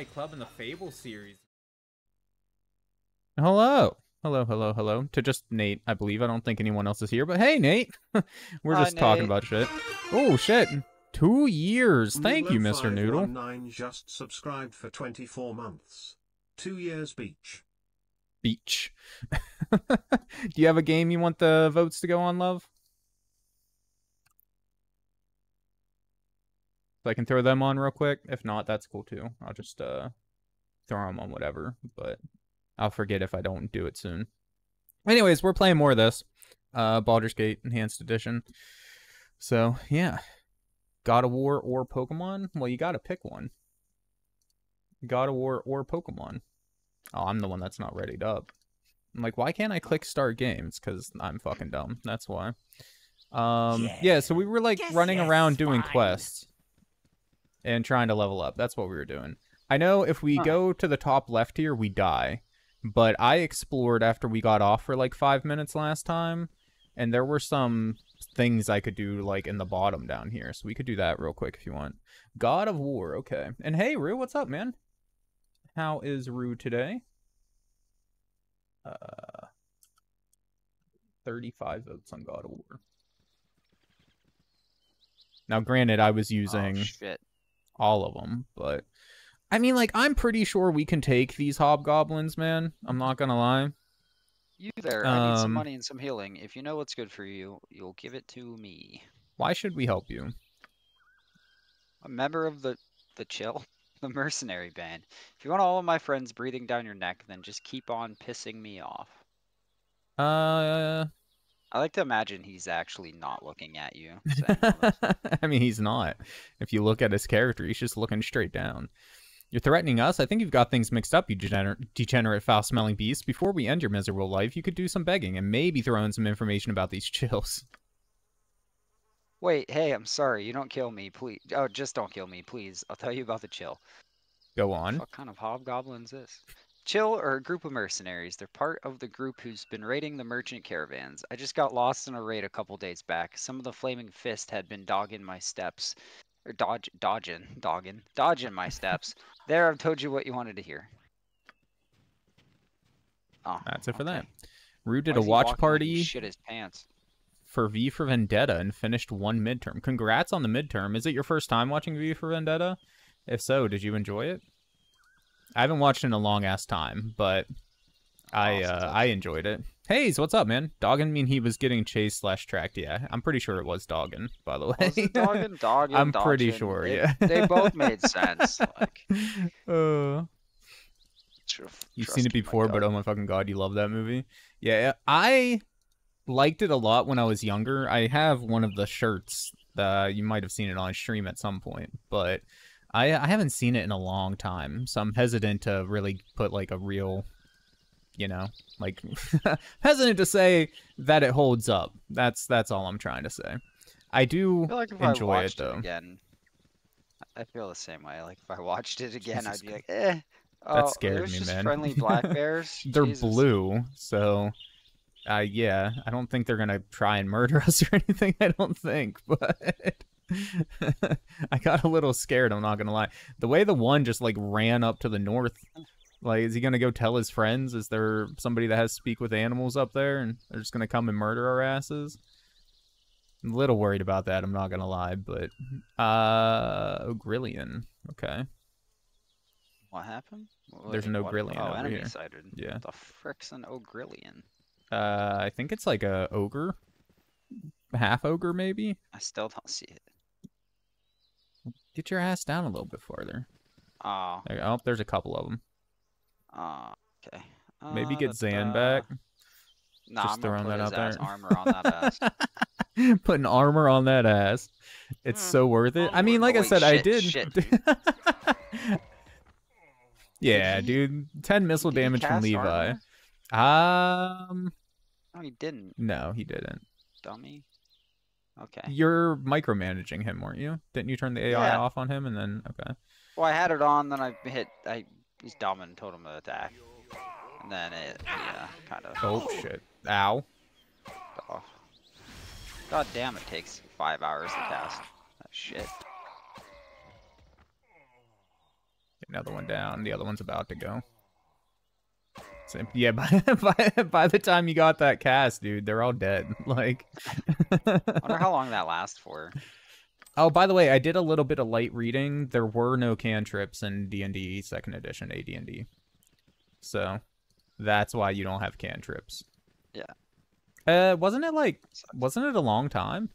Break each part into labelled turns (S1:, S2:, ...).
S1: Fortnite Club in the Fable series.
S2: Hello. Hello, hello, hello. To just Nate, I believe. I don't think anyone else is here, but hey, Nate. We're
S3: Hi,
S2: just talking about shit. Oh, shit. Two years. Thank you, Mr. Noodle.
S4: Nine just subscribed for 24 months. Two years beach.
S2: Beach. Do you have a game you want the votes to go on, love? So I can throw them on real quick. If not, that's cool too. I'll just uh throw them on whatever, but I'll forget if I don't do it soon. Anyways, we're playing more of this. Uh Baldur's Gate Enhanced Edition. So, yeah. God of War or Pokemon? Well, you got to pick one. God of War or Pokemon. Oh, I'm the one that's not readied up. I'm like, why can't I click start games? Because I'm fucking dumb. That's why. Um, yeah.
S5: Yeah,
S2: so we were like
S5: guess
S2: running around doing
S5: fine.
S2: quests and trying to level up. That's what we were doing. I know if we
S3: Huh.
S2: go to the top left here, we die. But I explored after we got off for like five minutes last time, and there were some things I could do like in the bottom down here. So we could do that real quick if you want. God of War, okay. And hey, Rue, what's up, man? How is Rue today? Uh, 35 votes on God of War. Now, granted, I was using
S3: Oh, shit.
S2: All of them, but I mean, like, I'm pretty sure we can take these hobgoblins, man. I'm not gonna lie.
S3: You there. I need some
S2: Um,
S3: money and some healing. If you know what's good for you, you'll give it to me.
S2: Why should we help you?
S3: A member of the the chill, the mercenary band. If you want all of my friends breathing down your neck, then just keep on pissing me off.
S2: Uh,
S3: I like to imagine he's actually not looking at you. saying all this.
S2: I mean, he's not. If you look at his character, he's just looking straight down. You're threatening us? I think you've got things mixed up, you degener- degenerate, foul smelling beast. Before we end your miserable life, you could do some begging and maybe throw in some information about these chills.
S3: Wait, hey, I'm sorry. You don't kill me, please. Oh, just don't kill me, please. I'll tell you about the chill.
S2: Go on.
S3: What kind of hobgoblin's this? Chill are a group of mercenaries. They're part of the group who's been raiding the merchant caravans. I just got lost in a raid a couple days back. Some of the flaming fist had been dogging my steps. Or dodge dodging. Dogging. Dodging my steps. there I've told you what you wanted to hear. Oh.
S2: That's it for
S3: okay.
S2: that. Rue did a watch
S3: like
S2: party
S3: shit his pants.
S2: for V for Vendetta and finished one midterm. Congrats on the midterm. Is it your first time watching V for Vendetta? If so, did you enjoy it? I haven't watched in a long ass time, but I
S3: Awesome.
S2: uh, I enjoyed it. Hayes, what's up, man? Doggin mean he was getting chased slash tracked. Yeah, I'm pretty sure it was Doggin, by the way.
S3: Was it dogging? Dogging?
S2: I'm pretty sure,
S3: They-
S2: yeah.
S3: they both made sense. Like,
S2: uh,
S3: tr-
S2: You've seen it before, but oh my fucking god, you love that movie. Yeah, I liked it a lot when I was younger. I have one of the shirts. that you might have seen it on stream at some point, but I I haven't seen it in a long time, so I'm hesitant to really put like a real, you know, like hesitant to say that it holds up. That's that's all I'm trying to say. I do
S3: I like
S2: enjoy
S3: I
S2: it though.
S3: again, I feel the same way. Like if I watched it again,
S2: Jesus
S3: I'd be like, eh. Oh,
S2: scared
S3: there's
S2: me,
S3: just
S2: man.
S3: friendly black bears.
S2: they're
S3: Jesus.
S2: blue, so uh yeah, I don't think they're gonna try and murder us or anything. I don't think, but I got a little scared. I'm not gonna lie. The way the one just like ran up to the north, like, is he gonna go tell his friends? Is there somebody that has speak with animals up there, and they're just gonna come and murder our asses? I'm a little worried about that. I'm not gonna lie, but uh, Ogrillon. Okay,
S3: What happened? What-
S2: There's an
S3: what-
S2: Ogrillon
S3: Oh,
S2: over
S3: enemy sighted.
S2: Yeah.
S3: The frick's an Ogrillon?
S2: uh, I think it's like a ogre, half ogre maybe.
S3: I still don't see it.
S2: Get your ass down a little bit farther.
S3: Oh,
S2: There- Oh, there's a couple of them.
S3: oh, okay.
S2: Maybe
S3: Uh,
S2: get Xan
S3: da.
S2: back.
S3: Nah,
S2: Just
S3: I'm
S2: throwing that out there.
S3: armor on that ass.
S2: Putting armor on that ass. It's
S3: Mm,
S2: so worth it. I mean, like I said, I did.
S3: shit,
S2: yeah,
S3: he-
S2: dude. 10 missile
S3: Did
S2: damage from Levi.
S3: armor?
S2: Um,
S3: No, he didn't,
S2: no, he didn't.
S3: dummy. Okay.
S2: You're micromanaging him, weren't you? Didn't you turn the AI
S3: Yeah.
S2: off on him and then okay.
S3: Well, I had it on, then I hit. I he's dumb and told him to attack, and then it yeah uh, kind of.
S2: Oh shit. Ow.
S3: off. God damn, it takes five hours to cast. That shit.
S2: Another one down. The other one's about to go. So, yeah, by, by by the time you got that cast, dude, they're all dead. Like, I
S3: Wonder how long that lasts for.
S2: oh, by the way, I did a little bit of light reading. There were no cantrips in D and D Second Edition AD&D, so that's why you don't have cantrips.
S3: Yeah.
S2: Uh, wasn't it like wasn't it a long time?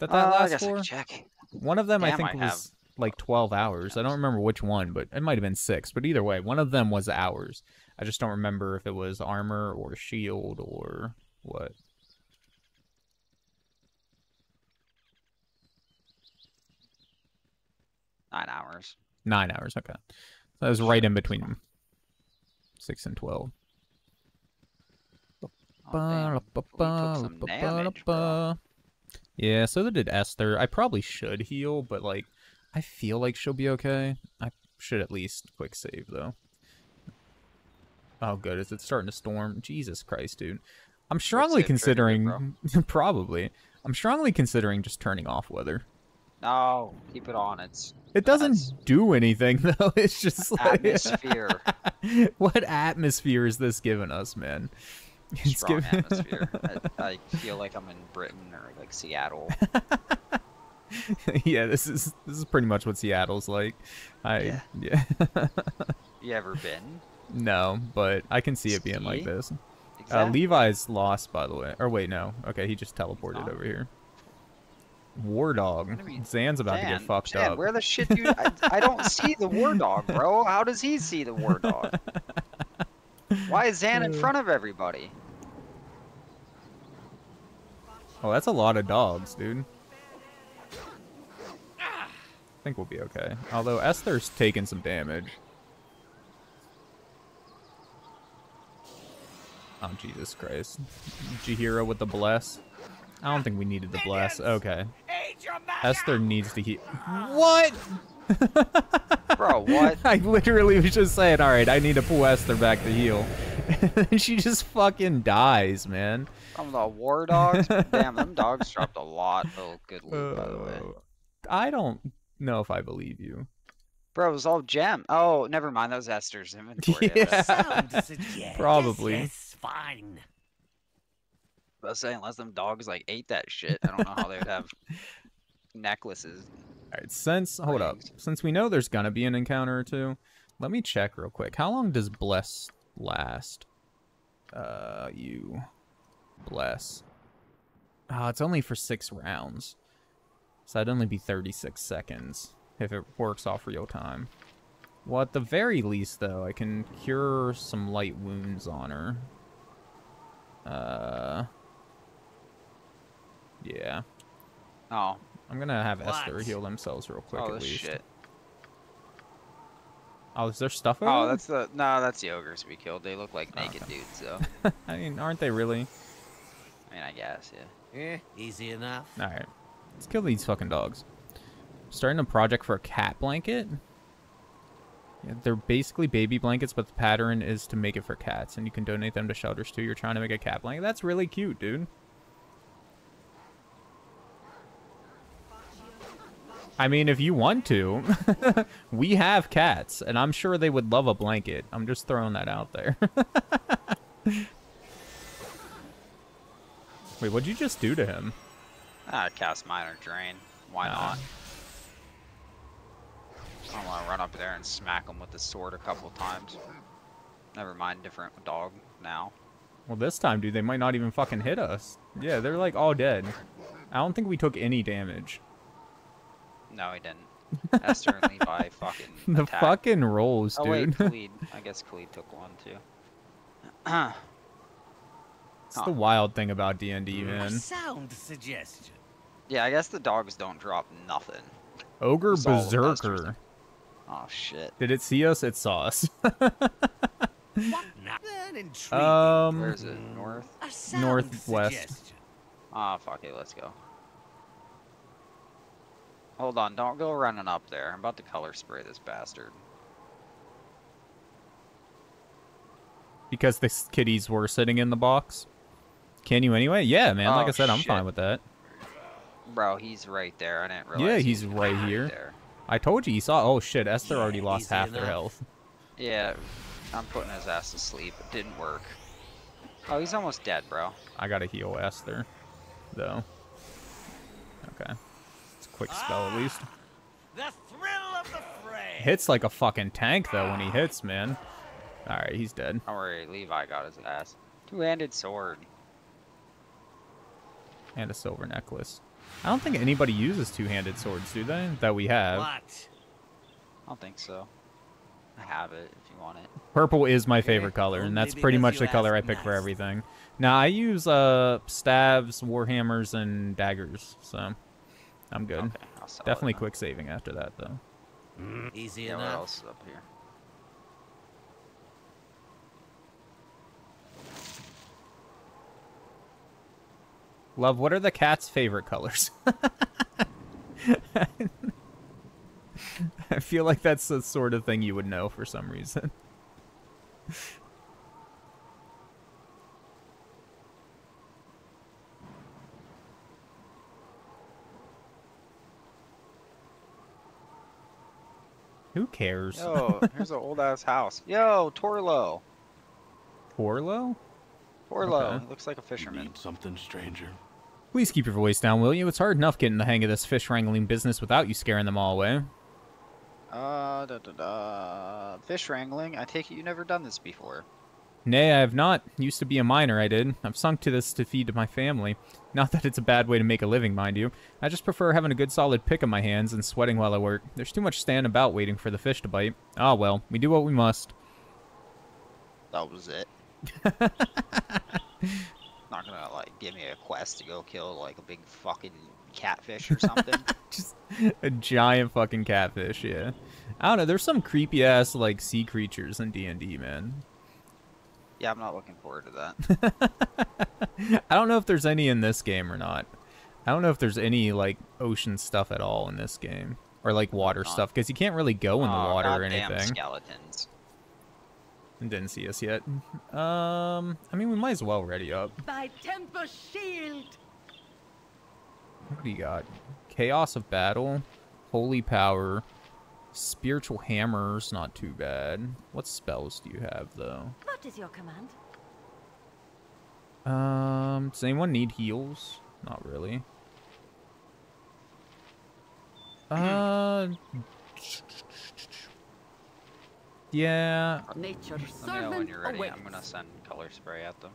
S2: That that
S3: Uh, I
S2: lasts
S3: guess I
S2: for?
S3: can check.
S2: One of them I think
S3: I
S2: was like 12 hours. I don't remember which one, but it might have been 6. But either way, one of them was hours. I just don't remember if it was armor or shield or what.
S3: Nine hours.
S2: 9 hours, okay. So that was right in between 6 and 12.
S3: Oh, damn. We took some damage.
S2: Yeah, so they did Esther. I probably should heal, but like I feel like she'll be okay. I should at least quick save though. Oh good, is it starting to storm? Jesus Christ, dude. I'm strongly
S3: save triggered it,
S2: considering probably. I'm strongly considering just turning off weather.
S3: No, keep it on. It's
S2: It doesn't
S3: That's-
S2: do anything though. It's just like
S3: atmosphere.
S2: what atmosphere is this giving us, man? It's
S3: strong
S2: giving-
S3: atmosphere. I, I feel like I'm in Britain or like Seattle.
S2: yeah, this is this is pretty much what Seattle's like. I
S3: Yeah.
S2: yeah.
S3: You ever been?
S2: no, but I can see it being like
S3: Ski?
S2: this. Uh, Levi's lost, by the way. Or wait, no. Okay, he just teleported
S3: not?
S2: over here. War dog.
S3: What mean?
S2: Xan's about to get fucked
S3: Jan,
S2: up.
S3: Where the shit do I, I don't see the war dog, bro. How does he see the war dog? Why is Xan in front of everybody?
S2: Oh, that's a lot of dogs, dude. I think we'll be okay. Although Esther's taking some damage. Oh, Jesus Christ. Jaheira with the bless. I don't think we needed the bless. Okay. Esther needs to heal. What?
S3: Bro, what?
S2: I literally was just saying, alright, I need to pull Esther back to heal. and she just fucking dies, man.
S3: From the war dogs? Damn, them dogs dropped a lot Oh, good loot, by the way.
S2: I don't know if I believe you.
S3: Bro, it was all gem. Oh, never mind. That was Esther's inventory.
S2: Yeah.
S3: thought-
S1: Sound
S2: Probably.
S1: Yes, yes, fine.
S3: I was saying, unless them dogs like ate that shit, I don't know how they would have necklaces.
S2: Alright, since hold up. Since we know there's gonna be an encounter or two, let me check real quick. How long does bless last? Uh you bless. Oh, it's only for six rounds. So that'd only be 36 seconds if it works off real time. Well, at the very least, though, I can cure some light wounds on her. Uh, yeah.
S3: Oh,
S2: I'm gonna have Esther heal themselves real quick
S3: oh,
S2: at
S3: this
S2: least.
S3: shit.
S2: Oh, is there stuff over
S3: Oh, that's the no, that's the ogres we killed. They look like
S2: Oh,
S3: naked dudes, though.
S2: I mean, aren't they really?
S3: I mean, I guess, yeah.
S1: Eh, easy enough.
S2: Alright. Let's kill these fucking dogs. Starting a project for a cat blanket? Yeah, they're basically baby blankets, but the pattern is to make it for cats, and you can donate them to shelters too. You're trying to make a cat blanket? That's really cute, dude. I mean, if you want to, we have cats, and I'm sure they would love a blanket. I'm just throwing that out there. Wait, what'd you just do to him?
S3: Ah, cast minor drain. Why
S2: Ah.
S3: not? I want to run up there and smack him with the sword a couple times. Never mind, different dog now.
S2: Well, this time, dude, they might not even fucking hit us. Yeah, they're like all dead. I don't think we took any damage.
S3: No, he didn't. Esther and Levi fucking
S2: The
S3: attacked.
S2: fucking rolls, dude.
S3: Oh wait,
S2: dude.
S3: Khalid. I guess Khalid took one too.
S2: it's the wild thing about
S3: D&D,
S2: D,
S1: A
S2: man.
S1: sound suggestion.
S3: Yeah, I guess the dogs don't drop nothing.
S2: Ogre
S3: It's all of Esther's.
S2: Berserker.
S3: Oh shit.
S2: Did it see us? It saw us.
S1: What now? Intriguing.
S2: um,
S3: Where is it? North?
S1: A sound
S2: northwest.
S1: suggestion.
S3: Ah, fuck it, let's go. Hold on, don't go running up there. I'm about to color spray this bastard.
S2: because the s- kitties were sitting in the box. Can you anyway? Yeah, man. Like
S3: Oh,
S2: I said, I'm fine with that.
S3: Bro, he's right there. I didn't realize.
S2: Yeah, he's
S3: was
S2: right here.
S3: There.
S2: I told you, you saw. Oh shit, Esther
S1: Yeah,
S2: already lost
S1: easy
S2: half their
S1: enough.
S2: health.
S3: Yeah, I'm putting his ass to sleep. It didn't work. Oh, he's almost dead, bro.
S2: I gotta heal Esther, though. Okay. It's a quick spell at ah, least.
S1: The thrill of the fray.
S2: Hits like a fucking tank though when he hits, man. Alright, he's dead.
S3: Don't worry, Levi got his ass. Two-handed sword.
S2: And a silver necklace. I don't think anybody uses two-handed swords, do they? That we have.
S1: What?
S3: I don't think so. I have it if you want it.
S2: Purple is my favorite color, and
S1: Only
S2: that's pretty much the color I
S1: asked
S2: pick for everything. Now I use uh stabs, warhammers, and daggers, so I'm good.
S3: Okay, I'll sell
S2: Definitely
S3: then.
S2: quick saving after that though.
S1: Easy
S3: Yeah, what
S1: enough.
S3: else is up here?
S2: Love, what are the cat's favorite colors? I feel like that's the sort of thing you would know for some reason. Who cares?
S3: Yo, here's an old ass house. Yo, Torlo.
S2: Torlo?
S3: Torlo.
S2: Okay.
S3: He looks like a fisherman.
S5: Need something, stranger.
S2: Please keep your voice down, will you? It's hard enough getting the hang of this fish wrangling business without you scaring them all away.
S3: Uh, da, da, da. Fish wrangling. I take it you've never done this before.
S2: Nay, I have not. Used to be a miner, I did. I've sunk to this to feed my family. Not that it's a bad way to make a living, mind you. I just prefer having a good solid pick in my hands and sweating while I work. There's too much standing about waiting for the fish to bite. Ah well, we do what we must.
S3: That was it. Not gonna like give me a quest to go kill like a big fucking catfish or something.
S2: Just a giant fucking catfish, yeah. I don't know, there's some creepy ass like sea creatures in D&D, man.
S3: yeah, I'm not looking forward to that.
S2: I don't know if there's any in this game or not. I don't know if there's any like ocean stuff at all in this game or like water stuff because you can't really go in the water or anything.
S3: skeletons.
S2: Didn't see us yet. Um, I mean, we might as well ready up.
S6: By Tempus Shield!
S2: What do you got? Chaos of Battle, Holy Power, Spiritual Hammers, not too bad. What spells do you have, though?
S6: What is your command?
S2: Um, does anyone need heals? Not really. Uh, yeah,
S6: Nature's
S3: Let me know when you're ready.
S6: awaits.
S3: I'm gonna send color spray at them.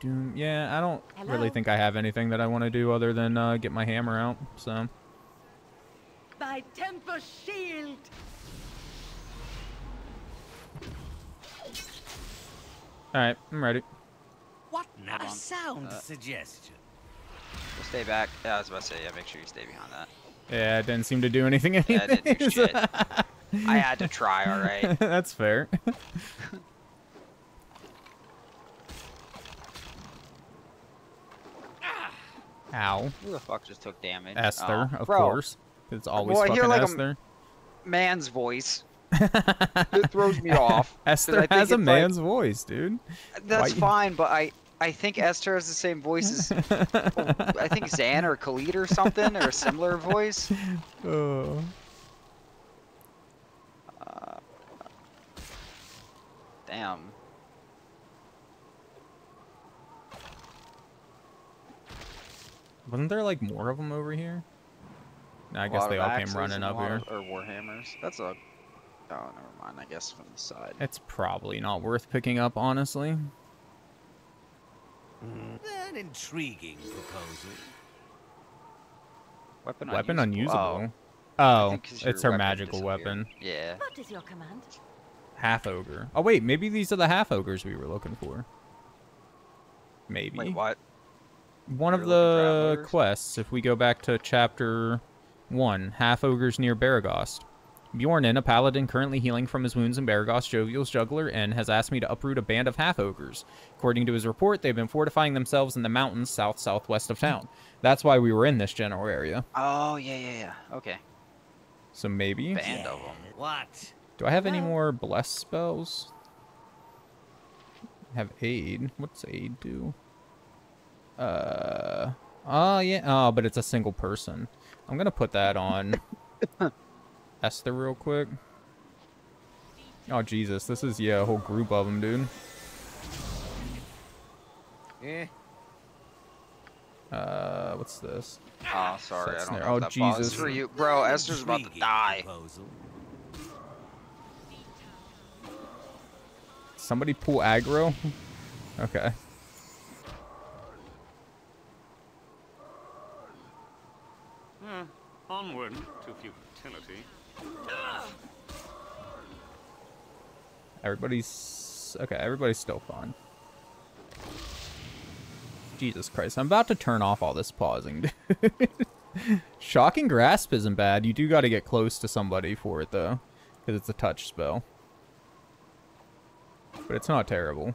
S2: Doom. Yeah, I don't really think I have anything that I want to do other than uh, get my hammer out. So,
S6: By Tempus Shield!
S2: all right, I'm ready.
S1: What not a
S3: on.
S1: sound
S3: Uh,
S1: suggestion.
S3: We'll stay back. Yeah, I was about to say, yeah, make sure you stay behind that.
S2: Yeah, it didn't seem to do anything.
S3: Yeah, I didn't do shit. I had to try, alright?
S2: That's fair. Ow.
S3: Who the fuck just took damage?
S2: Esther,
S3: Oh,
S2: of
S3: bro,
S2: course. It's always
S3: Well, I
S2: fucking
S3: like a-
S2: Esther.
S3: Man's voice. it throws me off.
S2: Esther has a
S3: it's like-
S2: man's voice, dude.
S3: That's
S2: Why-
S3: fine, but I I think Esther has the same voice as oh, I think Xan or Khalid or something, or a similar voice.
S2: Oh.
S3: Damn.
S2: Wasn't there like more of them over here? No, I
S3: A
S2: guess they all came running up here.
S3: of- or warhammers. That's a. Oh, never mind. I guess from the side.
S2: It's probably not worth picking up, honestly. Hmm.
S1: An intriguing proposal.
S3: Weapon,
S2: Weapon
S3: unusable.
S2: unusable.
S3: Oh,
S2: Oh,
S3: think 'cause your
S2: it's her magical
S3: disappeared.
S2: weapon.
S3: Yeah.
S6: What is your command?
S2: Half ogre. Oh wait, maybe these are the half ogres we were looking for. Maybe.
S3: Wait, what?
S2: One
S3: You're
S2: of
S3: looking for half
S2: the
S3: ogres?
S2: quests, if we go back to chapter one, half ogres near Beregost. Bjornin, a paladin currently healing from his wounds in Beregost, Jovial's juggler, and has asked me to uproot a band of half ogres. According to his report, they've been fortifying themselves in the mountains south southwest of town. That's why we were in this general area.
S3: Oh yeah, yeah, yeah. Okay.
S2: So maybe.
S3: Band of them.
S1: What?
S2: Do I have any more bless spells? I have aid. What's aid do? Uh. Oh yeah. Oh, but it's a single person. I'm gonna put that on Esther real quick. Oh Jesus, this is yeah a whole group of them, dude.
S1: Eh?
S2: Uh, what's this?
S3: Oh, sorry, I
S2: That's
S3: don't
S2: there.
S3: know.
S2: Oh,
S3: that
S2: Jesus.
S3: For you, bro, Esther's about to
S1: Intriguing
S3: die.
S2: Somebody pull aggro. Okay.
S5: Uh, onward to futility.
S2: Everybody's okay. Everybody's still fine. Jesus Christ! I'm about to turn off all this pausing. Shocking grasp isn't bad. You do got to get close to somebody for it though, because it's a touch spell. But it's not terrible.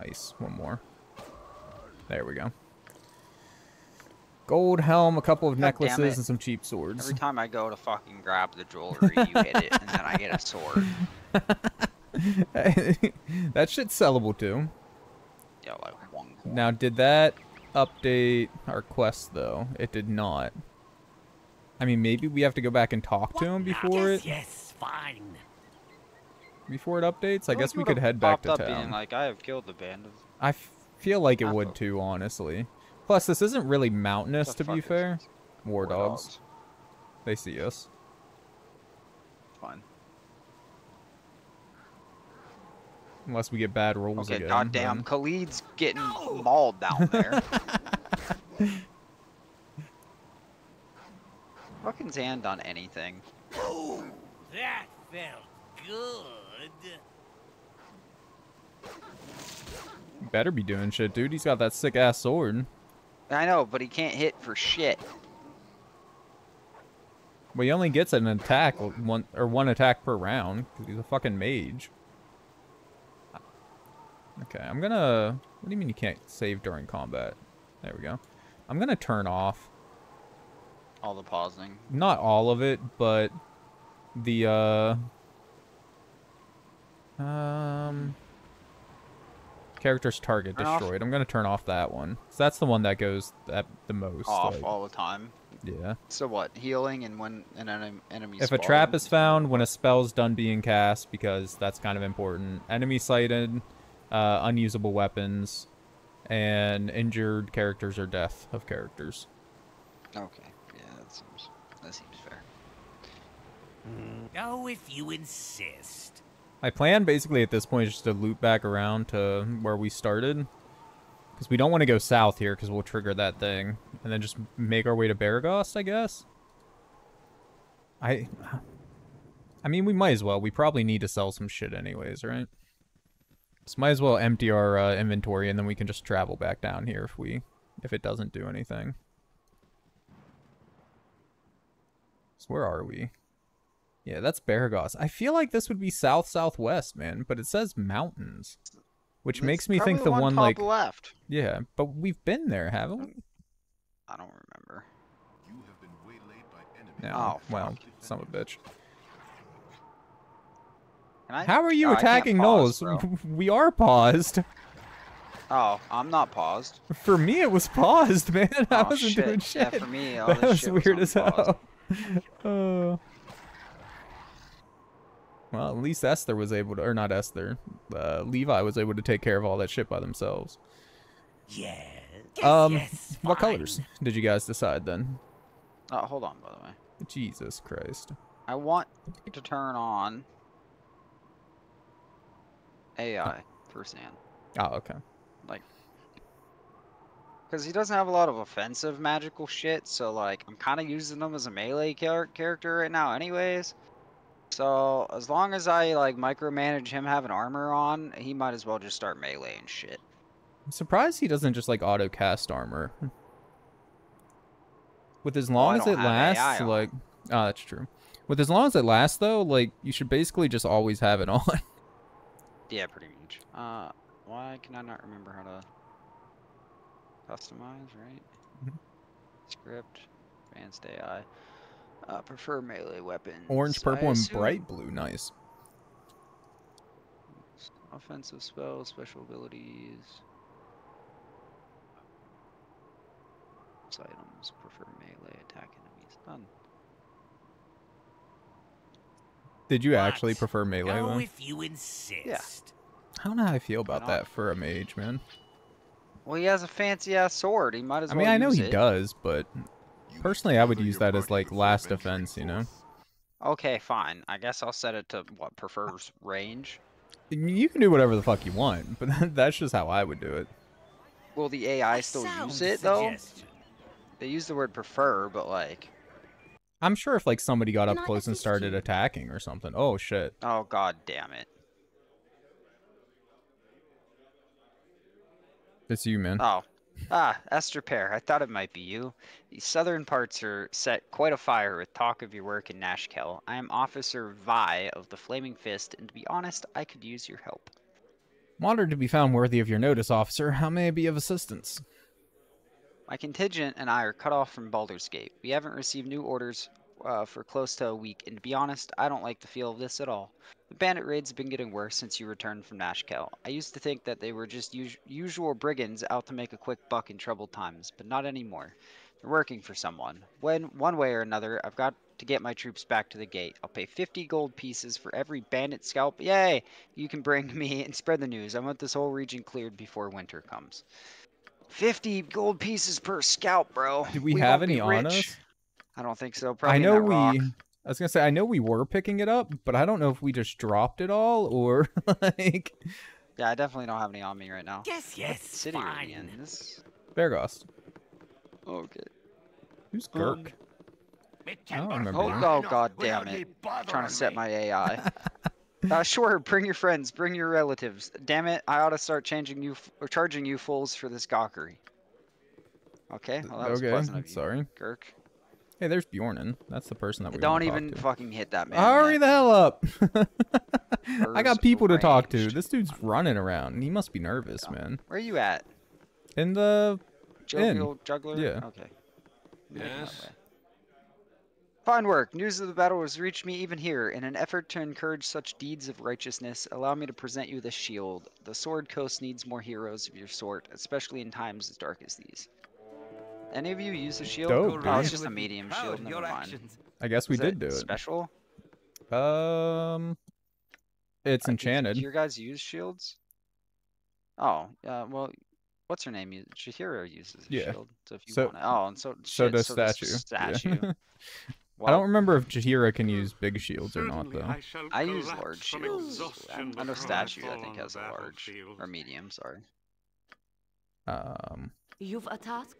S2: Nice. One more. There we go. Gold helm, a couple of
S3: God
S2: necklaces, and some cheap swords.
S3: Every time I go to fucking grab the jewelry, you hit it, and then I get a sword.
S2: that shit's sellable too.
S3: Yeah, like one. coin.
S2: Now, did that update our quest though? It did not. I mean, maybe we have to go back and talk to him before
S1: yes,
S2: it
S1: Yes, fine.
S2: before it updates. I
S3: Thought
S2: guess we could head back to
S3: up
S2: town.
S3: Being like, I have killed the band of.
S2: I f- feel like it
S3: I
S2: would too, honestly. Plus, this isn't really mountainous, to be fair.
S3: this?
S2: War, dogs. They see us.
S3: Fine.
S2: Unless we get bad rolls
S3: Okay,
S2: again.
S3: goddamn,
S2: then-
S3: Khalid's getting mauled down there. Fucking hand on anything.
S1: Ooh, that felt good.
S2: Better be doing shit, dude. He's got that sick ass sword.
S3: I know, but he can't hit for shit.
S2: Well, he only gets an attack one or one attack per round because he's a fucking mage. Okay, I'm gonna. What do you mean you can't save during combat? There we go. I'm gonna turn off
S3: All the pausing.
S2: not all of it, but the uh um character's target
S3: Turn off?
S2: destroyed. I'm gonna turn off that one. So that's the one that goes at the most.
S3: Off
S2: like,
S3: all the time.
S2: yeah.
S3: So what? Healing and when an enem- enemy.
S2: If a trap is found when a spell's done being cast, because that's kind of important. Enemy sighted, uh, unusable weapons, and injured characters or death of characters.
S3: Okay. Yeah, that seems that seems fair.
S1: Oh, if you insist.
S2: My plan basically at this point is just to loop back around to where we started. Because we don't want to go south here because we'll trigger that thing. And then just make our way to Baragos, I guess. I I mean, we might as well. We probably need to sell some shit anyways, right? So might as well empty our uh, inventory and then we can just travel back down here if we if it doesn't do anything. So where are we? Yeah, that's Baragos. I feel like this would be south southwest, man, but it says mountains, which
S3: It's
S2: makes me think the one,
S3: top
S2: like
S3: left.
S2: yeah, but we've been there, haven't we?
S3: I don't remember.
S4: You have been waylaid by enemies.
S2: No.
S3: Oh,
S2: well,
S3: fuck.
S2: son of a bitch.
S3: Can I?
S2: How are you
S3: Oh,
S2: attacking
S3: pause,
S2: Knowles?
S3: bro.
S2: we are paused.
S3: Oh, I'm not paused.
S2: For me, it was paused, man. I
S3: Oh,
S2: wasn't
S3: shit.
S2: doing
S3: Yeah,
S2: shit.
S3: for me, all
S2: that
S3: this
S2: was
S3: shit
S2: weird
S3: on
S2: as
S3: pause.
S2: hell. Uh, well, at least Esther was able to, or not Esther, uh, Levi was able to take care of all that shit by themselves.
S1: Yes. Yes,
S2: um,
S1: yes,
S2: what colors did you guys decide then?
S3: Oh, hold on, by the way.
S2: Jesus Christ.
S3: I want to turn on AI for Xan.
S2: Oh, okay.
S3: Like, because he doesn't have a lot of offensive magical shit, so like I'm kind of using him as a melee char- character right now, anyways. So as long as I like micromanage him having armor on, he might as well just start melee and shit.
S2: I'm surprised he doesn't just like auto cast armor. With as
S3: I
S2: long as it lasts, like, oh, that's true. With as long as it lasts, though, like you should basically just always have it on.
S3: Yeah, pretty much. Uh, why can I not remember how to customize? Right.
S2: Mhm.
S3: Script, advanced AI. Uh, prefer melee weapons.
S2: Orange,
S3: I
S2: purple, and
S3: assume
S2: bright blue. Nice.
S3: Offensive spells, special abilities. defense items. Prefer melee attack enemies. None.
S2: Did you actually prefer melee
S1: Go
S2: though?
S1: if you insist. Yeah.
S2: I don't know how I feel about
S3: not?
S2: that for a mage, man.
S3: Well, he has a fancy ass sword. He might as well.
S2: I
S3: well.
S2: mean, I know
S3: use
S2: he
S3: it.
S2: does, but personally, I would use that as like last defense, you know.
S3: Okay, fine. I guess I'll set it to what prefers range.
S2: You can do whatever the fuck you want, but that's just how I would do it.
S3: Will the AI still use it though? They use the word prefer, but like,
S2: I'm sure if like somebody got up close and started attacking or something. Oh shit.
S3: oh god damn it.
S2: It's you, man.
S3: Oh. Ah, Esther Pear, I thought it might be you. The southern parts are set quite afire with talk of your work in Nashkel. I am Officer Vi of the Flaming Fist, and to be honest, I could use your help.
S2: I'm to be found worthy of your notice, officer. How may I be of assistance?
S3: My contingent and I are cut off from Baldur's Gate. We haven't received new orders uh, for close to a week, and to be honest, I don't like the feel of this at all. The bandit raids have been getting worse since you returned from Nashkel. I used to think that they were just us- usual brigands out to make a quick buck in troubled times, but not anymore. They're working for someone. When one way or another, I've got to get my troops back to the gate. I'll pay 50 gold pieces for every bandit scalp. Yay! You can bring me and spread the news. I want this whole region cleared before winter comes. 50 gold pieces per scalp, bro.
S2: Do we,
S3: won't
S2: have any on us?
S3: I don't think so. Probably
S2: I know we.
S3: rock.
S2: I was gonna say I know we were picking it up, but I don't know if we just dropped it all or like
S3: Yeah, I definitely don't have any on me right now.
S1: Yes,
S3: What
S1: yes,
S3: city are we in?
S1: fine.
S3: This...
S2: Beregost.
S3: Okay.
S2: Who's
S3: Um,
S2: I don't remember
S3: Oh,
S2: him.
S3: oh god damn it. trying to set my AI. uh, sure, bring your friends, bring your relatives. Damn it, I ought to start changing you f- or charging you fools for this gawkery. Okay, well that was
S2: okay,
S3: pleasant of you,
S2: sorry.
S3: Girk.
S2: Hey, there's Bjornin. That's the person that we
S3: Don't
S2: wanna talk
S3: even
S2: to.
S3: fucking hit that man.
S2: Hurry
S3: yet.
S2: the hell up! I got people to talk to. This dude's running around. He must be nervous,
S3: Yeah.
S2: man.
S3: Where are you at?
S2: In the
S3: Jovial juggler?
S2: Yeah.
S3: Okay. I'm making that
S5: Yes?
S3: Fine work. News of the battle has reached me even here. In an effort to encourage such deeds of righteousness, allow me to present you this shield. The Sword Coast needs more heroes of your sort, especially in times as dark as these. Any of you use a shield?
S2: Dope,
S3: oh, it's just a medium shield. Never mind.
S2: I guess we
S3: Is
S2: did
S3: it
S2: do it.
S3: Special?
S2: Um, it's
S3: Uh,
S2: enchanted.
S3: Do your guys use shields? Oh, uh, well, what's her name? Use- Jaheira uses a
S2: Yeah.
S3: shield. So if you
S2: So-
S3: want it. Oh, and so
S2: So
S3: shit,
S2: does
S3: so
S2: statue.
S3: statue.
S2: Yeah. I don't remember if Jaheira can use big shields or not though.
S5: I,
S3: I use large shields.
S5: exhaustion
S3: I, I know
S5: before
S3: statue. I think
S5: on
S3: has a large or medium. Sorry.
S2: Um,
S6: You've a task?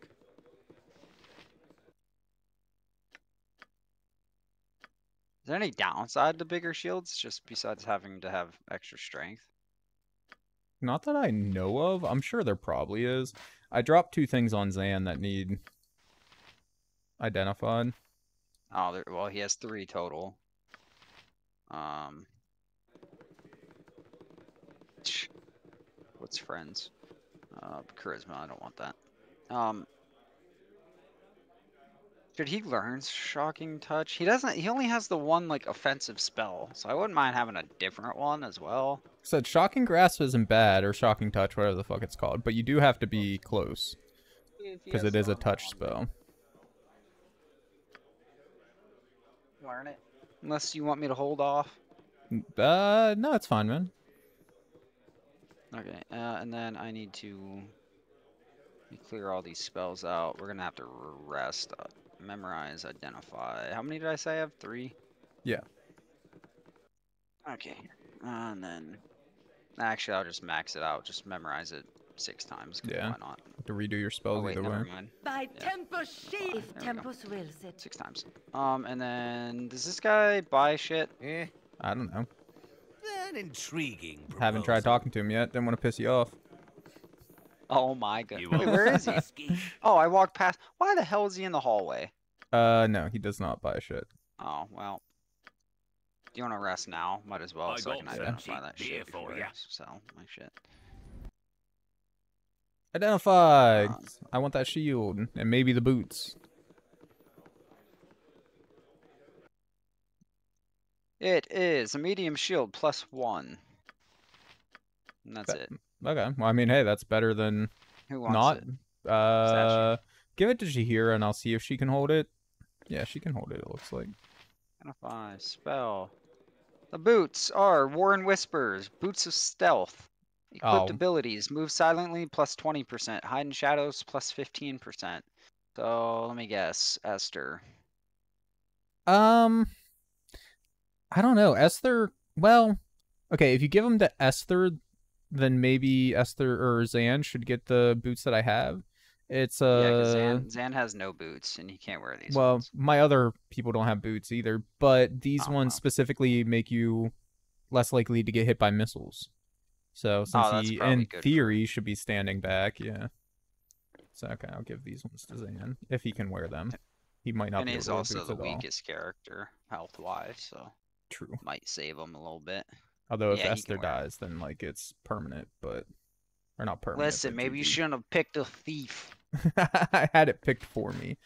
S3: There any downside to bigger shields, just besides having to have extra strength?
S2: not that I know of. I'm sure there probably is. I dropped two things on Xan that need identified.
S3: Oh, there, well, he has three total. Um, what's friends? Uh, charisma. I don't want that. Um, should he learns shocking touch? He doesn't. He only has the one like offensive spell, so I wouldn't mind having a different one as well.
S2: Said shocking grasp isn't bad or shocking touch, whatever the fuck it's called, but you do have to be close because it is a touch spell.
S3: Learn it. Unless you want me to hold off.
S2: Uh, no, it's fine, man.
S3: Okay, uh, and then I need to clear all these spells out. We're gonna have to rest, uh, memorize, identify. How many did I say I have? Three.
S2: Yeah.
S3: Okay, and then actually I'll just max it out. Just memorize it six times.
S2: Yeah.
S3: Why not?
S2: To redo your
S3: Oh
S2: spells
S3: wait,
S2: either way.
S3: mind.
S6: By
S3: Yeah.
S6: Tempus Shield! If
S3: There we go.
S6: Tempus wills it.
S3: Six times. Um, and then does this guy buy shit?
S1: Eh,
S2: I don't know.
S1: an intriguing
S2: Haven't tried talking to him yet. Didn't want to piss you off.
S3: Oh my god. Wait, where is he? Oh, I walked past. Why the hell is he in the hallway?
S2: Uh, no, he does not buy shit.
S3: Oh, well. Do you want to rest now? Might as well,
S5: I
S3: so I can identify
S5: cheap
S3: that
S5: beer
S3: shit
S5: for
S3: before I
S5: ya.
S3: sell my shit.
S2: Identify.
S3: Um,
S2: I want that shield and maybe the boots.
S3: It is a medium shield plus one. And that's
S2: That-
S3: it.
S2: Okay. Well, I mean, hey, that's better than
S3: Who wants
S2: not.
S3: it?
S2: Uh, give it to Jaheira and I'll see if she can hold it. Yeah, she can hold it. It looks like.
S3: Identify spell. The boots are Worn Whispers, Boots of Stealth. Equipped
S2: Oh.
S3: abilities: Move silently plus 20%, Hide in shadows plus 15%. So let me guess, Esther.
S2: Um, I don't know. Esther. Well, okay. If you give them to Esther, then maybe Esther or Xan should get the boots that I have. It's uh.
S3: yeah, Xan, Xan has no boots and he can't wear these.
S2: well,
S3: ones.
S2: my other people don't have boots either, but these
S3: Oh,
S2: ones
S3: wow.
S2: specifically make you less likely to get hit by missiles. So since
S3: Oh,
S2: he, in theory, should be standing back, yeah. So okay, I'll give these ones to Xan if he can wear them. He might not
S3: and
S2: be able
S3: he's also the
S2: at all.
S3: weakest character health wise, so
S2: True.
S3: might save him a little bit.
S2: Although if
S3: Yeah,
S2: Esther dies, then like it's permanent, but or not permanent.
S3: Listen, maybe you shouldn't have picked a thief.
S2: I had it picked for me.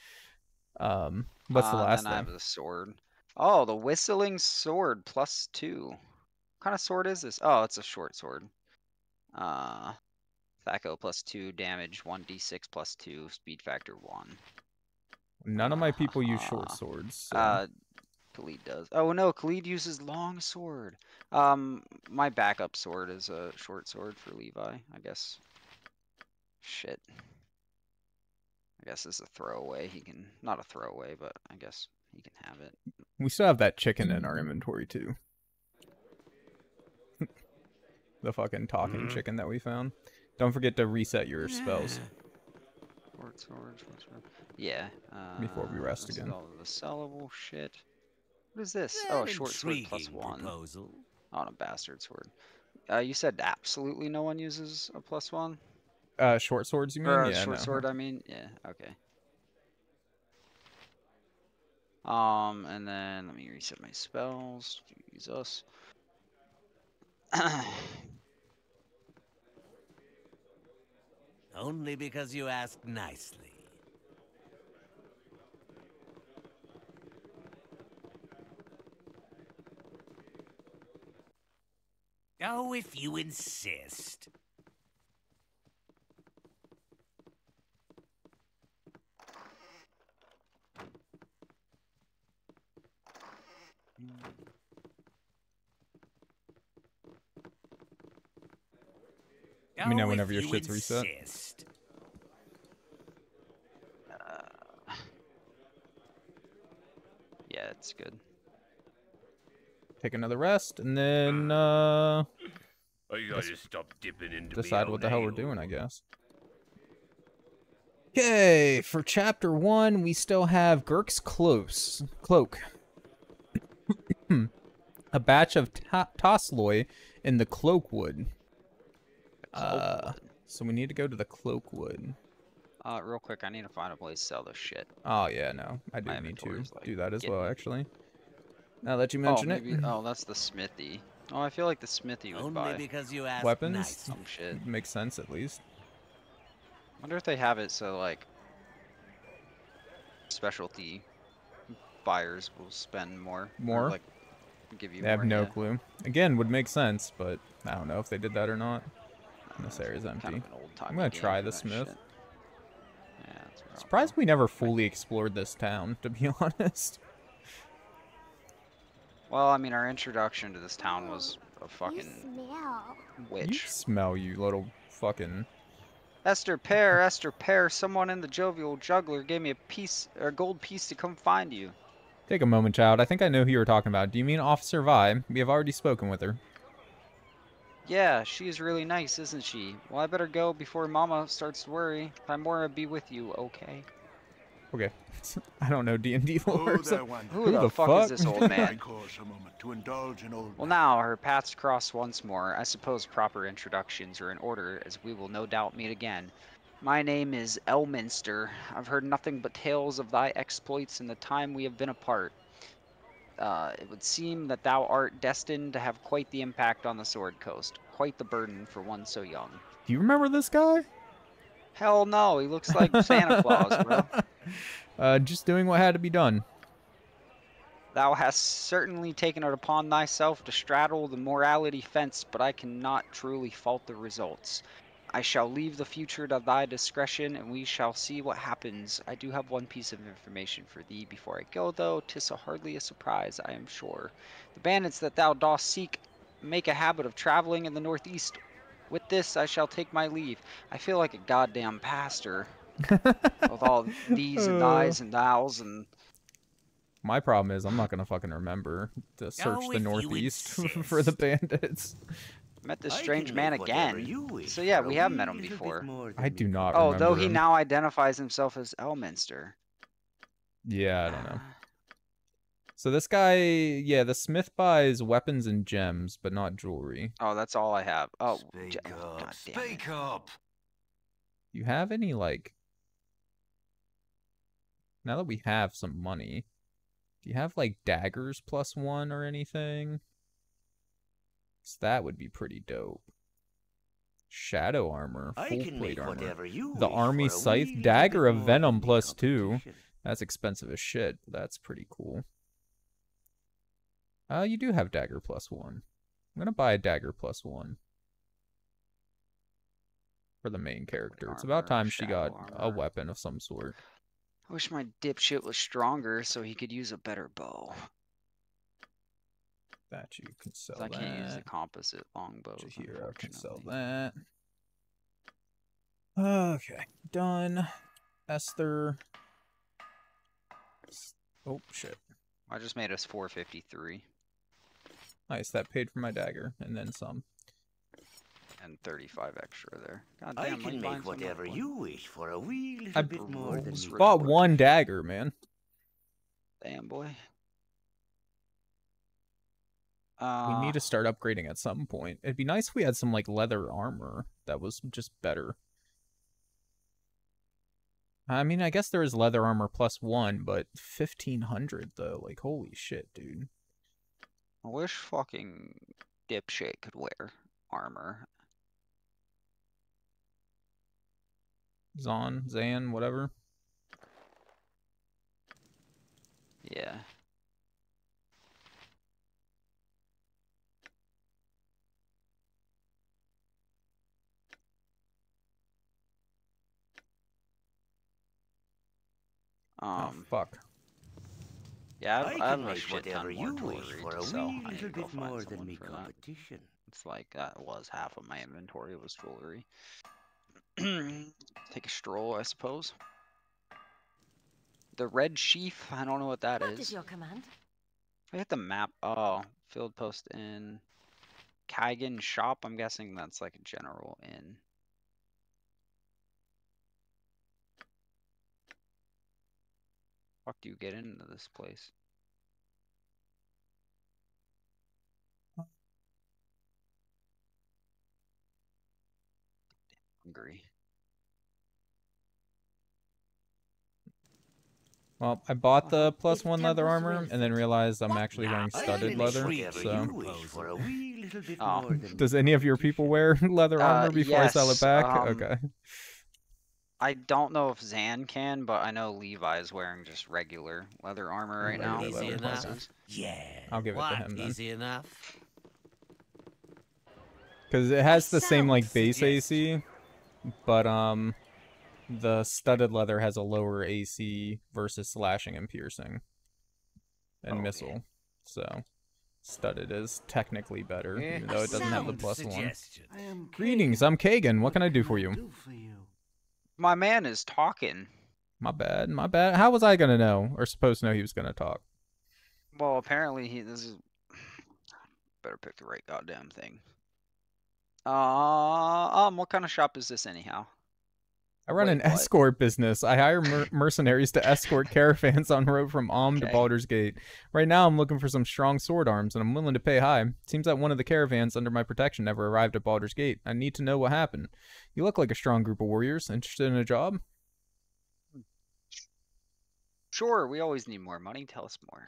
S2: Um, what's the
S3: Uh,
S2: last
S3: then I have
S2: thing?
S3: the sword. Oh, the whistling sword plus two. What kind of sword is this? Oh, it's a short sword. Uh, THAC0 plus two damage, one d6 plus two, speed factor one.
S2: None of my people use short
S3: uh,
S2: swords. So.
S3: Uh, Khalid does. Oh no, Khalid uses long sword. Um, my backup sword is a short sword for Levi, I guess. Shit. I guess it's a throwaway. He can not a throwaway, but I guess he can have it.
S2: we still have that chicken in our inventory too. the fucking talking
S1: Mhm.
S2: chicken that we found. Don't forget to reset your spells.
S3: Short sword, short sword. Yeah. Uh,
S2: Before we rest
S3: this is
S2: again.
S3: all the sellable shit. What is this? Oh,
S1: An
S3: short sword one.
S1: proposal.
S3: On a bastard sword. Uh, you said absolutely no one uses a plus one?
S2: Uh, short swords, you mean?
S3: Or a
S2: yeah,
S3: short
S2: no.
S3: sword, I mean? Yeah, okay. Um, and then let me reset my spells. Jesus.
S1: Only because you asked nicely. Oh, if you insist.
S2: Let me know
S1: Oh,
S2: whenever your
S1: you
S2: shit's reset.
S3: uh, yeah, it's good.
S2: Take another rest, and then uh,
S7: I gotta stop dipping into
S2: decide what the hell we're doing, I guess. Okay, for chapter one, we still have Girk's close cloak, a batch of ta- Tosloy in the cloakwood. Uh, so we need to go to the cloakwood.
S3: Uh, real quick, I need to find a place to sell this shit.
S2: Oh yeah, no, I do
S3: My
S2: need to
S3: like,
S2: do that as well, actually. Now that you oh, mention
S3: oh,
S2: it,
S3: oh, that's the smithy. Oh, I feel like the smithy would
S1: Only
S3: buy
S1: because you asked
S2: Weapons?
S1: nicely.
S3: some shit.
S2: makes sense at least.
S3: wonder if they have it so like specialty buyers will spend more. or,
S2: More?
S3: like give you
S2: They have no
S3: yeah.
S2: clue. Again, would make sense, but I don't know if they did that or not. This
S3: it's
S2: area's
S3: kind of
S2: empty. I'm gonna try the smith.
S3: shit. Yeah, that's
S2: Surprised we never fully explored this town, to be honest.
S3: Well, I mean, our introduction to this town was a
S8: You
S3: fucking
S8: smell.
S2: You smell, you little fucking.
S3: Esther Pear, Esther Pear, someone in the jovial juggler gave me a piece or a gold piece to come find you.
S2: Take a moment, child. I think I know who you're talking about. Do you mean Officer Vi? We have already spoken with her.
S3: Yeah, she is really nice, isn't she? Well, I better go before Mama starts to worry. Primora be with you, okay?
S2: Okay. I don't know D and D lore.
S9: Oh,
S2: so-
S3: Who,
S2: Who
S3: the,
S2: the
S3: fuck,
S2: fuck?
S3: is this old man?
S9: a moment to indulge in old.
S3: well, now our paths cross once more. I suppose proper introductions are in order, as we will no doubt meet again. My name is Elminster. I've heard nothing but tales of thy exploits in the time we have been apart. Uh, it would seem that thou art destined to have quite the impact on the Sword Coast, quite the burden for one so young.
S2: Do you remember this guy?
S3: Hell no, he looks like Santa Claus, bro.
S2: Uh, just doing what had to be done.
S3: Thou hast certainly taken it upon thyself to straddle the morality fence, but I cannot truly fault the results. I shall leave the future to thy discretion, and we shall see what happens. I do have one piece of information for thee before I go, though. 'Tis a hardly a surprise, I am sure. The bandits that thou dost seek make a habit of traveling in the northeast. With this, I shall take my leave. I feel like a goddamn pastor with all these and uh. thys and thous and
S2: My problem is I'm not gonna fucking remember to search
S1: Oh,
S2: the northeast for the bandits.
S3: met this strange man again.
S1: you
S3: So yeah, we have met him before.
S2: I do not
S3: Oh,
S2: remember.
S3: though he
S2: him.
S3: now identifies himself as Elminster.
S2: Yeah, I don't know. Ah. So this guy, yeah, the smith buys weapons and gems, but not jewelry.
S3: Oh, that's all I have. Oh,
S1: Speak up,
S3: God damn it.
S1: speak up.
S2: You have any like? Now that we have some money, do you have like daggers plus one or anything? 'Cause that would be pretty dope. Shadow armor,
S1: I
S2: full
S1: can
S2: plate
S1: make
S2: armor.
S1: whatever you
S2: The army scythe, dagger of venom plus two. That's expensive as shit. That's pretty cool. Uh, you do have dagger plus one. I'm gonna buy a dagger plus one for the main character. It's about time she got
S3: shadow
S2: a weapon of some sort.
S3: I wish my dipshit was stronger so he could use a better bow.
S2: That you can sell
S3: I can't use the composite longbow.
S2: Here I can sell that. Okay, done. Esther. Oh shit.
S3: I just made us 453
S2: Nice, that paid for my dagger and then some.
S3: And 35 extra there. God
S1: I can make whatever you wish for a wee little
S2: I
S1: bit more than
S3: Rolls
S1: me.
S3: Rip
S2: Bought
S3: Rip.
S2: one dagger, man.
S3: Damn boy.
S2: We
S3: Uh,
S2: need to start upgrading at some point. It'd be nice if we had some like leather armor that was just better. I mean, I guess there is leather armor plus one, but fifteen hundred though. Like, holy shit, dude.
S3: I wish fucking dipshit could wear armor.
S2: Zon, Xan, whatever.
S3: Yeah.
S2: oh
S3: Um,
S2: fuck.
S3: yeah,
S1: I
S3: I've, I
S1: can
S3: have a
S1: make
S3: shit ton more
S1: you wish
S3: jewelry
S1: for a
S3: sell.
S1: wee
S3: I need to
S1: little
S3: go
S1: bit
S3: find
S1: more than
S3: someone
S1: me
S3: for that.
S1: competition.
S3: It's like that was half of my inventory was jewelry. Take a stroll, I suppose. The red sheaf, I don't know what that
S6: What
S3: is.
S6: is your command?
S3: I hit the map. Oh, Feldepost in Kagain shop. I'm guessing that's like a general inn. Fuck do you get into this place? Hungry.
S2: Well, I bought the
S3: Uh-huh.
S2: plus
S6: If
S2: one leather armor and then realized I'm actually wearing studded leather. So,
S1: you wish for a wee little bit
S3: Oh.
S2: does any of your people wear leather
S3: Uh,
S2: armor before I sell it back?
S3: um,
S2: okay.
S3: I don't know if Xan can, but I know Levi is wearing just regular leather armor right now.
S1: Easy
S2: leather
S1: enough.
S3: Pluses.
S1: Yeah.
S2: I'll give it to him then.
S1: Easy enough.
S2: Because it has the same like base. AC, but um, the studded leather has a lower AC versus slashing and piercing, and
S1: Okay.
S2: missile. So, studded is technically better,
S1: Eh,
S2: even though it doesn't have the
S1: sound
S2: plus one.
S1: suggestion.
S9: I
S2: Greetings, I'm Kagain. What can I do for you?
S9: do for you?
S3: My man is talking.
S2: My bad, my bad. How was I gonna know or supposed to know he was gonna talk?
S3: Well, apparently he this is better pick the right goddamn thing. Uh, um, what kind of shop is this anyhow?
S2: I run
S3: Wait,
S2: an
S3: what?
S2: escort business. I hire mer- mercenaries to escort caravans on road from to
S3: Okay.
S2: Baldur's Gate. Right now, I'm looking for some strong sword arms, and I'm willing to pay high. Seems that one of the caravans under my protection never arrived at Baldur's Gate. I need to know what happened. You look like a strong group of warriors. Interested in a job?
S3: Sure, we always need more money. Tell us more.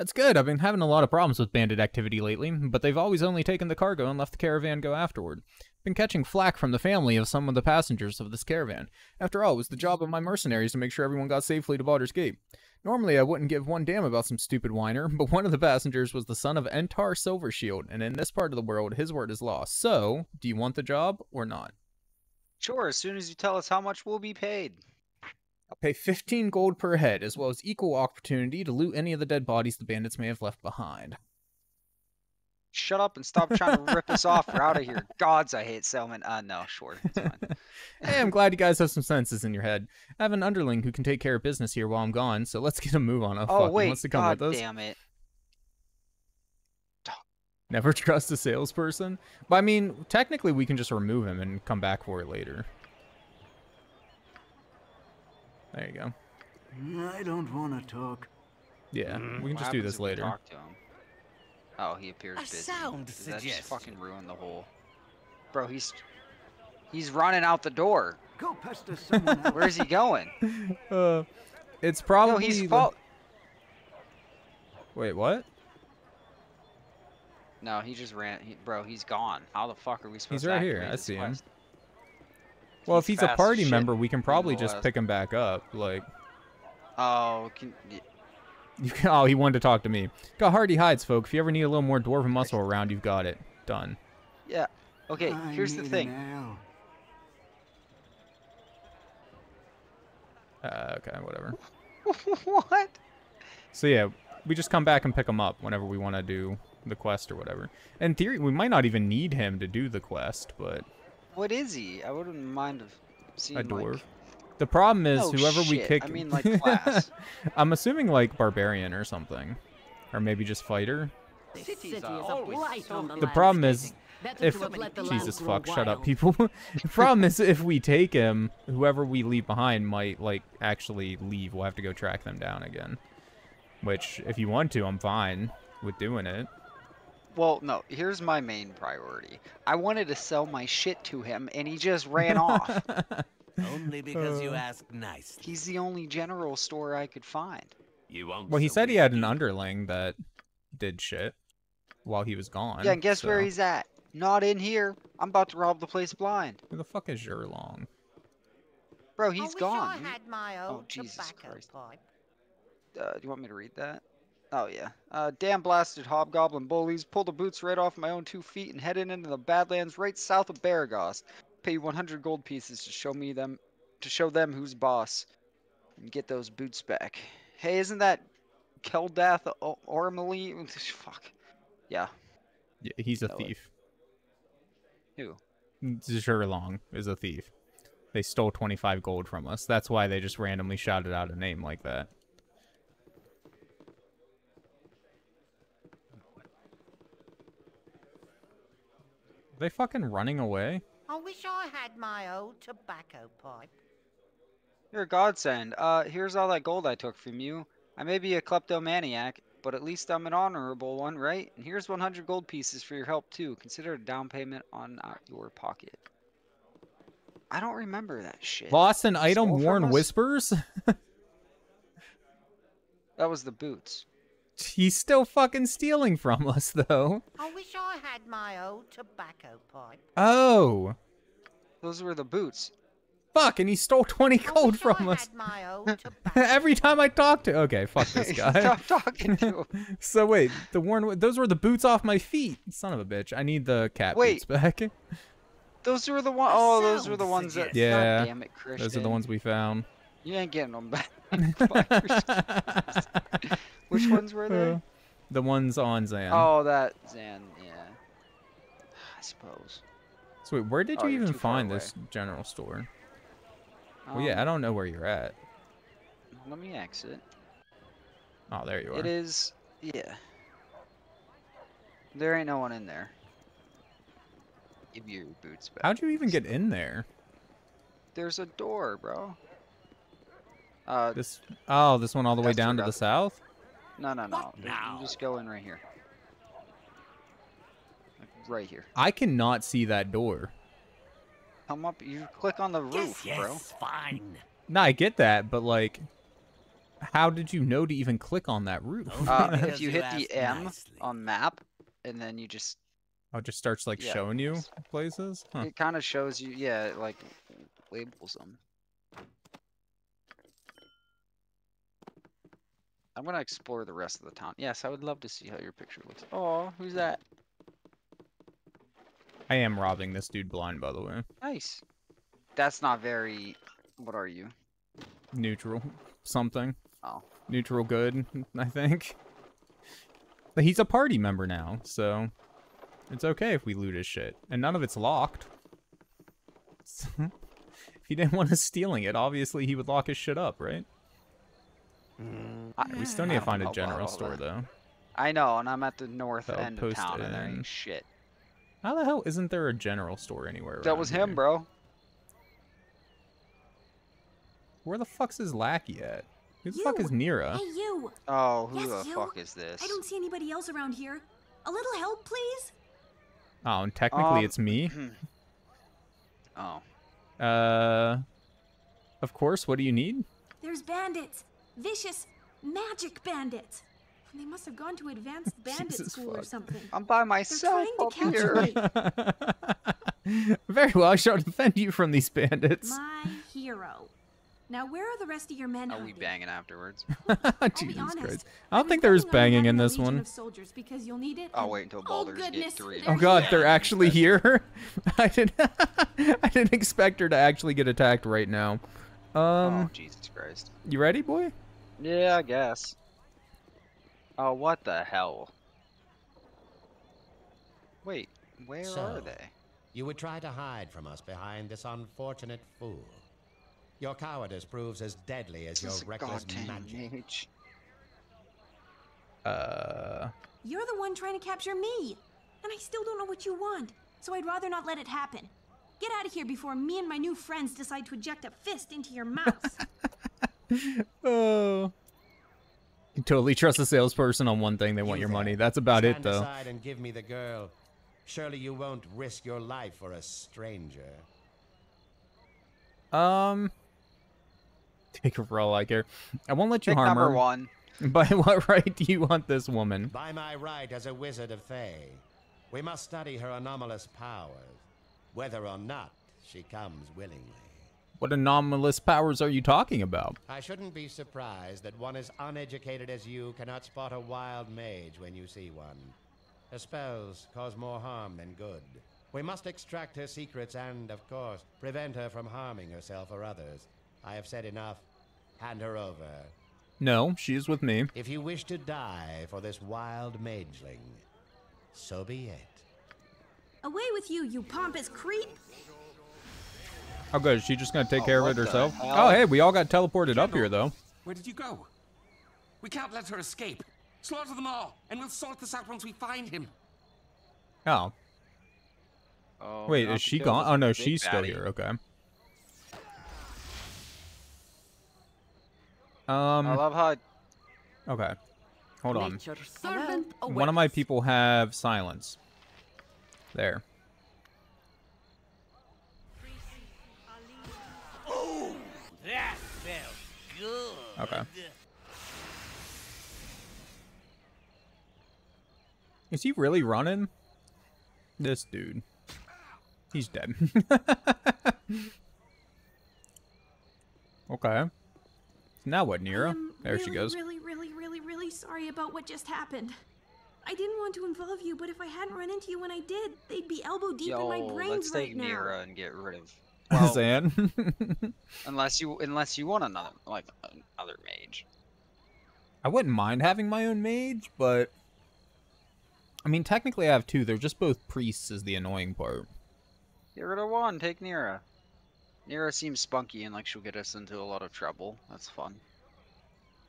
S2: That's good. I've been having a lot of problems with bandit activity lately, but they've always only taken the cargo and left the caravan go afterward. Been catching flack from the family of some of the passengers of this caravan. After all, it was the job of my mercenaries to make sure everyone got safely to Baldur's Gate. Normally, I wouldn't give one damn about some stupid whiner, but one of the passengers was the son of Entar Silvershield, and in this part of the world, his word is law. So, do you want the job or not?
S3: Sure, as soon as you tell us how much we'll be paid.
S2: I'll pay 15 gold per head, as well as equal opportunity to loot any of the dead bodies the bandits may have left behind.
S3: Shut up and stop trying to rip us off. We're out of here. Gods, I hate Selman. Uh, no, sure. It's fine.
S2: hey, I'm glad you guys have some senses in your head. I have an underling who can take care of business here while I'm gone, so let's get a move on. Oh,
S3: oh,
S2: fuck,
S3: wait.
S2: wants to come
S3: God
S2: with us.
S3: damn it.
S2: Never trust a salesperson. But I mean, technically, we can just remove him and come back for it later. There you go.
S9: I don't want to talk.
S2: Yeah, we can
S3: What
S2: just do this later.
S3: talk to him? Oh, he appears
S1: A
S3: busy.
S1: sound
S3: Does that just fucking ruin the whole. Bro, he's he's running out the door.
S9: Go pester someone else.
S3: Where's he going?
S2: Uh, it's
S3: No,
S2: probably.
S3: he's
S2: the-
S3: fall.
S2: Wait, what?
S3: No, he just ran. He, bro, he's gone. How the fuck are we supposed
S2: He's
S3: to He's
S2: right here, I
S3: this
S2: see him.
S3: Quest?
S2: Well, if
S3: He's
S2: he's a party member, we can probably just pick him back up. Like,
S3: Oh, can,
S2: you can, oh, he wanted to talk to me. Got hardy hides, folk. If you ever need a little more dwarven muscle around, you've got it. Done.
S3: yeah. Okay,
S9: I
S3: here's the thing.
S2: Uh, okay, whatever.
S3: what?
S2: So yeah, we just come back and pick him up whenever we want to do the quest or whatever. In theory, we might not even need him to do the quest, but
S3: What is he? I wouldn't mind of seeing
S2: a dwarf.
S3: like.
S2: The problem is,
S3: No
S2: whoever we
S3: shit,
S2: kick.
S3: I mean, like, class.
S2: I'm assuming like barbarian or something, or maybe just fighter.
S6: This city is
S1: are
S6: a
S1: always
S6: blight
S1: so
S6: the
S2: The problem is.
S6: Better
S2: if
S6: to have let the
S2: Jesus
S6: land grow
S2: fuck, shut up, people. the problem is, if we take him, whoever we leave behind might like actually leave. We'll have to go track them down again. Which, if you want to, I'm fine with doing it.
S3: Well, no. Here's my main priority. I wanted to sell my shit to him, and he just ran off.
S1: Only because you
S2: Uh.
S1: asked nicely.
S3: He's the only general store I could find.
S7: You want
S2: Well, he
S7: some
S2: said he had an underling that did shit while he was gone.
S3: Yeah, and guess where he's at? Not in here. I'm about to rob the place blind.
S2: Who the fuck is Zhurlong?
S3: Bro,
S6: I
S3: he's
S6: wish
S3: gone.
S6: I had my
S3: Oh, Jesus Christ.
S6: pipe.
S3: Uh, do you want me to read that? Oh yeah. Uh, damn blasted hobgoblin bullies! Pull the boots right off my own two feet and headed into the Badlands right south of Beregost. Pay 100 gold pieces to show me them, to show them who's boss, and get those boots back. Hey, isn't that Keldath O- Ormlyr? Fuck. Yeah.
S2: Yeah, he's a
S3: it.
S2: thief.
S3: Who?
S2: Zhurlong is a thief. They stole 25 gold from us. That's why they just randomly shouted out a name like that. They fucking running away?
S6: I wish I had my old tobacco pipe.
S3: You're a godsend. Uh, here's all that gold I took from you. I may be a kleptomaniac, but at least I'm an honorable one, right? And here's 100 gold pieces for your help too. Consider a down payment on uh, your pocket. I don't remember that shit.
S2: Lost an item,
S3: Stole from Worn
S2: Whispers?
S3: That was the boots.
S2: He's still fucking stealing from us, though.
S6: I wish I had my old tobacco pipe.
S2: Oh.
S3: Those were the boots.
S2: Fuck, and he stole 20 gold from
S6: I
S2: us.
S6: had my old tobacco.
S2: Every time I talk to Okay, fuck this guy.
S3: Stop talking to him.
S2: so wait, the Worn those were the boots off my feet. Son of a bitch. I need the cat
S3: Wait.
S2: boots back.
S3: Those were the one oh those were the ones that.
S2: Yeah,
S3: God damn it, Christian.
S2: Those are the ones we found.
S3: You ain't getting them back. Which ones were they?
S2: the ones on Xan.
S3: Oh, that Xan. Yeah. I suppose.
S2: So wait, where did
S3: Oh,
S2: you even find this general store? well, yeah, I
S3: Um,
S2: don't know where you're at.
S3: Let me exit.
S2: Oh, there you are.
S3: It is, yeah. There ain't no one in there. Give your boots back.
S2: How'd you even get in there?
S3: There's a door, bro. Uh,
S2: This oh, this one all the way down to the
S3: the-
S2: south.
S3: no, no, no.
S1: What
S3: You just go in right here. Right here.
S2: I cannot see that door.
S3: Come up. You click on the roof,
S1: yes,
S3: bro.
S1: yes, fine.
S2: No, I get that, but like, how did you know to even click on that roof?
S3: Uh, if you
S1: you
S3: hit the M
S1: nicely.
S3: on map, and then you just,
S2: Oh, it just starts like
S3: Yeah.
S2: showing you places. Huh.
S3: it kind of shows you, yeah, it, like labels them. I'm gonna explore the rest of the town. Yes, I would love to see how your picture looks. Oh, who's that?
S2: I am robbing this dude blind, by the way.
S3: Nice. That's not very. What are you?
S2: Neutral. Something.
S3: Oh.
S2: Neutral good, I think. But he's a party member now, so it's okay if we loot his shit. And none of it's locked. if he didn't want us stealing it, obviously he would lock his shit up, right?
S3: I-
S2: We still need to find a general
S3: all
S2: store, though.
S3: I know, and I'm at the north
S2: So
S3: end of
S2: post
S3: town, and there ain't shit.
S2: How the hell isn't there a general store anywhere?
S3: That
S2: around
S3: was him,
S2: here?
S3: bro.
S2: Where the fuck's his lackey at? Who the fuck is Neera?
S8: Hey, you!
S3: Oh, who
S8: Yes,
S3: the
S8: you.
S3: fuck is this?
S8: I don't see anybody else around here. A little help, please?
S2: Oh, and technically
S3: Um,
S2: it's me.
S3: Oh.
S2: Uh, of course. What do you need?
S8: There's bandits. Vicious magic bandits. They must have gone to advanced bandit
S2: Jesus
S8: school or something.
S3: I'm by myself
S8: trying to
S3: up
S8: capture
S3: here.
S2: Very well. I shall defend you from these bandits.
S8: My hero. Now, where are the rest of your men
S3: Are we banging afterwards?
S8: I'll be
S2: Jesus
S8: honest.
S2: Christ.
S8: I
S2: I don't
S8: was
S2: think there's banging in this one.
S8: Soldiers because you'll need it.
S3: I'll wait until
S8: oh,
S3: Baldur's
S8: goodness,
S3: Gate 3.
S2: Oh god, they're actually here. I didn't. I didn't expect her to actually get attacked right now.
S3: oh,
S2: Um,
S3: Jesus Christ.
S2: you ready, boy?
S3: Yeah, I guess. Oh, what the hell? Wait, where are they?
S10: You would try to hide from us behind this unfortunate fool. Your cowardice proves as deadly as your
S3: This is a
S10: reckless
S3: goddamn
S10: magic.
S3: mage.
S2: Uh,
S8: You're the one trying to capture me, and I still don't know what you want. So I'd rather not let it happen. Get out of here before me and my new friends decide to eject a fist into your mouth.
S2: oh. You totally trust a salesperson on one thing. They want
S10: You
S2: your
S10: there.
S2: money. That's about it,
S10: Stand
S2: though.
S10: aside and give me the girl. Surely you won't risk your life for a stranger.
S2: Um, take her for all I care. I won't let you
S3: Pick
S2: harm
S3: number
S2: her.
S3: one.
S2: By what right do you want this woman?
S10: By my right as a wizard of Thay, we must study her anomalous powers, whether or not she comes willingly.
S2: What anomalous powers are you talking about?
S10: I shouldn't be surprised that one as uneducated as you cannot spot a wild mage when you see one. Her spells cause more harm than good. We must extract her secrets and, of course, prevent her from harming herself or others. I have said enough. Hand her over.
S2: No, she is with me.
S10: If you wish to die for this wild mageling, so be it.
S8: Away with you, you pompous creep!
S2: Oh, good. Is she just gonna take
S3: Oh,
S2: care of it herself?
S3: hell?
S2: Oh, hey, we all got teleported up here, though.
S11: Where did you go? We can't let her escape. Slaughter them all, and we'll sort this out once we find him.
S2: Oh,
S3: Oh,
S2: wait, is she gone? Oh no, she's still here. Okay. Um.
S3: I love how
S2: Okay. Hold on. One of my people have silence. There. Okay. Is he really running? This dude. He's dead. okay. Now what,
S8: Neera?
S2: There
S8: really,
S2: she goes.
S8: really, really, really, really sorry about what just happened. I didn't want to involve you, but if I hadn't run into you when I did, they'd be elbow deep
S3: Yo,
S8: in my brains right now.
S3: let's
S8: right
S3: take
S8: now.
S3: Neera and get rid of. Well,
S2: Xan.
S3: unless you unless you want another like another mage.
S2: I wouldn't mind having my own mage, but I mean, technically, I have two. They're just both priests. Is the annoying part.
S3: Get rid of one. Take Neera. Neera seems spunky and like she'll get us into a lot of trouble. That's fun.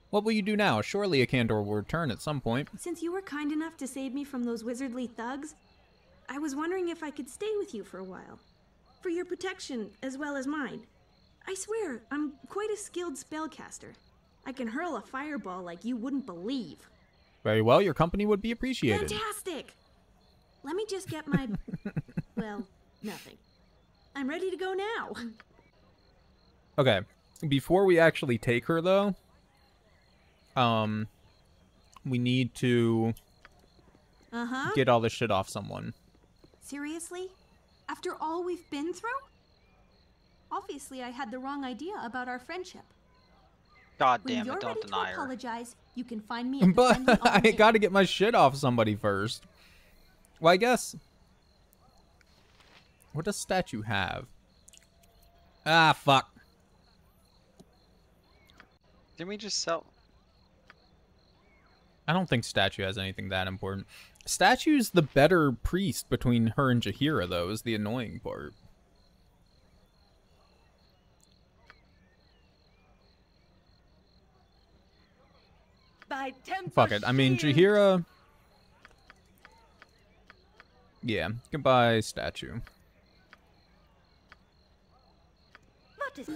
S2: What will you do now? Surely a candor will return at some point.
S8: Since you were kind enough to save me from those wizardly thugs, I was wondering if I could stay with you for a while. For your protection as well as mine. I swear, I'm quite a skilled spellcaster. I can hurl a fireball like you wouldn't believe.
S2: Very well. Your company would be appreciated.
S8: Fantastic! Let me just get my. well, nothing. I'm ready to go now.
S2: Okay. Before we actually take her, though, um, we need to
S8: Uh huh.
S2: get all this shit off someone.
S8: Seriously? After all we've been through? Obviously, I had the wrong idea about our friendship.
S3: God
S8: When
S3: damn
S8: you're
S3: it! Don't
S8: ready
S3: deny
S8: to
S3: her.
S8: apologize, you can find me at the
S2: But I gotta get my shit off somebody first. Well, I guess. What does statue have? Ah, fuck.
S3: Didn't we just sell?
S2: I don't think statue has anything that important. Statue's the better priest between her and Jaheira, though, is the annoying part. Fuck it. I mean. Jaheira. Yeah. Goodbye, statue.
S12: What is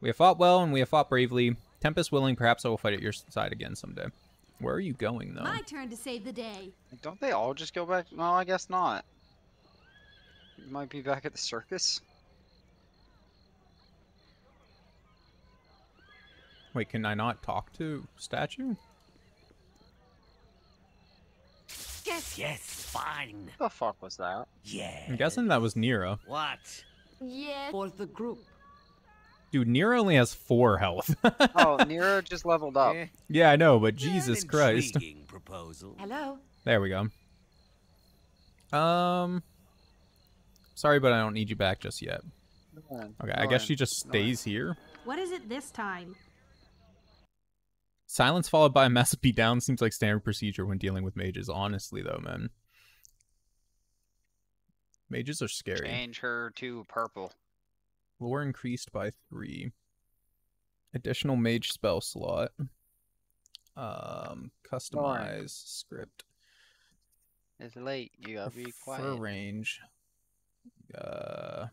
S2: We have fought well and we have fought bravely. Tempus willing, perhaps I will fight at your side again someday. Where are you going, though?
S13: My turn to save the day.
S3: Don't they all just go back? No, I guess not. You might be back at the circus.
S2: Wait, can I not talk to statue?
S1: Yes, yes, fine.
S3: What The fuck was that?
S1: Yeah.
S2: I'm guessing that was Neera.
S1: What?
S12: Yeah. For the group.
S2: Dude, Neera only has four health.
S3: oh, Neera just leveled up.
S2: yeah, I know, but Jesus Christ.
S1: Proposal.
S12: Hello.
S2: There we go. Um, sorry, but I don't need you back just yet. Okay, I guess she just stays here.
S8: What is it this time?
S2: Silence followed by a massive beatdown seems like standard procedure when dealing with mages. Honestly, though, man, mages are scary.
S3: Change her to purple.
S2: Lore increased by three. Additional mage spell slot. Um, customize script.
S3: It's late. You gotta be quiet.
S2: For range. Uh,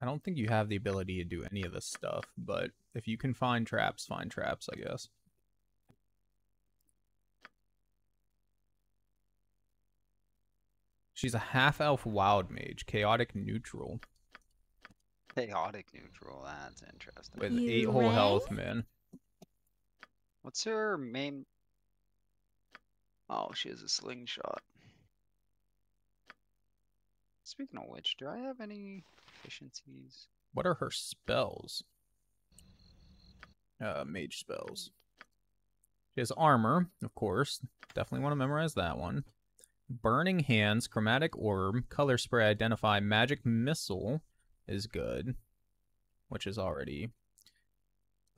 S2: I don't think you have the ability to do any of this stuff, but if you can find traps, find traps, I guess. She's a half elf wild mage, chaotic neutral,
S3: Chaotic neutral. That's interesting.
S2: with eight whole health, man.
S3: What's her main? Oh, she has a slingshot. Speaking of which, do I have any efficiencies?
S2: What are her spells? Uh, mage spells. She has armor, of course. Definitely want to memorize that one. Burning Hands, Chromatic Orb, Color Spray, Identify, Magic Missile is good, which is already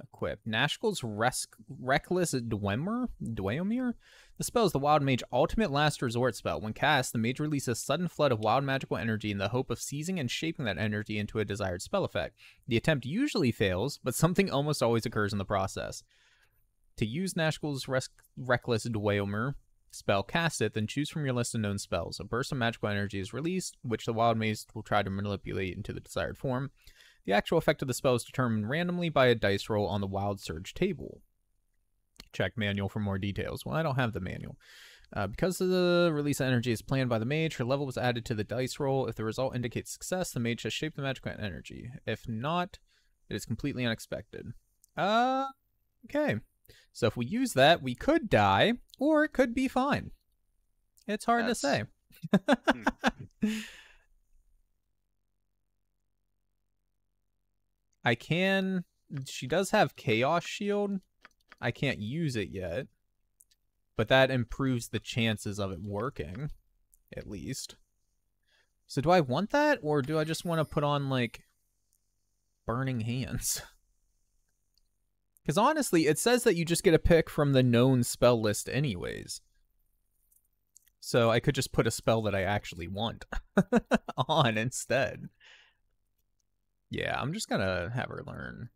S2: equipped. Nashkel's Res- Reckless Dwemer? Dweomir? The spell is the Wild Mage Ultimate Last Resort spell. When cast, the mage releases a sudden flood of wild magical energy in the hope of seizing and shaping that energy into a desired spell effect. The attempt usually fails, but something almost always occurs in the process. To use Nashkel's Res- Reckless Dweomer spell, cast it, then choose from your list of known spells. A burst of magical energy is released, which the wild mage will try to manipulate into the desired form. The actual effect of the spell is determined randomly by a dice roll on the Wild Surge table. Check manual for more details. Well, I don't have the manual. Uh, because the release of energy is planned by the mage, her level was added to the dice roll. If the result indicates success, the mage has shaped the magical energy. If not, it is completely unexpected. Uh, okay. So if we use that, we could die, or it could be fine. It's hard to say. I can. She does have Chaos Shield. I can't use it yet. But that improves the chances of it working, at least. So do I want that, or do I just want to put on, like, Burning Hands? Because honestly, it says that you just get a pick from the known spell list anyways. So I could just put a spell that I actually want on instead. Yeah, I'm just gonna have her learn.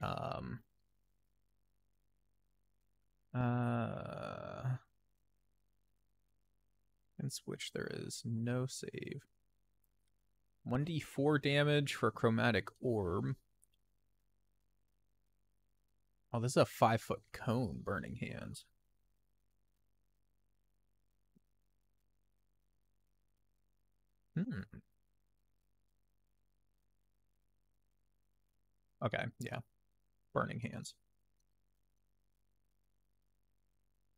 S2: Um. Uh. And switch, there is no save. 1d4 damage for Chromatic Orb. Oh, this is a five foot cone, Burning Hands. Hmm. Okay, yeah. Burning Hands.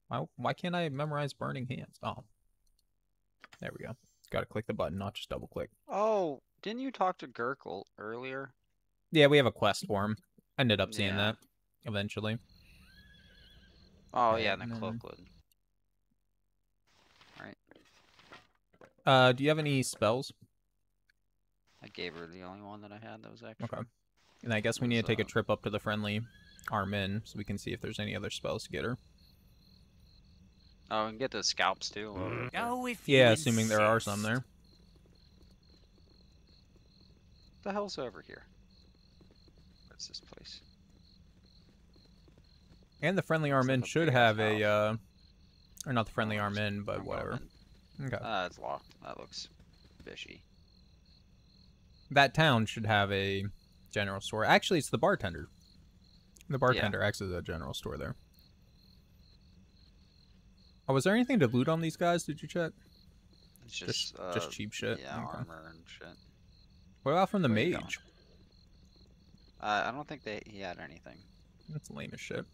S2: Why, why can't I memorize Burning Hands? Oh. There we go. Gotta click the button, not just double click.
S3: Oh, didn't you talk to Gurkle earlier?
S2: Yeah, we have a quest for him. I ended up seeing
S3: Yeah.
S2: that eventually.
S3: Oh yeah, the
S2: And then-
S3: Cloakwood. Right.
S2: Uh, do you have any spells?
S3: I gave her the only one that I had that was actually.
S2: Okay. And I guess we
S3: What
S2: need to take a
S3: uh,
S2: trip up to the friendly Arm Inn so we can see if there's any other spells to get her.
S3: Oh, and get the scalps too. while we're up there.
S1: Go if
S2: Yeah,
S1: you
S2: assuming there are some there.
S3: What the hell's over here? What's this place?
S2: And the friendly
S3: like
S2: Arm
S3: Inn
S2: should have a, uh, or not the friendly
S3: Oh, it's
S2: Arm Inn,
S3: but
S2: whatever. Okay.
S3: Ah, it's locked. That looks fishy.
S2: that town should have a general store. Actually, it's the bartender. The bartender acts as a general store there. Oh, was there anything to loot on these guys? Did you check?
S3: It's
S2: Just-
S3: just uh,
S2: just cheap shit?
S3: Yeah,
S2: Okay.
S3: armor and shit.
S2: What about from the
S3: Where
S2: mage?
S3: Uh, I don't think they he had anything.
S2: That's lame as shit.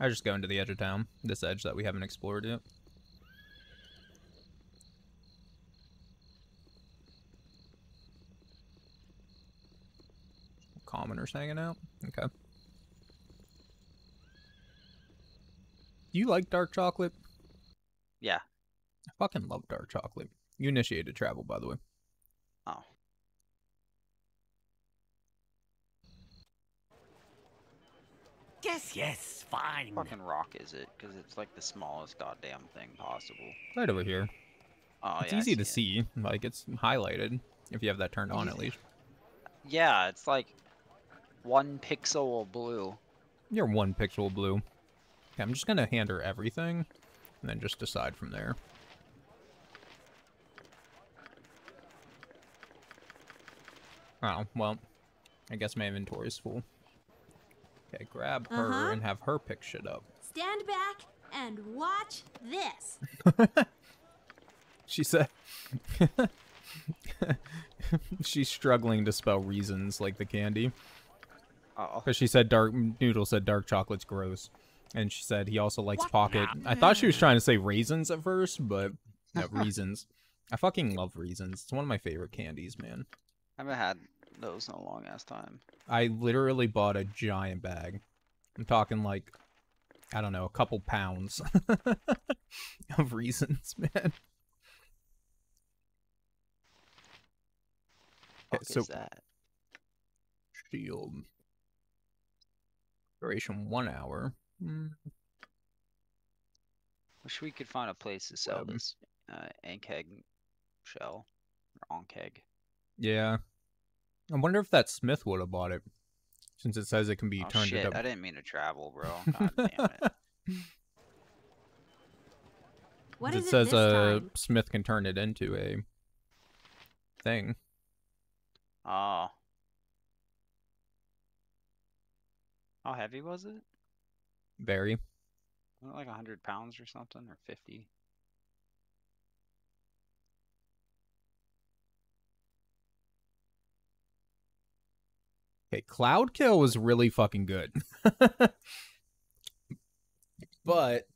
S2: I just go into the edge of town, this edge that we haven't explored yet. Commoners hanging out. Okay. Do you like dark chocolate?
S3: Yeah.
S2: I fucking love dark chocolate. You initiated travel, by the way.
S3: Oh.
S1: Yes, yes, fine.
S3: Fucking rock is it? Because it's like the smallest goddamn thing possible.
S2: Right over here.
S3: Oh
S2: it's
S3: yeah. I
S2: easy to
S3: it.
S2: see. Like, it's highlighted if you have that turned on at least.
S3: Yeah, it's like one pixel of blue.
S2: You're one pixel blue. Okay, I'm just gonna hand her everything, and then just decide from there. Oh, well, I guess my inventory is full. Okay, grab her
S8: Uh-huh.
S2: and have her pick shit up.
S8: Stand back and watch this.
S2: She said she's struggling to spell reasons like the candy.
S3: Oh.
S2: Because she said dark noodle said dark chocolate's gross. And she said he also likes pocket. I thought she was trying to say raisins at first, but no, reasons. I fucking love reasons. It's one of my favorite candies, man.
S3: I haven't had those in a long ass time.
S2: I literally bought a giant bag. I'm talking like I don't know, a couple pounds of reasons, man. Okay, so
S3: is that?
S2: shield duration one hour. Hmm.
S3: Wish we could find a place to sell
S2: Um,
S3: this uh, Ankheg shell. Or Onkeg.
S2: Yeah. I wonder if that Smith would have bought it. Since it says it can be
S3: Oh
S2: turned
S3: shit,
S2: into
S3: I didn't mean to travel, bro. God damn it.
S8: What
S2: it
S8: is it
S2: says
S8: this
S2: uh
S8: time?
S2: Smith can turn it into a thing.
S3: Oh. How heavy was it?
S2: Very.
S3: Wasn't it like 100 pounds or something? Or 50?
S2: Okay, Cloud Kill was really fucking good. but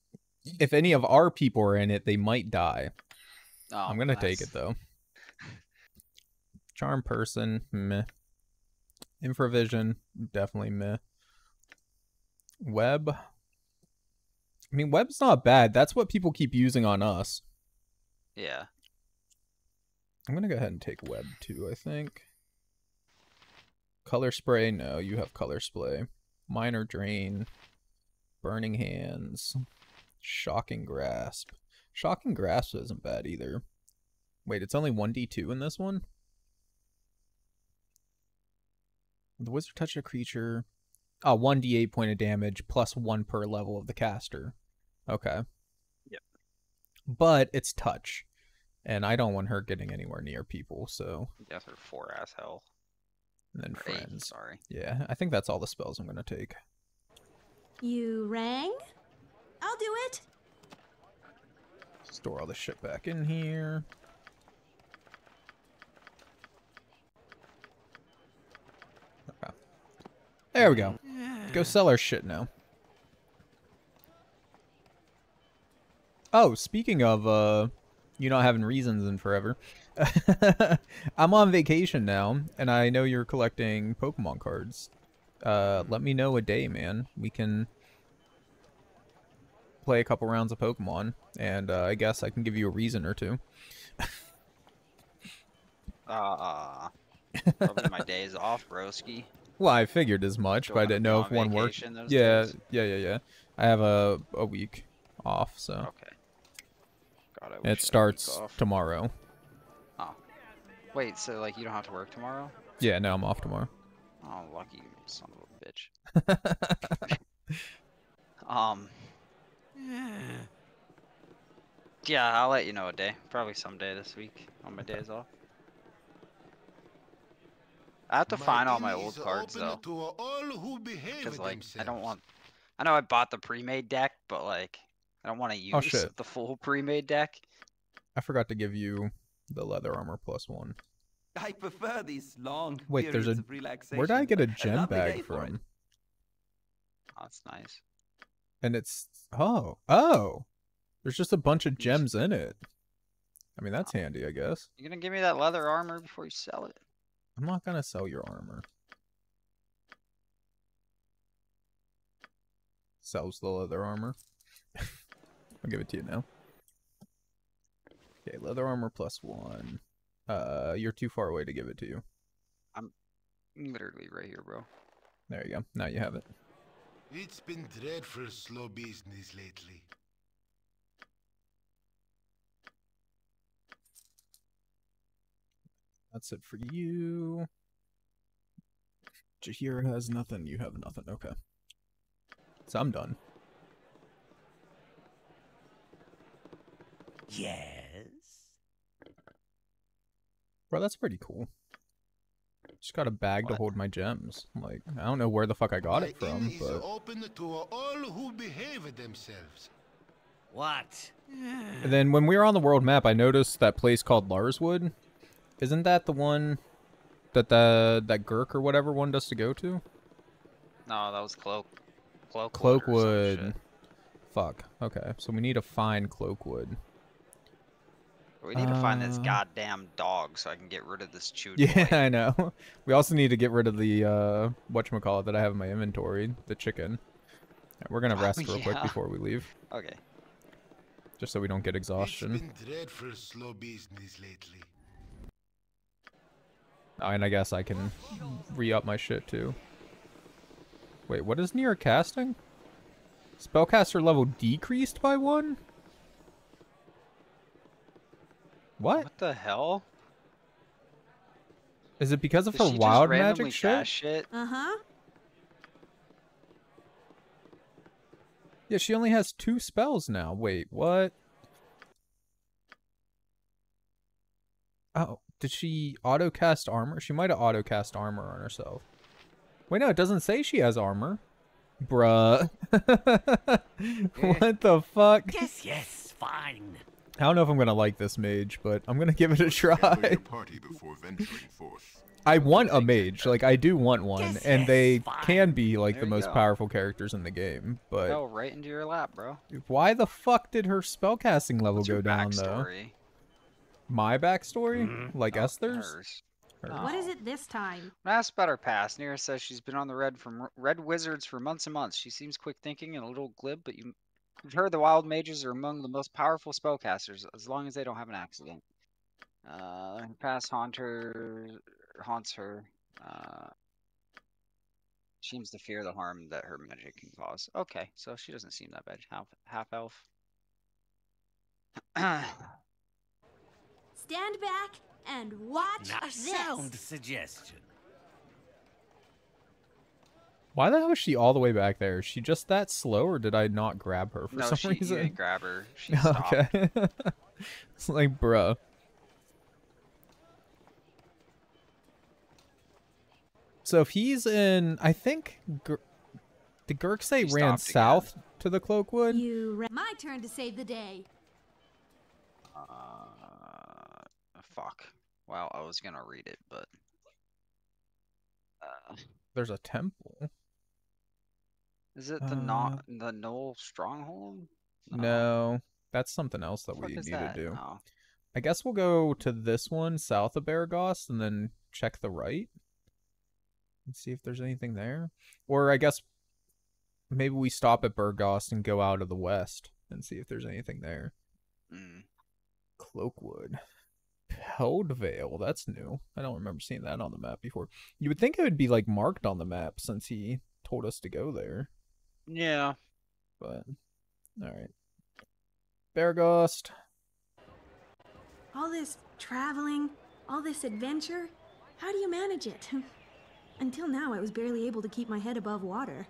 S2: if any of our people are in it, they might die.
S3: Oh,
S2: I'm gonna take it though. Charm person, meh. Infravision, definitely meh. Web. I mean, web's not bad. That's what people keep using on us.
S3: Yeah.
S2: I'm gonna go ahead and take web too, I think. Color spray, no, you have color spray. Minor drain. Burning hands. Shocking grasp. Shocking grasp isn't bad either. Wait, it's only 1d2 in this one? The wizard touch a creature. Ah, oh, 1d8 point of damage plus 1 per level of the caster. Okay.
S3: Yep.
S2: But it's touch. And I don't want her getting anywhere near people, so.
S3: Death her 4 ass hell.
S2: And then
S3: Or eight,
S2: friends.
S3: sorry.
S2: Yeah, I think that's all the spells I'm gonna take.
S8: You rang? I'll do it.
S2: Store all the shit back in here. Okay. There we go. Go sell our shit now. Oh, speaking of uh you not having reasons in forever. I'm on vacation now, and I know you're collecting Pokemon cards. Uh let me know a day, man. We can play a couple rounds of Pokemon, and uh, I guess I can give you a reason or two.
S3: Uh, probably my days off, broski.
S2: Well, I figured as much, but I didn't know if one worked. Yeah,
S3: days?
S2: yeah, yeah, yeah. I have a a week off, so
S3: Okay. God, I wish I had a
S2: it starts tomorrow.
S3: Oh. Wait, so like you don't have to work tomorrow?
S2: Yeah, no, I'm off tomorrow.
S3: Oh, lucky son of a bitch. um. Yeah, I'll let you know a day. Probably someday this week on my days off. I have to find all my old cards though,
S13: To all who behave
S3: because like I don't want. I know I bought the pre-made deck, but like I don't want to oh, use
S2: Oh, shit.
S3: the full pre-made deck.
S2: I forgot to give you the leather armor plus one.
S14: I prefer these long
S2: Wait, there's a.
S14: periods of relaxation.
S2: Where did I get a
S14: A
S2: gem
S14: lovely day
S2: bag
S14: for it.
S2: from?
S3: Oh, that's nice.
S2: And it's oh oh, there's just a bunch of gems in it. I mean that's handy, I guess.
S3: You're gonna give me that leather armor before you sell it?
S2: I'm not gonna sell your armor. Sells the leather armor. I'll give it to you now. Okay, leather armor plus one. Uh, you're too far away to give it to you.
S3: I'm literally right here, bro.
S2: There you go. Now you have it.
S13: It's been dreadful slow business lately.
S2: That's it for you. Jaheira has nothing. You have nothing. Okay. So I'm done.
S1: Yes.
S2: Bro, that's pretty cool. Just got a bag to hold my gems. Like, I don't know where the fuck I got it from, but
S13: open to all who behave themselves.
S1: What?
S2: And then when we were on the world map, I noticed that place called Larswood. Isn't that the one that the that Gurk or whatever wanted us to go to?
S3: No, that was cloak. Cloakwood.
S2: Cloakwood. Fuck. Okay, so we need to find Cloakwood.
S3: We need to find this
S2: Uh,
S3: goddamn dog so I can get rid of this chewed
S2: Yeah,
S3: boy.
S2: I know. We also need to get rid of the uh whatchamacallit that I have in my inventory, the chicken. Alright, We're gonna
S3: Oh,
S2: rest real quick before we leave,
S3: Okay.
S2: just so we don't get
S13: It's
S2: exhaustion.
S13: been dreadful slow business lately.
S2: Oh, and I guess I can re-up my shit too. Wait, what is near casting? Spellcaster level decreased by one? What?
S3: What the hell?
S2: Is it because of
S3: Did
S2: her
S3: she
S2: wild
S3: randomly
S2: magic shit?
S3: shit?
S8: Uh huh.
S2: Yeah, she only has two spells now. Wait, what? Oh, did she auto cast armor? She might have auto cast armor on herself. Wait, no, it doesn't say she has armor. Bruh. what the fuck?
S1: Yes, yes, fine.
S2: I don't know if I'm gonna like this mage, but I'm gonna give it a try.
S15: party before venturing forth.
S2: I want a mage, like I do want one,
S1: Yes,
S2: and
S1: yes,
S2: they
S1: fine.
S2: can be like
S3: There
S2: the most
S3: go.
S2: powerful characters in the game. But
S3: Fell right into your lap, bro.
S2: why the fuck did her spellcasting level
S3: What's
S2: go
S3: your
S2: down
S3: backstory?
S2: though? My backstory,
S1: Mhm.
S2: like
S3: Oh,
S2: Esther's.
S3: hers.
S2: Hers.
S8: What is it this time?
S3: When asked about her past, Neera says she's been on the red from r- Red Wizards for months and months. She seems quick thinking and a little glib, but you, you've heard the Wild Mages are among the most powerful spellcasters, as long as they don't have an accident. Uh, her past haunter haunts her. Uh, seems to fear the harm that her magic can cause. Okay, so she doesn't seem that bad. Half half elf.
S8: Stand back and watch
S1: Not
S8: this.
S1: sound suggestion.
S2: Why the hell is she all the way back there? Is she just that slow, or did I not grab her for
S3: no,
S2: some
S3: she, you
S2: reason?
S3: didn't grab her. She stopped.
S2: okay. it's like, bruh. So if he's in, I think, Gur- did Gurk say
S3: He
S2: ran
S3: stopped again.
S2: south to the Cloakwood?
S8: You ra- my turn to save the day.
S3: Uh, fuck. Wow, I was gonna read it, but. Uh,
S2: There's a temple.
S3: Is it the
S2: Uh,
S3: not the Gnoll Stronghold?
S2: No, that's something else that we need
S3: that?
S2: to do.
S3: Oh.
S2: I guess we'll go to this one south of Beregost and then check the right and see if there's anything there. Or I guess maybe we stop at Beregost and go out of the west and see if there's anything there.
S3: Mm.
S2: Cloakwood. Heldvale. That's new. I don't remember seeing that on the map before. You would think it would be like marked on the map since he told us to go there.
S3: Yeah.
S2: But all right. Beregost.
S8: All this traveling, all this adventure, how do you manage it? Until now, I was barely able to keep my head above water.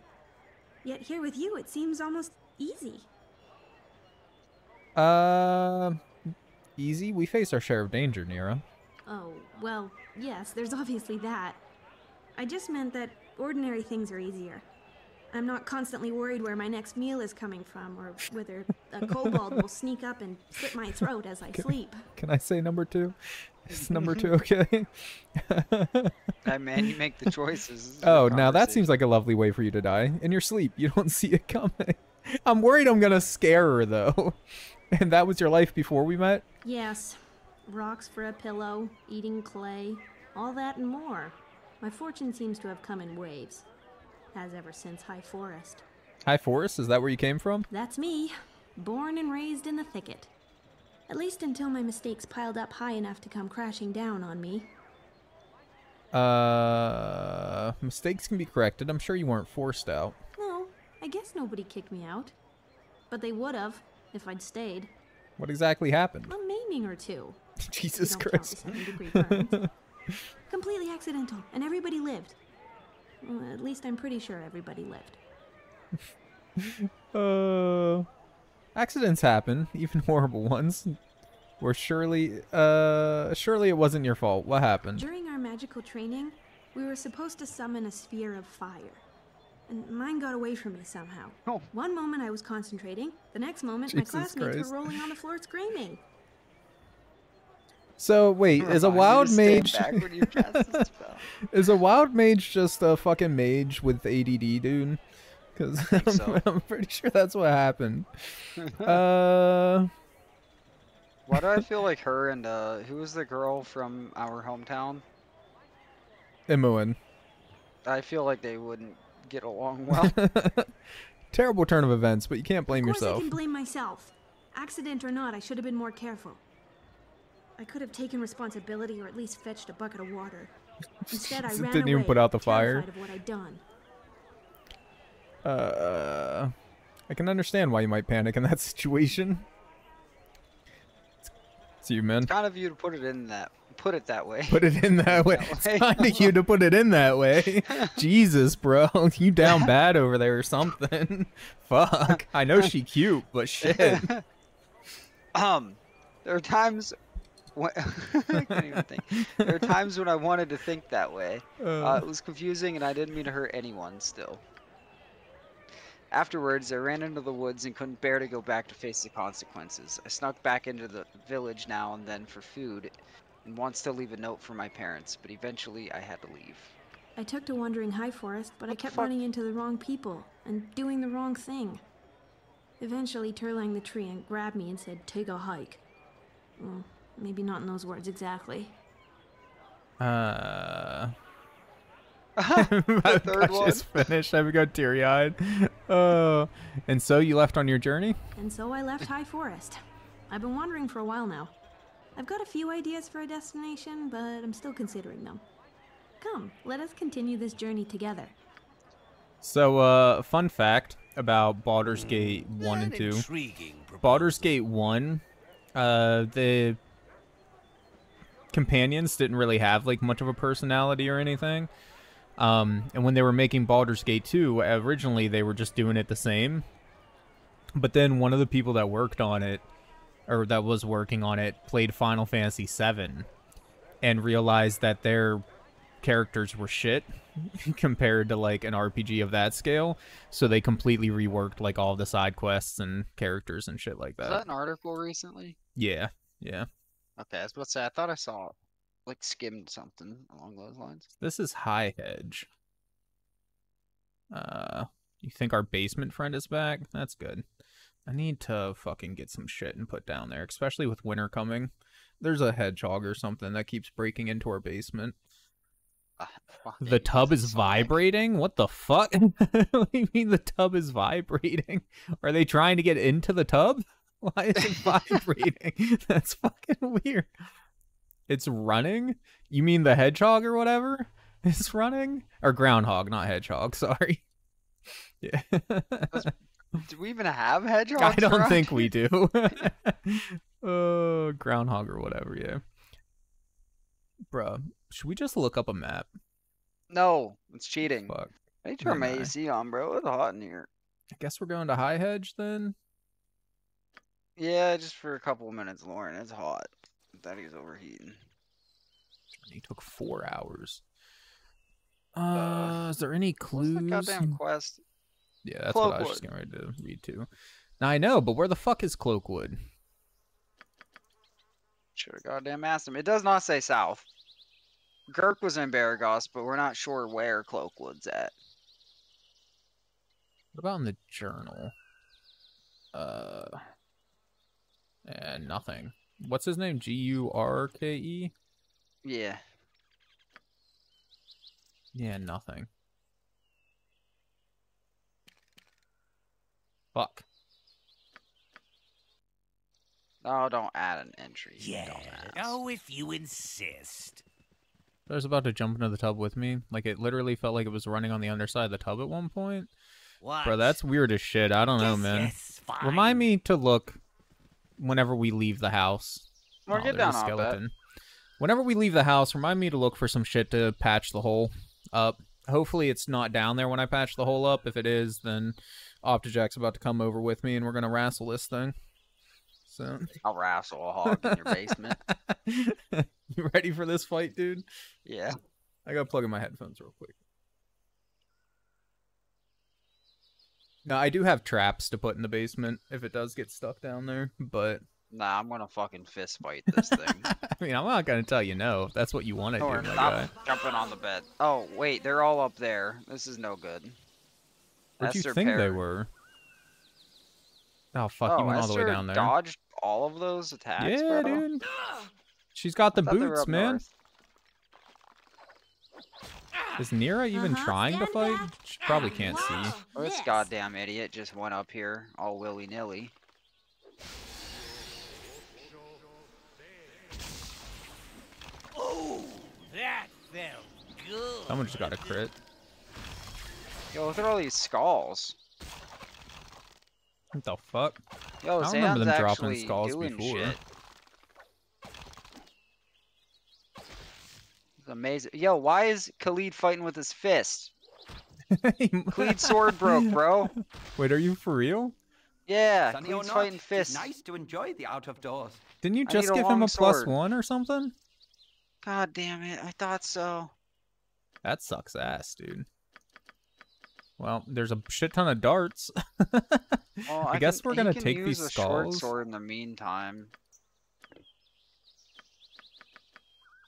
S8: Yet here with you, it seems almost easy.
S2: Uh, easy. We face our share of danger, Neera.
S8: Oh, well, yes, there's obviously that. I just meant that ordinary things are easier. I'm not constantly worried where my next meal is coming from or whether a kobold will sneak up and slit my throat as I sleep.
S2: Can I say number two? Is number two okay?
S3: I man, you make the choices. This is a
S2: oh, now that seems like a lovely way for you to die. In your sleep, you don't see it coming. I'm worried I'm gonna scare her though. And that was your life before we met?
S8: Yes, rocks for a pillow, eating clay, all that and more. My fortune seems to have come in waves. Has ever since High Forest.
S2: High Forest? Is that where you came from?
S8: That's me, born and raised in the thicket. At least until my mistakes piled up high enough to come crashing down on me.
S2: Uh, mistakes can be corrected. I'm sure you weren't forced out.
S8: No, I guess nobody kicked me out. But they would have, if I'd stayed.
S2: What exactly happened?
S8: A maiming or two.
S2: Jesus
S8: don't count the
S2: Christ.
S8: second degree burns. Completely accidental, and everybody lived. Well, at least I'm pretty sure everybody lived.
S2: Uh, accidents happen, even horrible ones. Where surely, uh, surely it wasn't your fault. What happened?
S8: During our magical training, we were supposed to summon a sphere of fire. And mine got away from me somehow.
S3: Oh.
S8: One moment I was concentrating, the next moment my classmates
S2: Christ.
S8: were rolling on the floor screaming.
S2: So wait, is a
S3: Remind you to
S2: wild mage?
S3: back when you cast the spell.
S2: is a wild mage just a fucking mage with ADD, dude? Because I'm,
S3: so.
S2: I'm pretty sure that's what happened. uh,
S3: Why do I feel like her and uh, who was the girl from our hometown?
S2: Imoen.
S3: I feel like they wouldn't get along well.
S2: Terrible turn of events, but you can't blame
S8: of course
S2: yourself.
S8: I can blame myself. Accident or not, I should have been more careful. I could have taken responsibility or at least fetched a bucket of water. Instead, I ran
S2: Didn't even
S8: away,
S2: put out the fire.
S8: of what I'd done.
S2: Uh, I can understand why you might panic in that situation. It's you, man.
S3: kind of you to put it in that, put it that way.
S2: Put it in that way.
S3: That
S2: It's kind of you to put it in that way. Jesus, bro, you down bad over there or something? Fuck. I know she cute, but shit.
S3: Um, there are times when I can't even think. There are times when I wanted to think that way. Uh,
S2: Uh.
S3: it was confusing, and I didn't mean to hurt anyone. Still. Afterwards, I ran into the woods and couldn't bear to go back to face the consequences. I snuck back into the village now and then for food, and wants to leave a note for my parents, but eventually I had to leave.
S8: I took to wandering High Forest, but I kept running into the wrong people and doing the wrong thing. Eventually, Turlang the tree and grabbed me and said, Take a hike. Well, maybe not in those words exactly.
S2: Uh.
S3: the third one.
S2: just finished. I got teary eyed. Uh, and so you left on your journey?
S8: And so I left High Forest. I've been wandering for a while now. I've got a few ideas for a destination, but I'm still considering them. Come, let us continue this journey together.
S2: So, uh, fun fact about Baldur's Gate 1 and 2.
S1: Intriguing.
S2: Baldur's Gate 1, uh, the companions didn't really have, like, much of a personality or anything. Um, and when they were making Baldur's Gate 2, originally they were just doing it the same. But then one of the people that worked on it, or that was working on it, played Final Fantasy VII and realized that their characters were shit compared to like an RPG of that scale. So they completely reworked like all the side quests and characters and shit like
S3: Was
S2: that.
S3: that an article recently?
S2: Yeah, yeah.
S3: Okay, I was about to say I thought I saw like skimmed something along those lines.
S2: This is High Hedge. Uh, you think our basement friend is back? That's good. I need to fucking get some shit and put down there, especially with winter coming. There's a hedgehog or something that keeps breaking into our basement. The tub is vibrating? What the fuck? what do you mean the tub is vibrating? Are they trying to get into the tub? Why is it vibrating? That's fucking weird. It's running? You mean the hedgehog or whatever? It's running? Or groundhog, not hedgehog, sorry. Yeah.
S3: Do we even have hedgehogs?
S2: I don't
S3: around
S2: think we do. uh, groundhog or whatever, yeah. Bruh, should we just look up a map?
S3: No, it's cheating.
S2: Fuck.
S3: I need to turn my AC on, bro. It's hot in here.
S2: I guess we're going to High Hedge then.
S3: Yeah, just for a couple of minutes, Lauren. It's hot. Daddy's overheating.
S2: He took four hours. Uh, is there any clues?
S3: What's the goddamn quest?
S2: Yeah, that's what I was just
S3: Cloakwood.
S2: getting ready to read too. Now I know, but where the fuck is Cloakwood?
S3: Should have goddamn asked him. It does not say south. Girk was in Beregost, but we're not sure where Cloakwood's at.
S2: What about in the journal? Uh, and nothing. What's his name? G U R K E.
S3: Yeah.
S2: Yeah, nothing. Fuck.
S3: Oh, don't add an entry. you
S1: Yeah.
S3: dumbass.
S1: Oh, if you insist.
S2: I was about to jump into the tub with me. Like it literally felt like it was running on the underside of the tub at one point.
S1: What?
S2: Bro, that's weird as shit. I don't know,
S1: Yes,
S2: man.
S1: yes.
S2: Remind me to look whenever we leave the house.
S3: Or
S2: Oh,
S3: get down
S2: a
S3: off that.
S2: skeleton. Whenever we leave the house, remind me to look for some shit to patch the hole up. Hopefully it's not down there when I patch the hole up. If it is, then Optejac's about to come over with me and we're gonna wrestle this thing. So
S3: I'll wrestle a hog in your basement.
S2: you ready for this fight, dude?
S3: Yeah.
S2: I gotta plug in my headphones real quick. Now I do have traps to put in the basement if it does get stuck down there, but
S3: Nah, I'm gonna fucking fist fight this thing.
S2: I mean I'm not gonna tell you no if that's what you want to do, my
S3: stop
S2: guy.
S3: jumping on the bed. Oh, wait, they're all up there. This is no good.
S2: Where'd you
S3: Esther
S2: think they were? Oh fuck,
S3: oh,
S2: you went all the way
S3: Esther
S2: down there.
S3: dodged all of those attacks,
S2: yeah,
S3: bro?
S2: dude. She's got the
S3: I thought they were
S2: boots, man.
S3: north.
S2: Is Neera even
S8: Uh-huh,
S2: trying to fight?
S8: back
S2: She probably can't see.
S3: This
S8: This.
S3: goddamn idiot just went up here all willy nilly.
S1: Oh, that felt good.
S2: Someone just got a crit.
S3: Yo, look at all these skulls.
S2: What the fuck?
S3: Yo,
S2: I don't remember them dropping skulls before.
S3: shit. Amazing. Yo, why is Khalid fighting with his fist? Khalid's sword broke, bro.
S2: Wait, are you for real?
S3: Yeah,
S14: Sunny
S3: Khalid's
S14: not,
S3: fighting
S14: it's nice to enjoy the out of doors.
S2: Didn't you just
S3: need a
S2: give him a plus
S3: sword.
S2: one or something?
S3: God damn it, I thought so.
S2: That sucks ass, dude. Well, there's a shit ton of darts.
S3: Well,
S2: I, guess
S3: can-
S2: we're gonna
S3: can
S2: take
S3: use
S2: these
S3: a short
S2: skulls.
S3: sword in the meantime.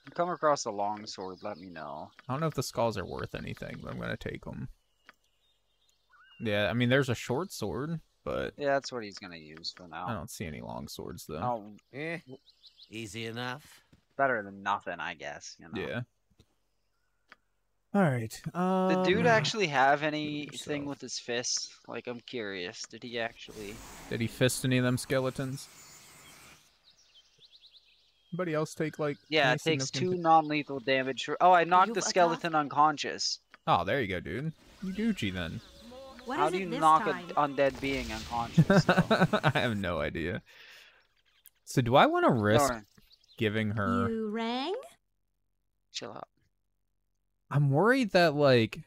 S3: If you come across a long sword, let me know.
S2: I don't know if the skulls are worth anything, but I'm gonna take them. Yeah, I mean, there's a short sword, but
S3: Yeah, that's what he's gonna use for now.
S2: I don't see any long swords though.
S3: Oh,
S1: Eh, easy enough.
S3: better than nothing, I guess. You know.
S2: Yeah. All right. Um,
S3: Did dude actually have anything with his fists? Like, I'm curious. Did he actually?
S2: Did he fist any of them skeletons? Anybody else take like?
S3: Yeah, it takes two
S2: significant-
S3: non-lethal damage. For... Oh, I knocked
S8: you
S3: the
S8: attack?
S3: skeleton unconscious.
S2: Oh, there you go, dude. You Gucci then.
S8: What
S3: How
S8: is
S3: do you knock
S8: time?
S3: an undead being unconscious?
S2: I have no idea. So do I want to risk
S3: Lauren,
S2: giving her?
S8: You rang?
S3: chill out.
S2: I'm worried that like.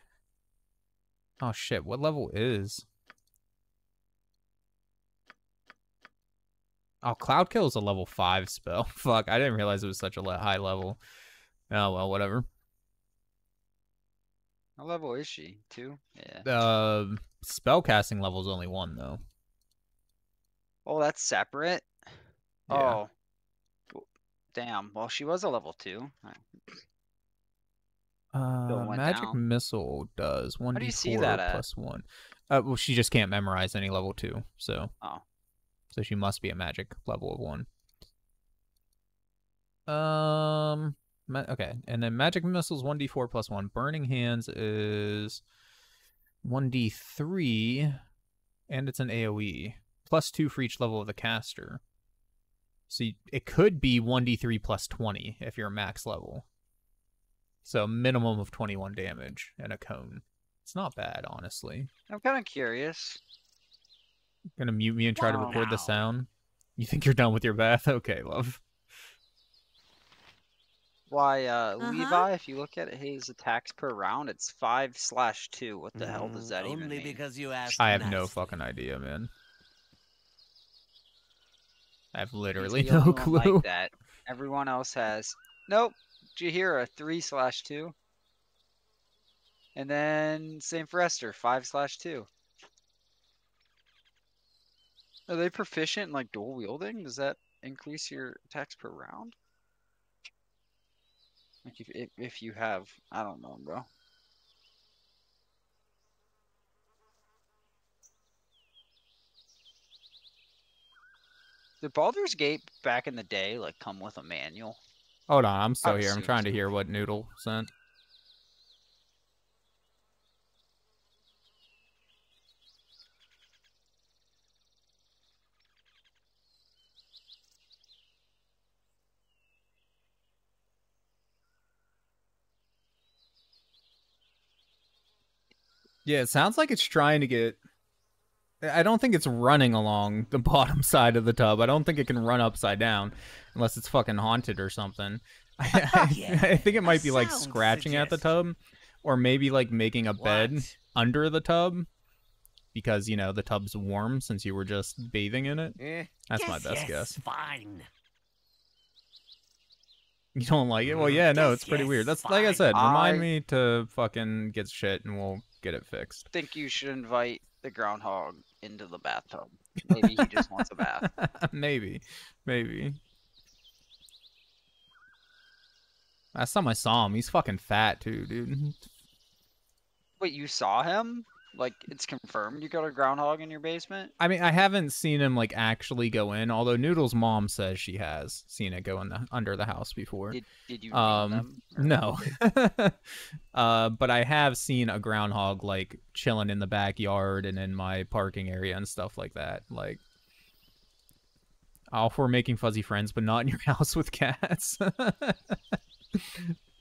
S2: Oh shit! What level is? Oh, Cloud Kill is a level five spell. Fuck! I didn't realize it was such a high level. Oh well, whatever.
S3: What level is she? Two? Yeah.
S2: Uh, spell casting level is only one though.
S3: Oh, that's separate.
S2: Yeah.
S3: Oh. Damn. Well, she was a level two.
S2: Uh, magic
S3: down.
S2: missile does one
S3: do
S2: d
S3: you see
S2: four
S3: that at?
S2: plus one. Uh, well, she just can't memorize any level two, so
S3: Oh.
S2: So she must be a magic level of one. Um, okay, and then magic missiles one d four plus one. Burning hands is one d three, and it's an AOE plus two for each level of the caster. So you, it could be 1d3 plus 20 if you're max level. So minimum of 21 damage and a cone. It's not bad, honestly.
S3: I'm kind of curious.
S2: Gonna mute me and try to record the sound. You think you're done with your bath? Okay, love.
S3: Why, uh,
S8: Uh-huh.
S3: Levi, if you look at his attacks per round, it's 5 slash 2. What the hell
S2: Mm,
S3: does that even
S1: Only
S3: mean?
S1: because you asked.
S2: I have no fucking idea, man. I have literally no clue.
S3: Like that. Everyone else has. Nope. Jaheira, 3 slash 2. And then same for Esther, 5 slash 2. Are they proficient in like dual wielding? Does that increase your attacks per round? Like if if, if you have, I don't know, bro. Did Baldur's Gate back in the day like come with a manual?
S2: Hold on, I'm still
S3: I'd
S2: here. I'm trying to hear what Noodle sent. Yeah, it sounds like it's trying to get. I don't think it's running along the bottom side of the tub. I don't think it can run upside down, unless it's fucking haunted or something. I,
S1: Yeah,
S2: I think it might be like scratching at the tub, or maybe like making a bed under the tub, because you know the tub's warm since you were just bathing in it.
S1: Eh,
S2: That's my best
S1: yes,
S2: guess.
S1: Fine.
S2: You don't like it? Well, yeah, no,
S1: Yes,
S2: it's pretty weird.
S1: yes,
S2: That's like I said. Remind
S3: I-
S2: me to fucking get shit, and we'll get it fixed.
S3: think you should invite the groundhog into the bathtub. Maybe he just wants a bath.
S2: maybe, maybe. Last time I saw him, he's fucking fat too, dude.
S3: Wait, you saw him? Like it's confirmed you got a groundhog in your basement?
S2: I mean, I haven't seen him like actually go in. Although Noodle's mom says she has seen it go in the, under the house before.
S3: Did did you
S2: Um,
S3: them?
S2: no. uh, but I have seen a groundhog like chilling in the backyard and in my parking area and stuff like that. Like, all for making fuzzy friends, but not in your house with cats.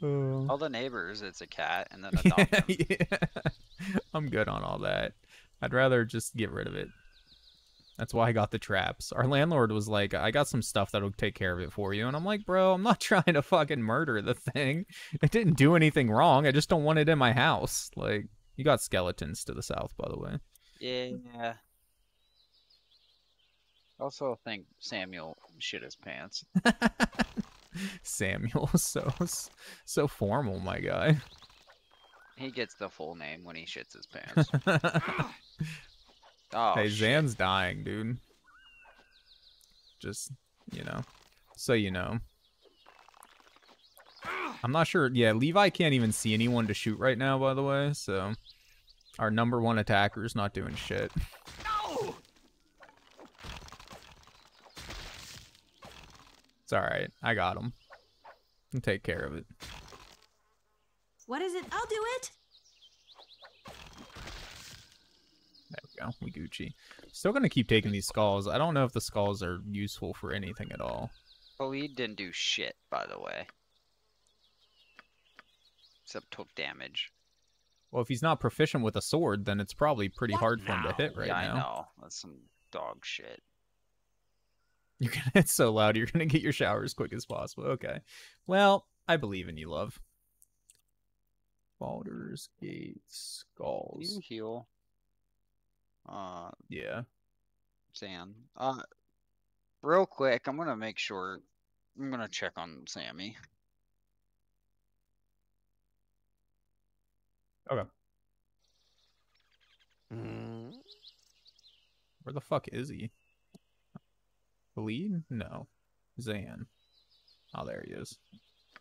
S2: Oh.
S3: All the neighbors, it's a cat, and then adopt him.
S2: yeah. I'm good on all that. I'd rather just get rid of it. That's why I got the traps. Our landlord was like, I got some stuff that'll take care of it for you. And I'm like, bro, I'm not trying to fucking murder the thing. It didn't do anything wrong. I just don't want it in my house. Like, you got skeletons to the south, by the way.
S3: Yeah. Also think Samuel shit his pants.
S2: Samuel, so so formal, my guy.
S3: He gets the full name when he shits his pants. oh,
S2: hey,
S3: shit.
S2: Xan's dying, dude. Just, you know, so you know. I'm not sure. Yeah, Levi can't even see anyone to shoot right now, by the way, so our number one attacker's not doing shit. It's alright. I got him. I'll take care of it.
S8: What is it? I'll do it.
S2: There we go. We Gucci. Still gonna keep taking these skulls. I don't know if the skulls are useful for anything at all.
S3: Oh, he didn't do shit, by the way. Except took damage.
S2: Well, if he's not proficient with a sword, then it's probably pretty hard for him to hit right
S3: yeah,
S2: now.
S3: I know. That's some dog shit.
S2: You're gonna it's so loud you're gonna get your shower as quick as possible. Okay. Well, I believe in you, love. Baldur's Gate skulls.
S3: You heal. Uh,
S2: Yeah.
S3: Sam. Uh, real quick, I'm gonna make sure. I'm gonna check on Sammy.
S2: Okay.
S1: Hmm?
S2: Where the fuck is he? Bleed? No. Xan. Oh, there he is.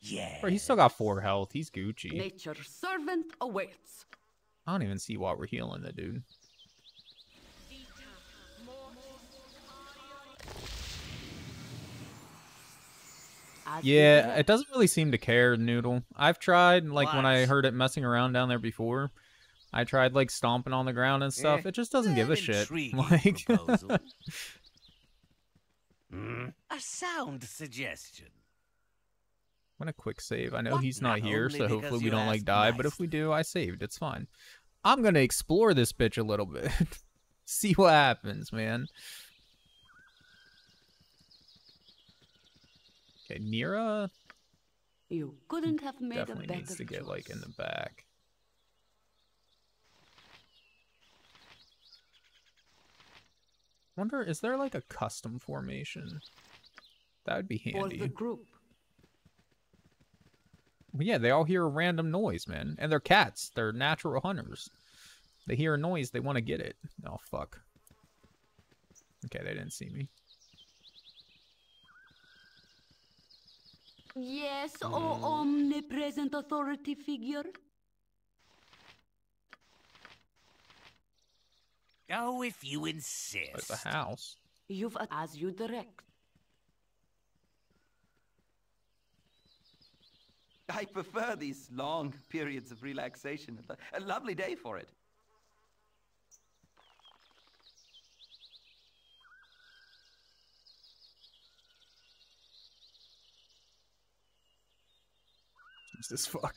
S1: Yeah.
S2: Bro, he's still got four health. He's Gucci.
S12: Nature's servant awaits.
S2: I don't even see why we're healing the dude. Yeah, it doesn't really seem to care, Noodle. I've tried, like, when I heard it messing around down there before. I tried, like, stomping on the ground and stuff.
S1: Eh,
S2: It just doesn't give a shit. Like,
S1: proposal. Hmm? A sound suggestion.
S2: I'm gonna quick save. I know
S1: What?
S2: he's not
S1: Not
S2: here, so hopefully we don't like
S1: asked
S2: die. But if we do, I saved. It's fine. I'm gonna explore this bitch a little bit. See what happens, man. Okay, Neera
S12: You couldn't have made a
S2: definitely
S12: better
S2: needs to get
S12: choice.
S2: like in the back. Wonder, is there like a custom formation? That would be handy.
S12: the group.
S2: Well, yeah, they all hear a random noise, man. And they're cats. They're natural hunters. They hear a noise, they want to get it. Oh, fuck. Okay, they didn't see me.
S12: Yes, oh omnipresent authority figure.
S1: Oh, if you
S2: There's
S1: insist.
S2: the house.
S12: You've a- as you direct.
S14: I prefer these long periods of relaxation. A lovely day for it.
S2: Jesus fuck.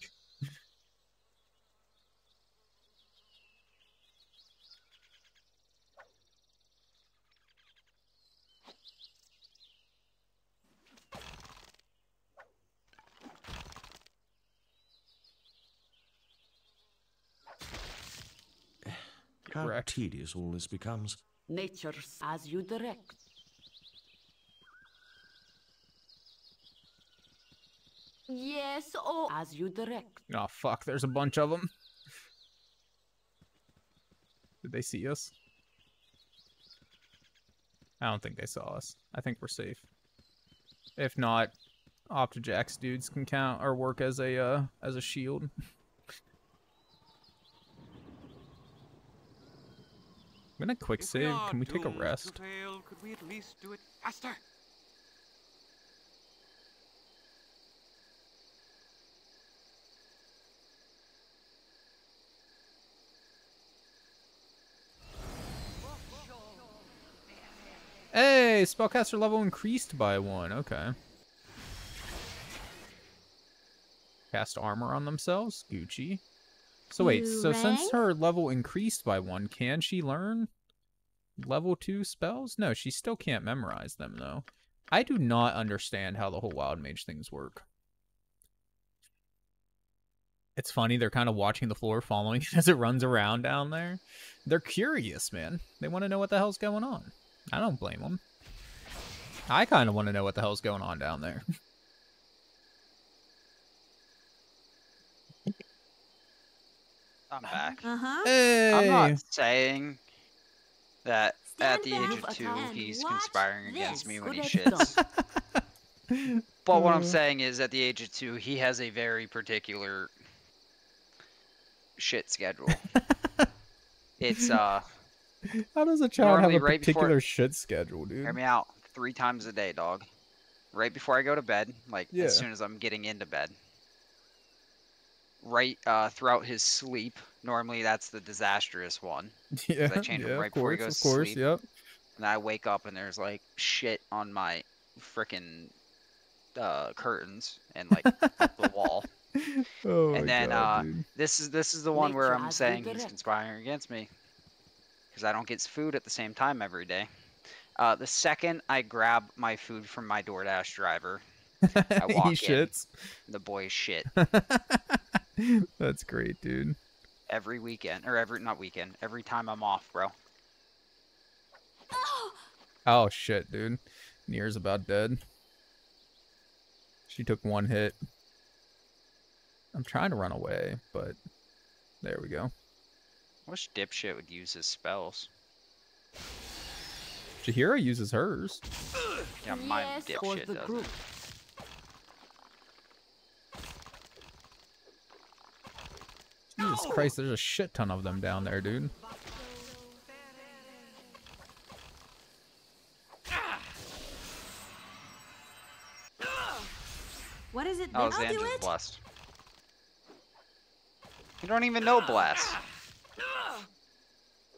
S16: Tedious all this becomes.
S12: Nature's as you direct. Yes, oh as you direct.
S2: Oh, fuck, there's a bunch of them. Did they see us? I don't think they saw us. I think we're safe. If not, Optejac's dudes can count or work as a uh, as a shield. I'm gonna quick
S5: If
S2: save. Can we take a rest?
S5: fail, could we at least do it faster?
S2: Hey, spellcaster level increased by one. Okay. Cast armor on themselves. Gucci. So wait, so since her level increased by one, can she learn level two spells? No, she still can't memorize them though. I do not understand how the whole wild mage things work. It's funny, they're kind of watching the floor, following it as it runs around down there. They're curious, man. They want to know what the hell's going on. I don't blame them. I kind of want to know what the hell's going on down there.
S3: I'm back.
S8: Uh huh.
S2: Hey!
S3: I'm not saying that at the age of two he's
S8: watch
S3: conspiring against me when he shits. But what I'm saying is, at the age of two, he has a very particular shit schedule. it's uh,
S2: How does a child have a
S3: right before-
S2: particular shit schedule, dude?
S3: hear me out, three times a day, dog. Right before I go to bed, like
S2: Yeah.
S3: as soon as I'm getting into bed. Right uh, throughout his sleep. Normally, that's the disastrous one.
S2: yeah,
S3: I change
S2: yeah,
S3: him right
S2: of
S3: before he
S2: course,
S3: goes
S2: of course,
S3: to sleep.
S2: yep.
S3: And I wake up and there's like shit on my frickin' uh, curtains and like the wall.
S2: Oh my
S3: and then
S2: God,
S3: uh, this is this is the one where I'm saying he's
S12: redirect.
S3: conspiring against me because I don't get food at the same time every day. Uh, the second I grab my food from my DoorDash driver, I walk
S2: he
S3: in.
S2: shits.
S3: the boys shit
S2: That's great, dude.
S3: every weekend or every not weekend, every time I'm off, bro.
S2: Oh shit, dude. Neera's about dead. She took one hit. I'm trying to run away, but there we go.
S3: Wish dipshit would use his spells.
S2: Jaheira uses hers.
S3: Yeah, my
S12: yes,
S3: dipshit doesn't.
S12: group.
S2: Jesus Christ, there's a shit ton of them down there, dude.
S8: What is it?
S3: Oh,
S8: that- I'll do
S3: Xander's
S8: it.
S3: blessed. You don't even know bless.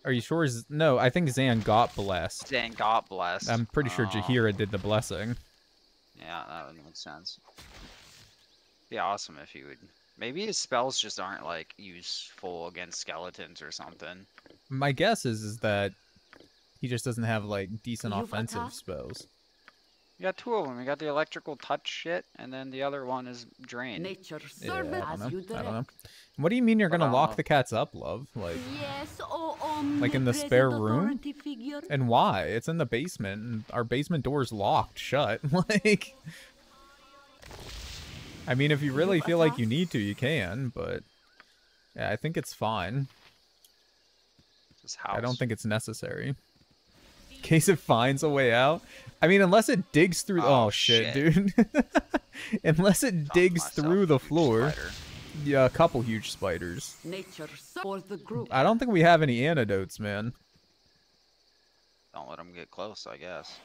S2: Are you sure? Z- No, I think Xan got blessed.
S3: Xan got blessed.
S2: I'm pretty sure
S3: Oh.
S2: Jaheira did the blessing.
S3: Yeah, that would make sense. Be awesome if he would. Maybe his spells just aren't like useful against skeletons or something.
S2: My guess is is that he just doesn't have like decent
S3: You've
S2: offensive
S3: attacked?
S2: spells.
S3: You got two of them. You got the electrical touch shit, and then the other one is drain.
S12: Nature
S2: Yeah, I don't know.
S12: as you
S2: I don't know. What do you mean you're gonna
S3: Uh,
S2: lock the cats up, love? Like,
S12: Yes, oh
S2: like in the spare room?
S12: figure.
S2: And why? It's in the basement, and our basement door's locked shut. like, I mean, if you really feel like you need to, you can, but yeah, I think it's fine.
S3: This
S2: I don't think it's necessary. In case it finds a way out. I mean, unless it digs through. Oh,
S3: Oh,
S2: shit,
S3: shit.
S2: dude. unless it digs through the floor. Yeah, a couple huge spiders.
S12: Nature for the group.
S2: I don't think we have any antidotes, man.
S3: Don't let them get close, I guess.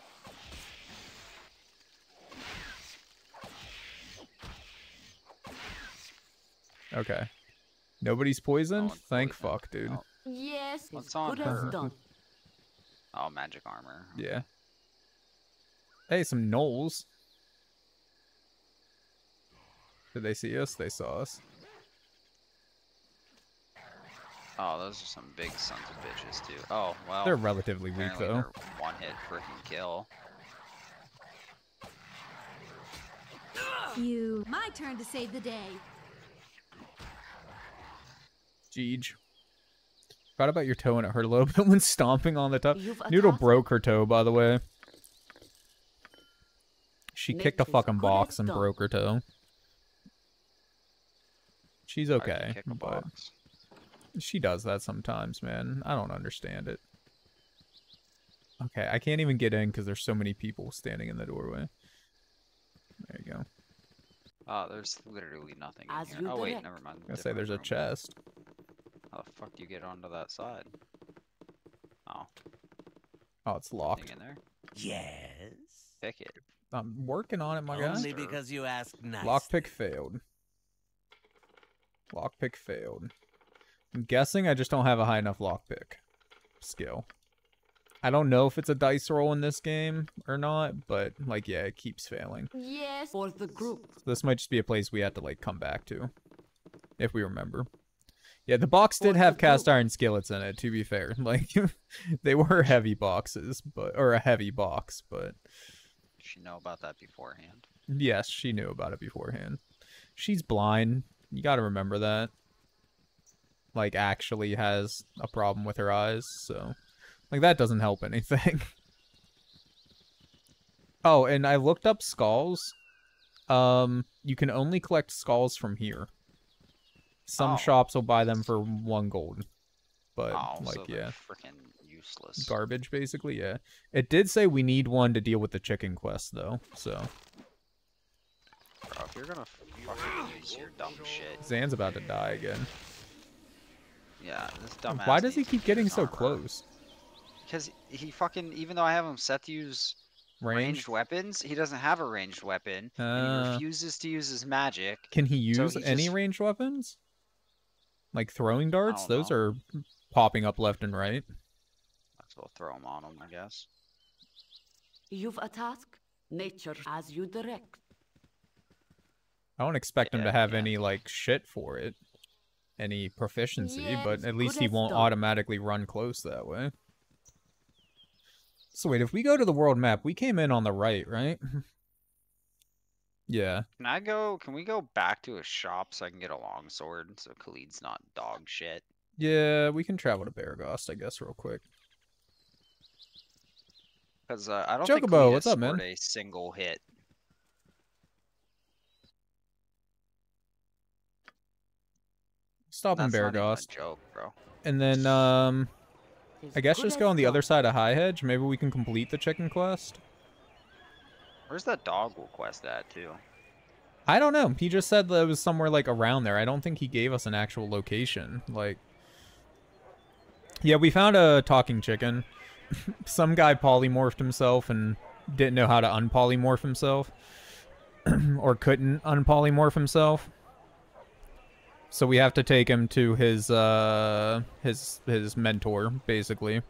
S2: Okay. Nobody's poisoned?
S3: one's
S2: Thank fuck, dude.
S12: Yes,
S3: What's
S12: it's
S3: on
S12: good
S3: her?
S12: as done.
S3: Oh, magic armor.
S2: Yeah. Hey, some gnolls. Did they see us? They saw us.
S3: Oh, those are some big sons of bitches too. Oh, well.
S2: They're relatively weak, though.
S3: One hit freaking kill.
S17: You. My turn to save the day.
S2: Jeej. Forgot about your toe and it hurt a little bit when stomping on the top. Noodle broke her toe, by the way. She kicked a fucking box and broke her toe. She's okay, but she does that sometimes, man. I don't understand it. Okay, I can't even get in because there's so many people standing in the doorway. There you go.
S3: Oh, there's literally nothing
S12: As
S3: in here. Oh wait, never mind.
S2: I'm gonna say
S3: different
S2: there's a chest.
S3: How the fuck do you get onto that side? Oh,
S2: Oh, it's locked.
S3: anything in there?
S1: Yes.
S3: Pick it.
S2: I'm working on it, my guy.
S1: Only because you asked nicely.
S2: Lockpick failed. Lockpick failed. I'm guessing I just don't have a high enough lockpick skill. I don't know if it's a dice roll in this game or not, but like yeah, it keeps failing.
S12: Yes, for the group.
S2: This might just be a place we have to like come back to. If we remember. Yeah, the box did have cast iron skillets in it, to be fair. Like they were heavy boxes, but or a heavy box, but
S3: She know about that beforehand.
S2: Yes, she knew about it beforehand. She's blind. You got to remember that. Like, actually has a problem with her eyes, so. Like, that doesn't help anything. oh, and I looked up skulls. Um, you can only collect skulls from here. Some
S3: Oh.
S2: shops will buy them for one gold. But,
S3: oh,
S2: like,
S3: so
S2: yeah.
S3: freaking useless.
S2: Garbage, basically, yeah. It did say we need one to deal with the chicken quest, though, so.
S3: Bro, if you're gonna fucking use your dumb shit.
S2: Xan's about to die again.
S3: Yeah, this dumbass.
S2: Why does he keep getting so
S3: armor.
S2: close?
S3: Because he fucking, even though I have him set to use
S2: Ranged?
S3: ranged weapons, he doesn't have a ranged weapon. and
S2: Uh,
S3: he refuses to use his magic.
S2: Can he
S3: so
S2: use
S3: he
S2: any
S3: just-
S2: ranged weapons? Like throwing darts? Those
S3: know.
S2: are popping up left and right.
S3: Might as well throw him on him, I guess.
S12: You've a task. Nature as you direct.
S2: I don't expect him to have
S3: yeah.
S2: any like shit for it. Any proficiency, but at least he won't
S12: done.
S2: automatically run close that way. So wait, if we go to the world map, we came in on the right, right? yeah.
S3: Can I go? Can we go back to a shop so I can get a longsword so Khalid's not dog shit?
S2: Yeah, we can travel to Beregost, I guess, real quick.
S3: Because uh, I don't
S2: Chocobo,
S3: think Khalid
S2: what's up, man?
S3: a single hit.
S2: Stop in
S3: That's a
S2: Beregost.
S3: joke, bro.
S2: And then um I guess just go on the
S12: done.
S2: other side of High Hedge. Maybe we can complete the chicken quest.
S3: Where's that dog will quest at too?
S2: I don't know. He just said that it was somewhere like around there. I don't think he gave us an actual location. Like Yeah, we found a talking chicken. Some guy polymorphed himself and didn't know how to unpolymorph himself. or couldn't unpolymorph himself. So we have to take him to his uh his his mentor, basically.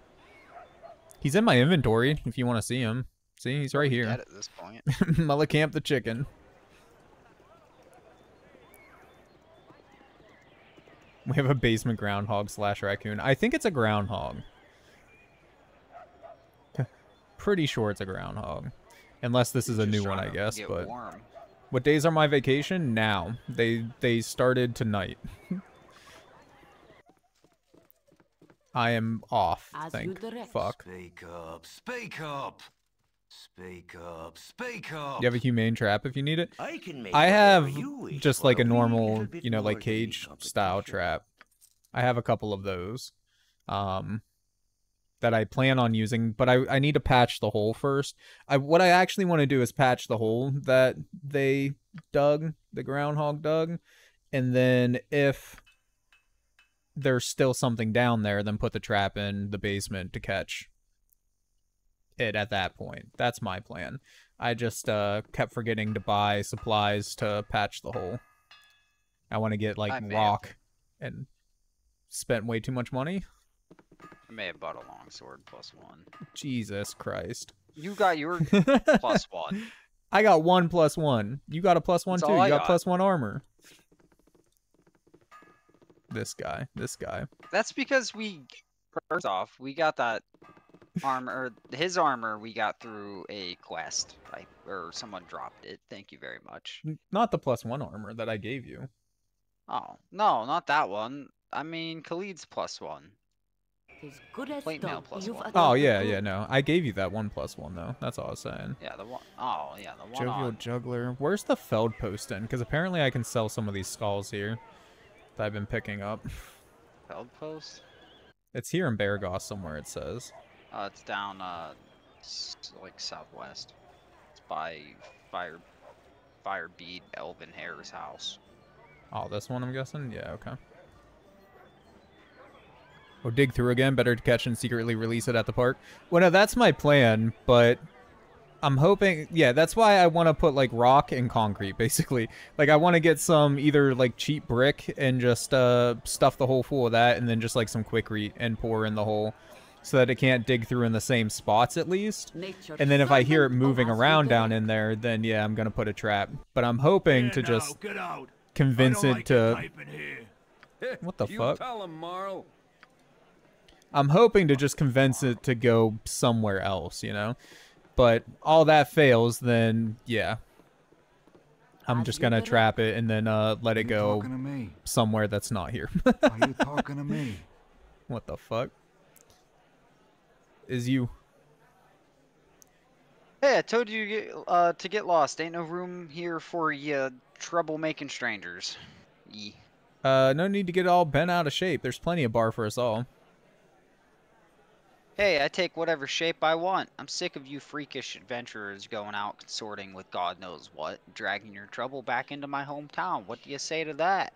S2: He's in my inventory if you want to see him. See, he's right here.
S3: Dead at this point.
S2: Melicamp the chicken. We have a basement groundhog slash raccoon. I think it's a groundhog. Pretty sure it's a groundhog. Unless this is a new one, I guess, but
S3: warm.
S2: What days are my vacation? Now. They they started tonight. I am off.
S12: As
S2: Thank fuck.
S13: Speak up, speak up. Speak up, speak up.
S2: You have a humane trap if you need it.
S13: I can make
S2: I have just like
S13: a
S2: a normal,
S13: little
S2: you know, like cage style trap. I have a couple of those. Um that I plan on using, but I, I need to patch the hole first. I what I actually want to do is patch the hole that they dug, the groundhog dug, and then if there's still something down there, then put the trap in the basement to catch it at that point. That's my plan. I just uh kept forgetting to buy supplies to patch the hole. I want to get like
S3: I may have-
S2: rock and spent way too much money.
S3: I may have bought a longsword plus one.
S2: Jesus Christ.
S3: You got your plus one.
S2: I got one plus one. You got a plus one
S3: That's
S2: too. You got,
S3: got.
S2: plus one armor. This guy. This guy.
S3: That's because we first off we got that armor. His armor we got through a quest, like or someone dropped it. Thank you very much.
S2: Not the plus one armor that I gave you.
S3: Oh no, not that one. I mean Khalid's plus one.
S12: As good as
S3: Plate mail
S12: done.
S3: plus
S12: You've
S3: one.
S2: Oh yeah, yeah, no. I gave you that one plus one though. That's all I was saying.
S3: Yeah, the one oh yeah, the one
S2: Jovial
S3: on.
S2: juggler. Where's the Feldepost Inn? Because apparently I can sell some of these skulls here that I've been picking up.
S3: Feld post.
S2: It's here in Beregost somewhere. It says.
S3: Uh, it's down uh, like southwest. It's by Fire, Firebead Elvenhair's house.
S2: Oh, this one I'm guessing? Yeah, okay. Or dig through again, better to catch and secretly release it at the park. Well, no, that's my plan, but I'm hoping, yeah, that's why I want to put like rock and concrete, basically. Like I want to get some either like cheap brick and just uh stuff the hole full of that, and then just like some quickreat and pour in the hole, so that it can't dig through in the same spots at least.
S12: Nature
S2: And then if I hear it moving around down in there, then yeah, I'm gonna put a trap. But I'm hoping to just
S9: get
S2: convince it
S9: like
S2: to.
S9: your type in here.
S2: What the
S11: you
S2: fuck?
S11: Tell him, Marl.
S2: I'm hoping to just convince it to go somewhere else, you know? But all that fails, then yeah. I'm just gonna trap it and then uh let it go
S9: talking to me?
S2: somewhere that's not here.
S9: Are you talking to me?
S2: what the fuck? Is you
S3: Hey, I told you to get, uh, to get lost. Ain't no room here for you trouble-making strangers. Ye.
S2: uh no need to get all bent out of shape. There's plenty of bar for us all.
S3: Hey, I take whatever shape I want. I'm sick of you freakish adventurers going out consorting with God knows what, dragging your trouble back into my hometown. What do you say to that?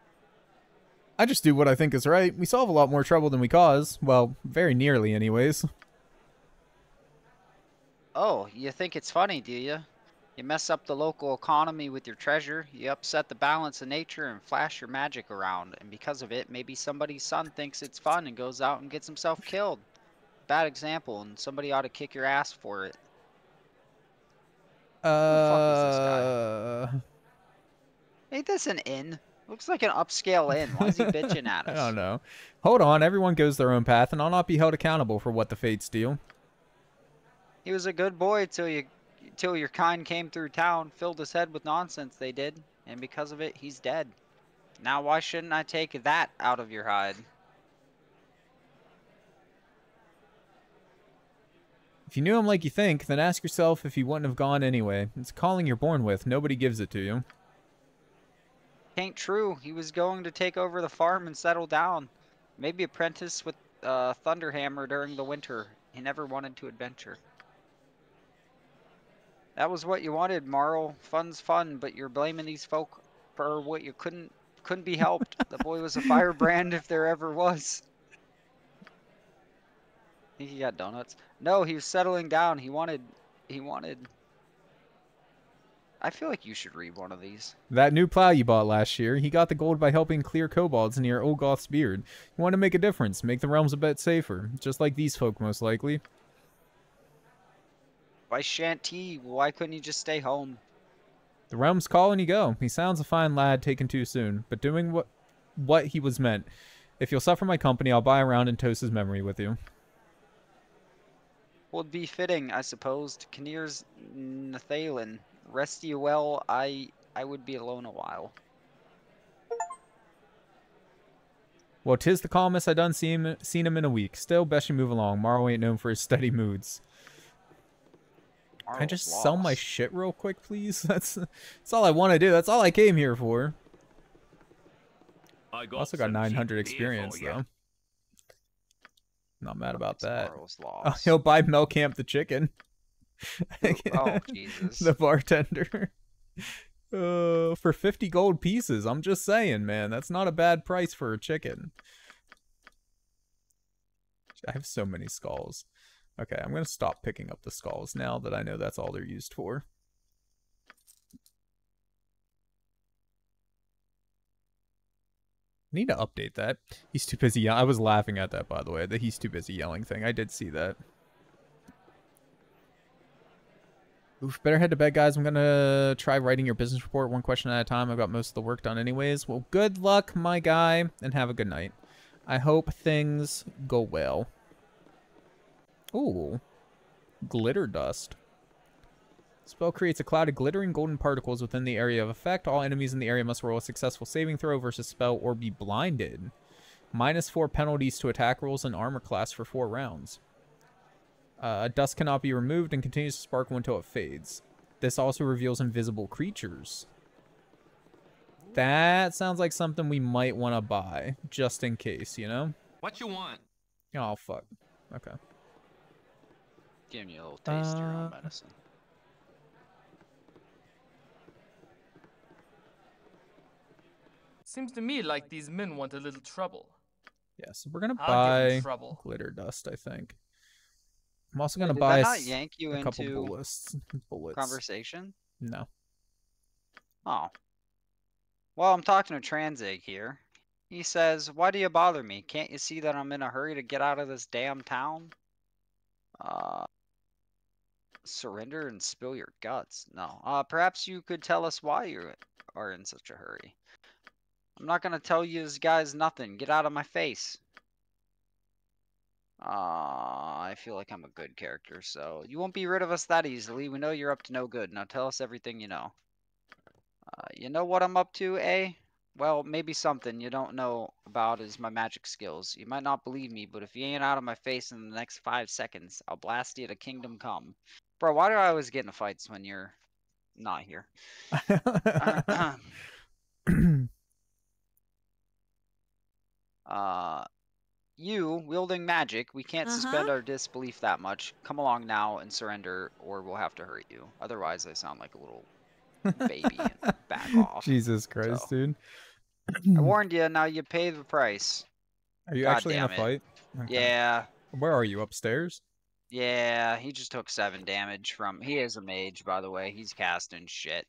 S2: I just do what I think is right. We solve a lot more trouble than we cause. Well, very nearly anyways.
S3: Oh, you think it's funny, do you? You mess up the local economy with your treasure, you upset the balance of nature and flash your magic around, and because of it, maybe somebody's son thinks it's fun and goes out and gets himself killed. Bad example, and somebody ought to kick your ass for it.
S2: Uh
S3: Ain't this an inn? Looks like an upscale inn. Why is he bitching at us?
S2: I don't know. Hold on, everyone goes their own path and I'll not be held accountable for what the fates deal.
S3: He was a good boy till you, till your kind came through town, filled his head with nonsense. They did, and because of it, he's dead. Now, why shouldn't I take that out of your hide?
S2: If you knew him like you think, then ask yourself if he wouldn't have gone anyway. It's a calling you're born with. Nobody gives it to you.
S3: Ain't true. He was going to take over the farm and settle down. Maybe apprentice with uh, Thunderhammer during the winter. He never wanted to adventure. That was what you wanted, Marl. Fun's fun, but you're blaming these folk for what you couldn't couldn't be helped. the boy was a firebrand if there ever was. Think he got donuts? No, he was settling down. He wanted he wanted I feel like you should read one of these.
S2: That new plow you bought last year, he got the gold by helping clear kobolds near Ulgoth's beard. You want to make a difference, make the realms a bit safer, just like these folk most likely.
S3: Why shan't he? Why couldn't he just stay home?
S2: The realm's calling you go. He sounds a fine lad taken too soon, but doing what what he was meant. If you'll suffer my company, I'll buy around and toast his memory with you.
S3: Would be fitting, I suppose, to Kinnear's Nathalin. Rest you well, I I would be alone a while.
S2: Well, 'tis the calmest I done see him, seen him in a week. Still, best you move along. Morrow ain't known for his steady moods. Can I just sell my shit real quick, please? That's that's all I want to do. That's all I came here for.
S7: I got
S2: Also got 900 experience though. Not mad about that. Oh, he'll buy Melicamp the chicken.
S3: oh, Jesus.
S2: the bartender. Uh, for 50 gold pieces. I'm just saying, man. That's not a bad price for a chicken. I have so many skulls. Okay, I'm going to stop picking up the skulls now that I know that's all they're used for. Need to update that. He's too busy. I was laughing at that, by the way. The he's too busy yelling thing. I did see that. Oof, better head to bed, guys. I'm gonna try writing your business report one question at a time. I've got most of the work done anyways. Well, good luck, my guy, and have a good night. I hope things go well. Ooh. Glitter dust. Spell creates a cloud of glittering golden particles within the area of effect. All enemies in the area must roll a successful saving throw versus spell or be blinded. Minus four penalties to attack rolls and armor class for four rounds. Uh, dust cannot be removed and continues to sparkle until it fades. This also reveals invisible creatures. That sounds like something we might want to buy, just in case, you know?
S11: What you want?
S2: Oh, fuck. Okay.
S3: Give me a little taste of your own
S2: Uh,
S3: medicine.
S18: Seems to me like these men want a little trouble.
S2: Yeah, so we're gonna
S18: I'll
S2: buy
S18: trouble.
S2: glitter dust, I think. I'm also gonna
S3: Did
S2: buy
S3: that
S2: a
S3: not yank you
S2: a couple
S3: into
S2: bullets. bullets.
S3: Conversation?
S2: No.
S3: Oh. Well, I'm talking to Tranzig here. He says, Why do you bother me? Can't you see that I'm in a hurry to get out of this damn town? Uh, surrender and spill your guts. No. Uh, perhaps you could tell us why you are in such a hurry. I'm not gonna tell you this guys nothing. Get out of my face. Ah, I feel like I'm a good character, so you won't be rid of us that easily. We know you're up to no good. Now tell us everything you know. Uh, you know what I'm up to, eh? Well, maybe something you don't know about is my magic skills. You might not believe me, but if you ain't out of my face in the next five seconds, I'll blast you to Kingdom Come. Bro, why do I always get in fights when you're not here? uh, you, wielding magic, we can't suspend
S17: Uh-huh.
S3: our disbelief that much. Come along now and surrender, or we'll have to hurt you. Otherwise, I sound like a little baby and back off.
S2: Jesus Christ, dude.
S3: I warned you, now you pay the price.
S2: Are you
S3: God
S2: actually in a
S3: it.
S2: fight? Okay.
S3: Yeah,
S2: Where are you? Upstairs?
S3: yeah, he just took seven damage from. He is a mage, by the way. He's casting shit.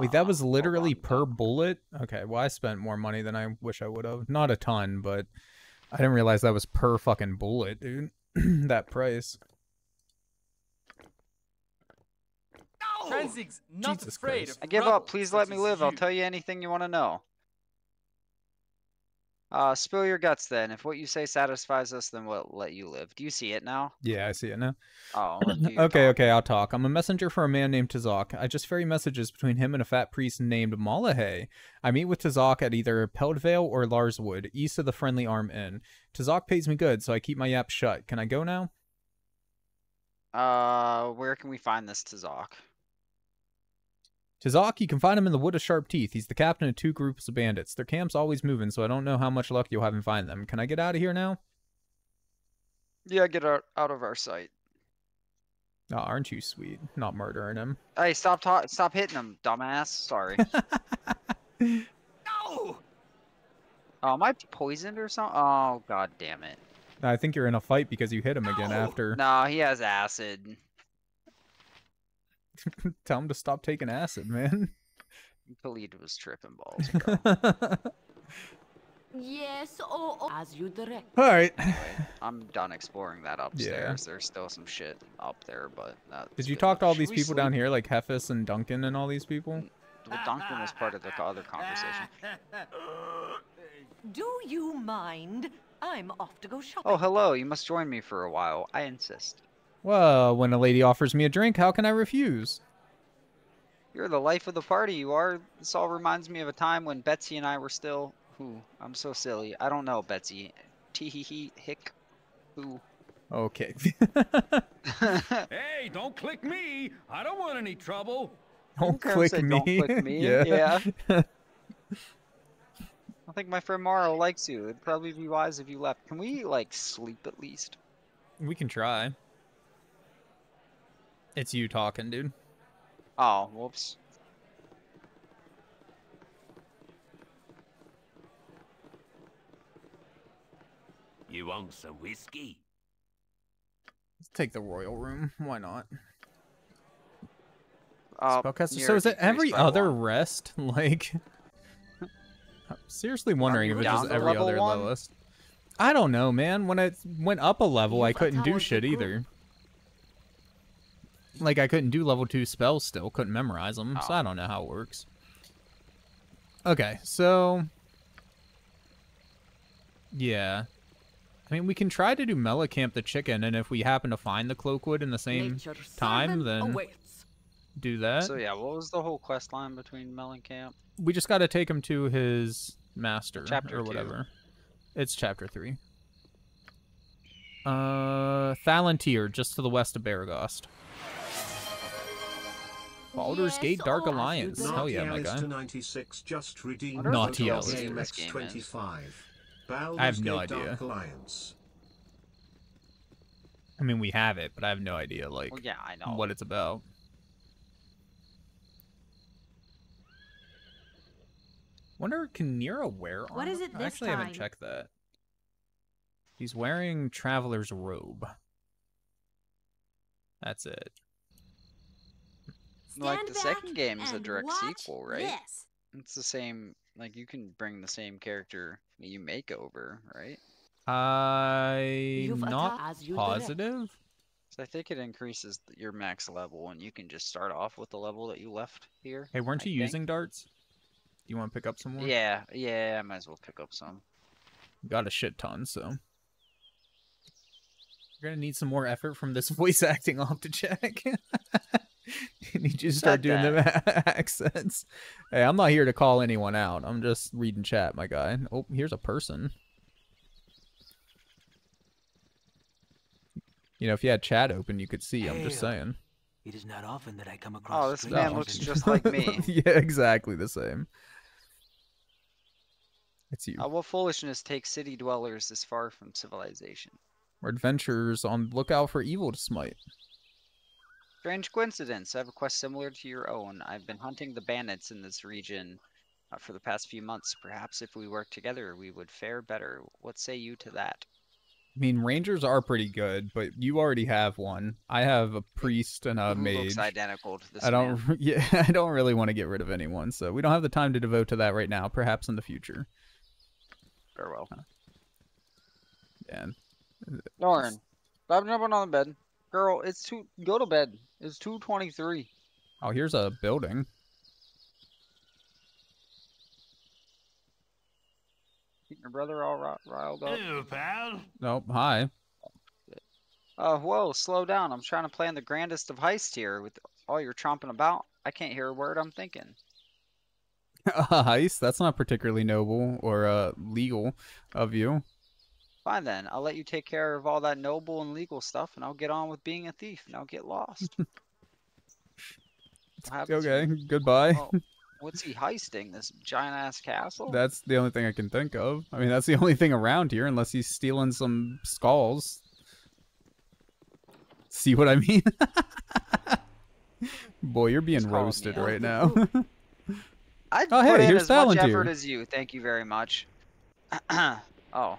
S2: Wait, that
S3: Uh,
S2: was literally per bullet? Okay, well, I spent more money than I wish I would have. Not a ton, but I didn't realize that was per fucking bullet, dude. that price.
S18: Tranzig's not
S2: Jesus
S18: afraid
S2: Christ.
S3: I give up. Please let me live. I'll tell you anything you want to know. Uh, spill your guts then. If what you say satisfies us, then we'll let you live. Do you see it now?
S2: Yeah, I see it now.
S3: Oh, do your
S2: okay, okay, I'll talk. I'm a messenger for a man named Tazok. I just ferry messages between him and a fat priest named Mulahey. I meet with Tazok at either Peldvale or Larswood, east of the Friendly Arm Inn. Tazok pays me good, so I keep my yap shut. Can I go now?
S3: Uh, where can we find this Tazok?
S2: Tazok, you can find him in the Wood of Sharp Teeth. He's the captain of two groups of bandits. Their camp's always moving, so I don't know how much luck you'll have in finding them. Can I get out of here now?
S3: Yeah, get out, out of our sight.
S2: Oh, aren't you sweet? Not murdering him.
S3: Hey, stop ta- stop hitting him, dumbass. Sorry.
S11: No!
S3: oh, am I poisoned or something? Oh, god damn it.
S2: I think you're in a fight because you hit him again after.
S3: No, he has acid.
S2: Tell him to stop taking acid, man.
S3: Khalid was tripping balls.
S12: Yes, oh, oh. As you direct.
S2: All right.
S3: I'm done exploring that upstairs. There's still some shit up there, but
S2: Did you talk to all
S3: enough.
S2: these
S3: Should we
S2: people down here, like Hefis and Duncan and all these people?
S3: Well, Duncan was part of the other conversation.
S19: Do you mind? I'm off to go shopping.
S3: Oh, hello. You must join me for a while. I insist.
S2: Well, when a lady offers me a drink, how can I refuse?
S3: You're the life of the party. You are. This all reminds me of a time when Betsy and I were still. Who? I'm so silly. I don't know, Betsy. Tee hee hee hick. Who?
S2: Okay.
S20: Hey, don't click me. I don't want any trouble.
S2: Don't click me.
S3: "Don't click me."
S2: yeah.
S3: Yeah. I think my friend Morrow likes you. It'd probably be wise if you left. Can we like sleep at least?
S2: we can try. It's you talking, dude.
S3: Oh, whoops.
S7: You want some whiskey?
S2: Let's take the royal room. Why not?
S3: Uh,
S2: Spellcaster. So is it every other
S3: one.
S2: rest? Like, I'm seriously wondering if
S3: you
S2: it's just every other
S3: one?
S2: lowest. I don't know, man. When I went up a level, I
S12: You've
S2: couldn't do shit
S12: group.
S2: either. Like I couldn't do level two spells still. Couldn't memorize them, so
S3: Oh.
S2: I don't know how it works. Okay, so yeah. I mean, we can try to do Melicamp the chicken, and if we happen to find the Cloakwood in the same
S12: Nature's
S2: time, then
S12: awaits.
S2: do that.
S3: So yeah, what was the whole quest line between Melicamp?
S2: we just got to take him to his master
S3: Chapter
S2: or
S3: two.
S2: whatever. It's chapter three. Uh, Thalantyr, just to the west of Beregost. Baldur's
S12: Yes,
S2: Gate Dark
S12: oh, as you
S2: Alliance.
S12: direct.
S2: Hell yeah, my
S4: Naughty
S2: guy.
S4: Alice 96 just redeemed
S3: Wonder
S2: if Naughty
S4: Photo
S2: Alice.
S4: Game
S3: game is.
S4: X25. Baldur's
S2: I have no
S4: Gate
S2: idea.
S4: Dark Alliance.
S2: I mean, we have it, but I have no idea like
S3: Well, yeah, I know.
S2: what it's about. Wonder can Neera wear armor?
S8: What is it this
S2: I
S8: this
S2: actually haven't checked that. He's wearing traveler's robe. That's it.
S3: Like the
S8: back
S3: second game is a direct sequel, right?
S8: This.
S3: It's the same. Like you can bring the same character you make over, right?
S2: I'm not
S12: as you
S2: positive.
S3: So I think it increases your max level, and you can just start off with the level that you left here.
S2: Hey, weren't
S3: I
S2: you
S3: think.
S2: using darts? Do you want to pick up some more?
S3: Yeah, yeah. I might as well pick up some.
S2: Got a shit ton, so. You're gonna need some more effort from this voice acting off to check. you need you to start doing the accents. Hey, I'm not here to call anyone out. I'm just reading chat, my guy. Oh, here's a person. You know, if you had chat open, you could see. I'm just saying.
S13: It is not often that I come across
S3: Oh, this
S13: strangers
S3: man looks just like me.
S2: yeah, exactly the same. It's you.
S3: Uh, what foolishness takes city dwellers this far from civilization?
S2: Our adventurers on lookout for evil to smite.
S3: Strange coincidence. I have a quest similar to your own. I've been hunting the bandits in this region uh, for the past few months. Perhaps if we work together, we would fare better. What say you to that?
S2: I mean, rangers are pretty good, but you already have one. I have a priest and a
S3: Who
S2: mage.
S3: looks identical to this
S2: I don't.
S3: man?
S2: Yeah, I don't really want to get rid of anyone, so we don't have the time to devote to that right now. Perhaps in the future.
S3: Farewell.
S2: And
S3: Lauren, stop jumping on the bed. Girl, it's two. Go to bed. It's two twenty-three.
S2: oh, here's a building.
S3: Keep your brother all riled up.
S13: Hello, pal.
S2: Nope. Hi.
S3: Uh, whoa, slow down. I'm trying to plan the grandest of heists here with all you're tromping about. I can't hear a word I'm thinking.
S2: a heist. That's not particularly noble or uh legal of you.
S3: Fine then, I'll let you take care of all that noble and legal stuff, and I'll get on with being a thief, and I'll get lost.
S2: Okay. Goodbye.
S3: Oh, what's he heisting? This giant ass castle?
S2: That's the only thing I can think of. I mean, that's the only thing around here, unless he's stealing some skulls. See what I mean? Boy, you're being roasted right now.
S3: I
S2: Oh,
S3: put
S2: hey,
S3: in
S2: here's
S3: as much effort as you. Thank you very much. oh,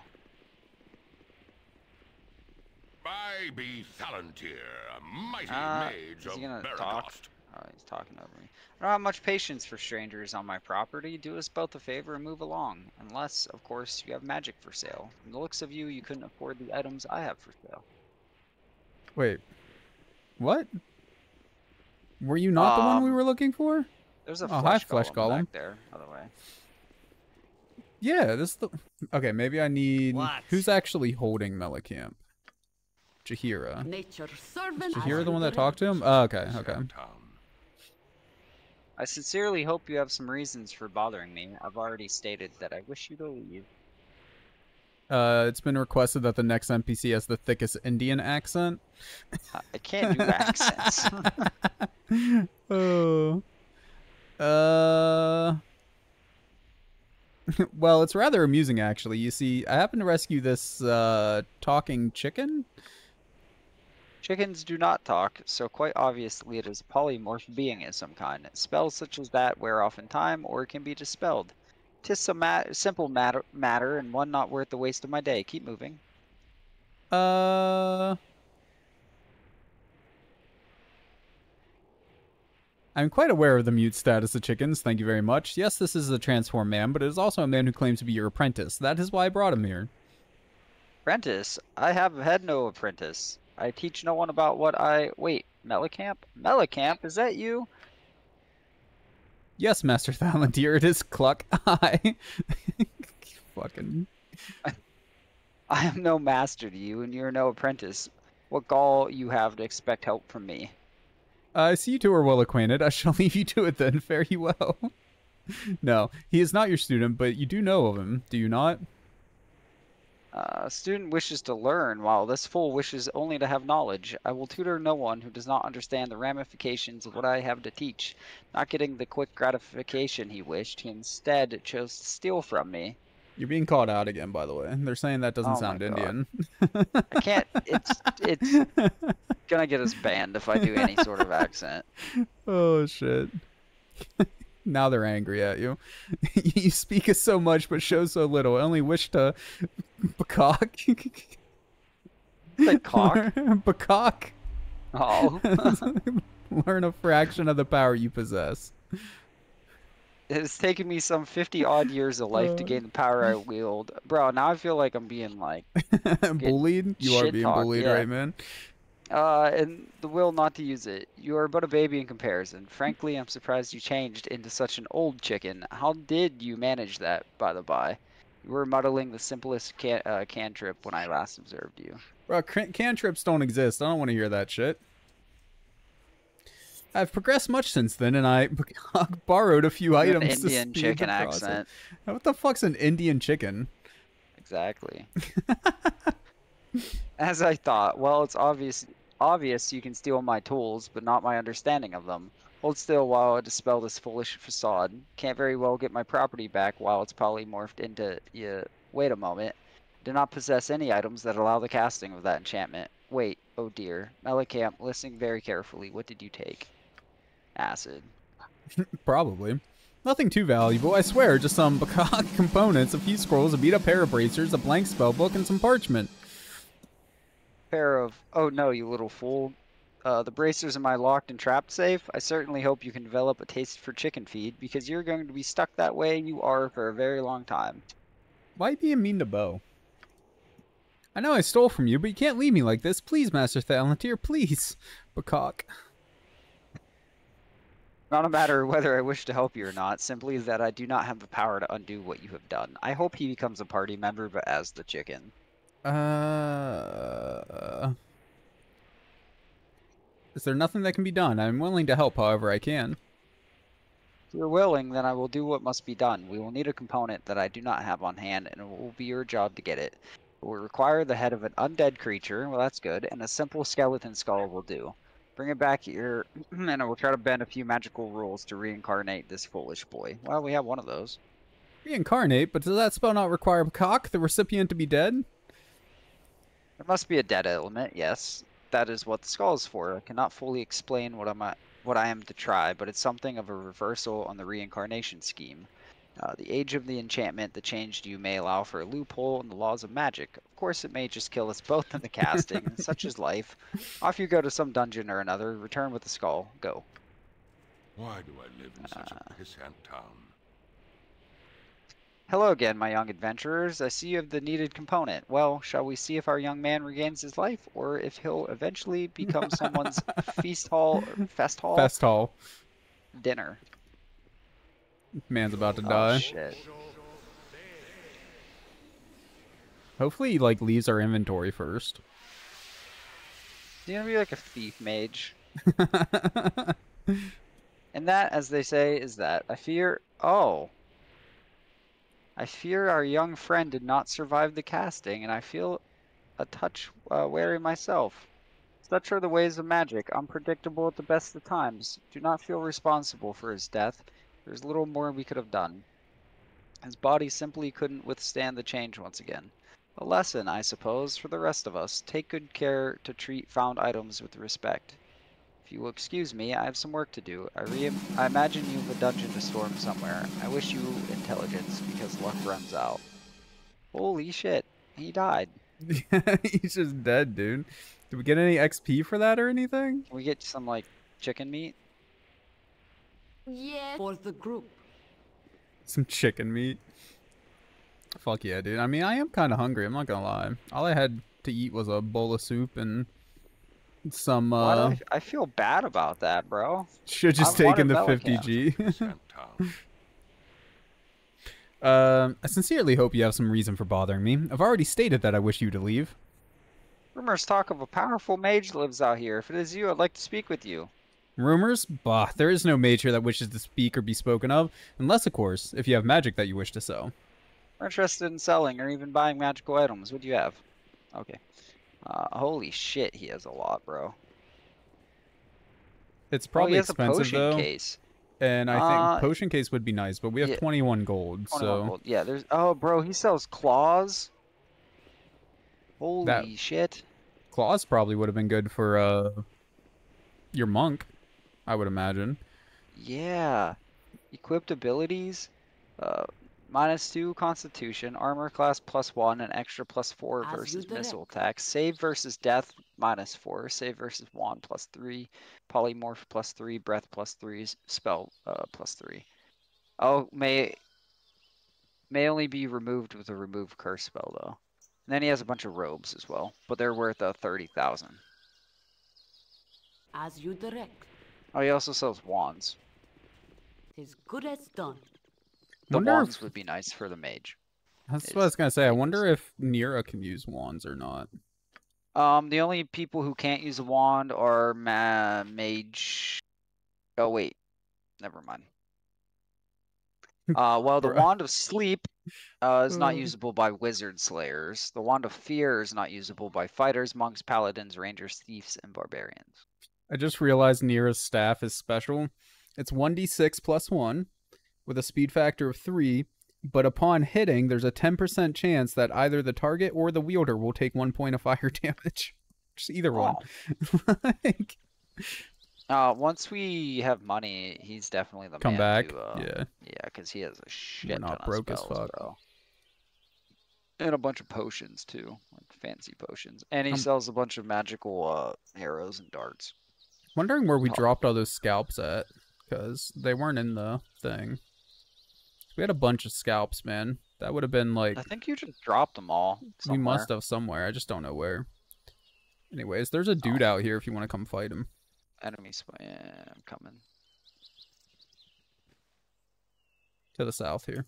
S7: I be Thalantyr, a mighty
S3: Uh,
S7: mage
S3: is
S7: of
S3: he gonna talk?
S7: Beregost.
S3: Oh, he's talking over me. I don't have much patience for strangers on my property. Do us both a favor and move along. Unless, of course, you have magic for sale. From the looks of you, you couldn't afford the items I have for sale.
S2: Wait. What? Were you not the one we
S3: Um,
S2: were looking for?
S3: There's a
S2: oh,
S3: flesh,
S2: hi, flesh
S3: golem
S2: golem.
S3: back there, by the way.
S2: Yeah, this is the. Okay, maybe I need.
S12: What?
S2: Who's actually holding Melicamp? Jaheira.
S12: Nature's servant.
S2: Jaheira the one that talked to him? Oh, okay, okay.
S3: I sincerely hope you have some reasons for bothering me. I've already stated that I wish you to leave.
S2: Uh, it's been requested that the next NPC has the thickest Indian accent.
S3: I can't do accents.
S2: oh. Uh. well, it's rather amusing actually. You see, I happen to rescue this uh talking chicken.
S3: Chickens do not talk, so quite obviously it is a polymorph being of some kind. Spells such as that wear off in time or can be dispelled. Tis some mat simple matter, matter and one not worth the waste of my day. Keep moving.
S2: Uh. I'm quite aware of the mute status of chickens, thank you very much. Yes, this is a transformed man, but it is also a man who claims to be your apprentice. That is why I brought him here.
S3: Apprentice? I have had no apprentice. I teach no one about what I... Wait, Melicamp? Melicamp, is that you?
S2: Yes, Master Thalantyr, it is Cluck. I... Fucking.
S3: I am no master to you, and you're no apprentice. What gall you have to expect help from me?
S2: I see you two are well acquainted. I shall leave you to it then. Fare you well. no, he is not your student, but you do know of him, do you not?
S3: Uh, a student wishes to learn, while this fool wishes only to have knowledge. I will tutor no one who does not understand the ramifications of what I have to teach. Not getting the quick gratification he wished, he instead chose to steal from me.
S2: You're being called out again, by the way. They're saying that doesn't
S3: Oh
S2: sound Indian.
S3: I can't. It's it's gonna get us banned if I do any sort of accent.
S2: oh shit. now they're angry at you. you speak so much but show so little. I only wish to Bakak.
S3: Like cock?
S2: Bakak.
S3: Oh.
S2: Learn a fraction of the power you possess.
S3: It has taken me some 50 odd years of life to
S2: Uh.
S3: gain the power I wield. Bro, now I feel like I'm being like
S2: bullied? You are being bullied,
S3: yeah.
S2: right, man?
S3: Uh, and the will not to use it. You are but a baby in comparison. Frankly, I'm surprised you changed into such an old chicken. How did you manage that, by the by? You were muddling the simplest can- uh, cantrip when I last observed you.
S2: Bro, can- cantrips don't exist. I don't want to hear that shit. I've progressed much since then, and I borrowed a few
S3: An
S2: items to
S3: Indian
S2: speed
S3: chicken
S2: the
S3: accent.
S2: What the fuck's an Indian chicken?
S3: Exactly. As I thought, well, it's obvious obvious you can steal my tools, but not my understanding of them. Hold still while I dispel this foolish facade. Can't very well get my property back while it's polymorphed into yeah, wait a moment. Do not possess any items that allow the casting of that enchantment. Wait, oh dear. Melicamp, listening very carefully, what did you take? Acid.
S2: Probably. Nothing too valuable, I swear, just some Bakak components, a few scrolls, a beat up pair of bracers, a blank spell book, and some parchment.
S3: Pair of oh no you little fool uh, the bracers in my locked and trapped safe i certainly hope you can develop a taste for chicken feed because you're going to be stuck that way you are for a very long time
S2: Why being mean to Bo? I know I stole from you, but you can't leave me like this. Please, Master Thalantyr, please. Bakak.
S3: not a matter of whether i wish to help you or not simply that i do not have the power to undo what you have done i hope he becomes a party member but as the chicken
S2: Uh. Is there nothing that can be done? I'm willing to help however I can.
S3: if you're willing then i will do what must be done we will need a component that i do not have on hand and it will be your job to get it it will require the head of an undead creature well that's good and a simple skeleton skull will do Bring it back here, and I will try to bend a few magical rules to reincarnate this foolish boy. Well, we have one of those.
S2: Reincarnate, but does that spell not require cock, the recipient, to be dead?
S3: There must be a dead element, yes. That is what the skull is for. I cannot fully explain what I'm at, what I am to try, but it's something of a reversal on the reincarnation scheme. Uh, the age of the enchantment the changed you may allow for a loophole in the laws of magic. Of course, it may just kill us both in the casting. Such is life. Off you go to some dungeon or another. Return with the skull. Go.
S15: Why do I live in such
S3: Uh.
S15: a pissant town?
S3: Hello again, my young adventurers. I see you have the needed component. Well, shall we see if our young man regains his life, or if he'll eventually become someone's feast hall, or fest hall,
S2: Fest hall.
S3: dinner?
S2: Man's about to
S3: Oh
S2: die.
S3: shit!
S2: Hopefully he like leaves our inventory first.
S3: He's gonna be like a thief mage. and that, as they say, is that. I fear. Oh. I fear our young friend did not survive the casting, and I feel a touch uh, wary myself. Such are the ways of magic, unpredictable at the best of times. Do not feel responsible for his death. There's little more we could have done. His body simply couldn't withstand the change once again. A lesson, I suppose, for the rest of us. Take good care to treat found items with respect. If you will excuse me, I have some work to do. I, re I imagine you have a dungeon to storm somewhere. I wish you intelligence, because luck runs out. Holy shit, he died.
S2: He's just dead, dude. Did we get any XP for that or anything?
S3: Can we get some, like, chicken meat?
S12: Yeah. For the group.
S2: Some chicken meat. Fuck yeah, dude. I mean, I am kind of hungry. I'm not gonna lie. All I had to eat was a bowl of soup and some. Uh
S3: I, I feel bad about that, bro.
S2: Should just
S3: I'm
S2: taken the 50G. Um, I sincerely hope you have some reason for bothering me. I've already stated that I wish you to leave.
S3: Rumors talk of a powerful mage lives out here. If it is you, I'd like to speak with you.
S2: Rumors? Bah, there is no mage here that wishes to speak or be spoken of, unless, of course, if you have magic that you wish to sell.
S3: We're interested in selling or even buying magical items. What do you have? Okay. Uh, holy shit, he has a lot, bro.
S2: It's
S3: Oh,
S2: probably
S3: he has a
S2: expensive
S3: potion
S2: though,
S3: case.
S2: and I
S3: Uh,
S2: think potion case would be nice, but we have
S3: yeah.
S2: 21 gold,
S3: 21
S2: so
S3: gold. Yeah, there's. Oh, bro, he sells claws. Holy
S2: That-
S3: shit.
S2: claws probably would have been good for uh your monk, I would imagine.
S3: Yeah. Equipped abilities. Uh, minus two constitution, armor class plus one, and extra plus four versus missile attack. Save versus death minus four. Save versus wand plus three. Polymorph plus three. Breath plus three. Spell uh, plus three. Oh, may may only be removed with a remove curse spell though. And then he has a bunch of robes as well, but they're worth uh, thirty thousand.
S12: As you direct.
S3: Oh, he also sells wands.
S12: Tis good as done.
S3: The
S2: Wonder
S3: wands
S2: if-
S3: would be nice for the mage.
S2: That's what I was gonna say. I wonder if Neera can use wands or not.
S3: Um, the only people who can't use a wand are ma mage. Oh wait, never mind. Uh, well, the wand of sleep uh, is not usable by wizard slayers. The wand of fear is not usable by fighters, monks, paladins, rangers, thieves, and barbarians.
S2: I just realized Neera's staff is special. It's 1d6 plus 1 with a speed factor of 3, but upon hitting, there's a 10% chance that either the target or the wielder will take 1 point of fire damage. Just either one. like,
S3: Uh, once we have money, he's definitely the
S2: Come
S3: man
S2: back,
S3: To, uh,
S2: yeah.
S3: yeah, because he has a shit
S2: not
S3: ton of
S2: broke as
S3: spells,
S2: fuck.
S3: bro. And a bunch of potions too, like fancy potions. And he
S2: Um,
S3: sells a bunch of magical uh, arrows and darts.
S2: wondering where we
S3: Oh.
S2: dropped all those scalps at, because they weren't in the thing. We had a bunch of scalps, man. That would have been like
S3: I think you just dropped them all.
S2: we must have somewhere. I just don't know where. Anyways, there's a oh. dude out here if you want to come fight him.
S3: Enemy spy. Yeah, I'm coming.
S2: To the south here.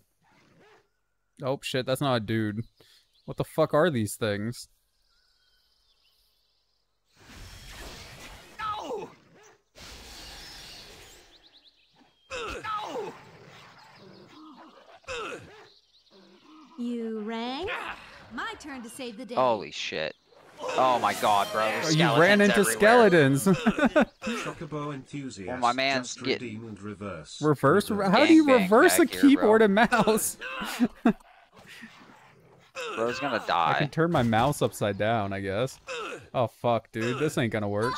S2: Oh shit, that's not a dude. What the fuck are these things?
S11: No! No!
S17: You rang? My turn to save the day.
S3: Holy shit. Oh my god, bro. There's
S2: Oh, you ran into
S3: skeletons
S2: skeletons.
S4: Chocobo enthusiast.
S3: Well, my man's
S4: just
S3: get-
S4: redeemed reverse.
S2: reverse? How do you reverse a
S3: back here, bro.
S2: keyboard and mouse?
S3: Bro's gonna die.
S2: I can turn my mouse upside down, I guess. Oh fuck, dude, this ain't gonna work.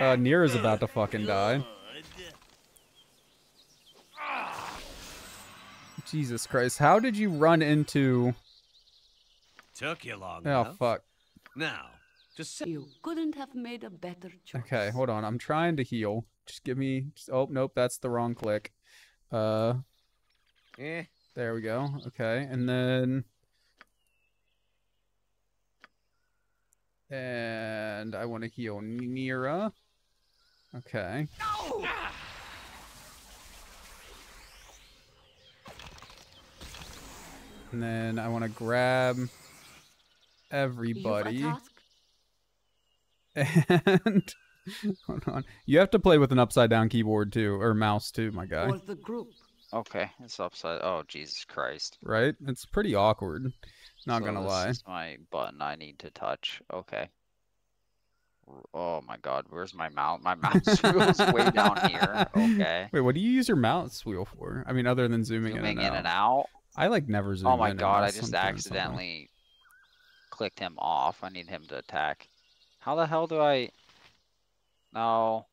S2: Uh, is about to fucking die. Jesus Christ, how did you run into...
S7: Took you long
S2: Oh
S7: enough.
S2: fuck.
S7: Now, just sit.
S12: You couldn't have made a better choice.
S2: Okay, hold on, I'm trying to heal. Just give me. Just, oh nope, that's the wrong click. Uh,
S21: Eh.
S2: there we go. Okay, and then. And I want to heal Neera. Okay. And then I want to grab everybody. And hold on. You have to play with an upside down keyboard too, or mouse too, my guy.
S12: For the group.
S3: Okay, it's upside. Oh Jesus Christ!
S2: Right? It's pretty awkward. Not
S3: So
S2: gonna
S3: this
S2: lie.
S3: is my button I need to touch. Okay. Oh my God, where's my mouse? My mouse wheel's way down here. Okay.
S2: Wait, what do you use your mouse wheel for? I mean, other than zooming,
S3: Zooming
S2: in, and,
S3: in and
S2: out. I like never zoom
S3: Oh my God, I just accidentally clicked him off. I need him to attack. How the hell do I? No.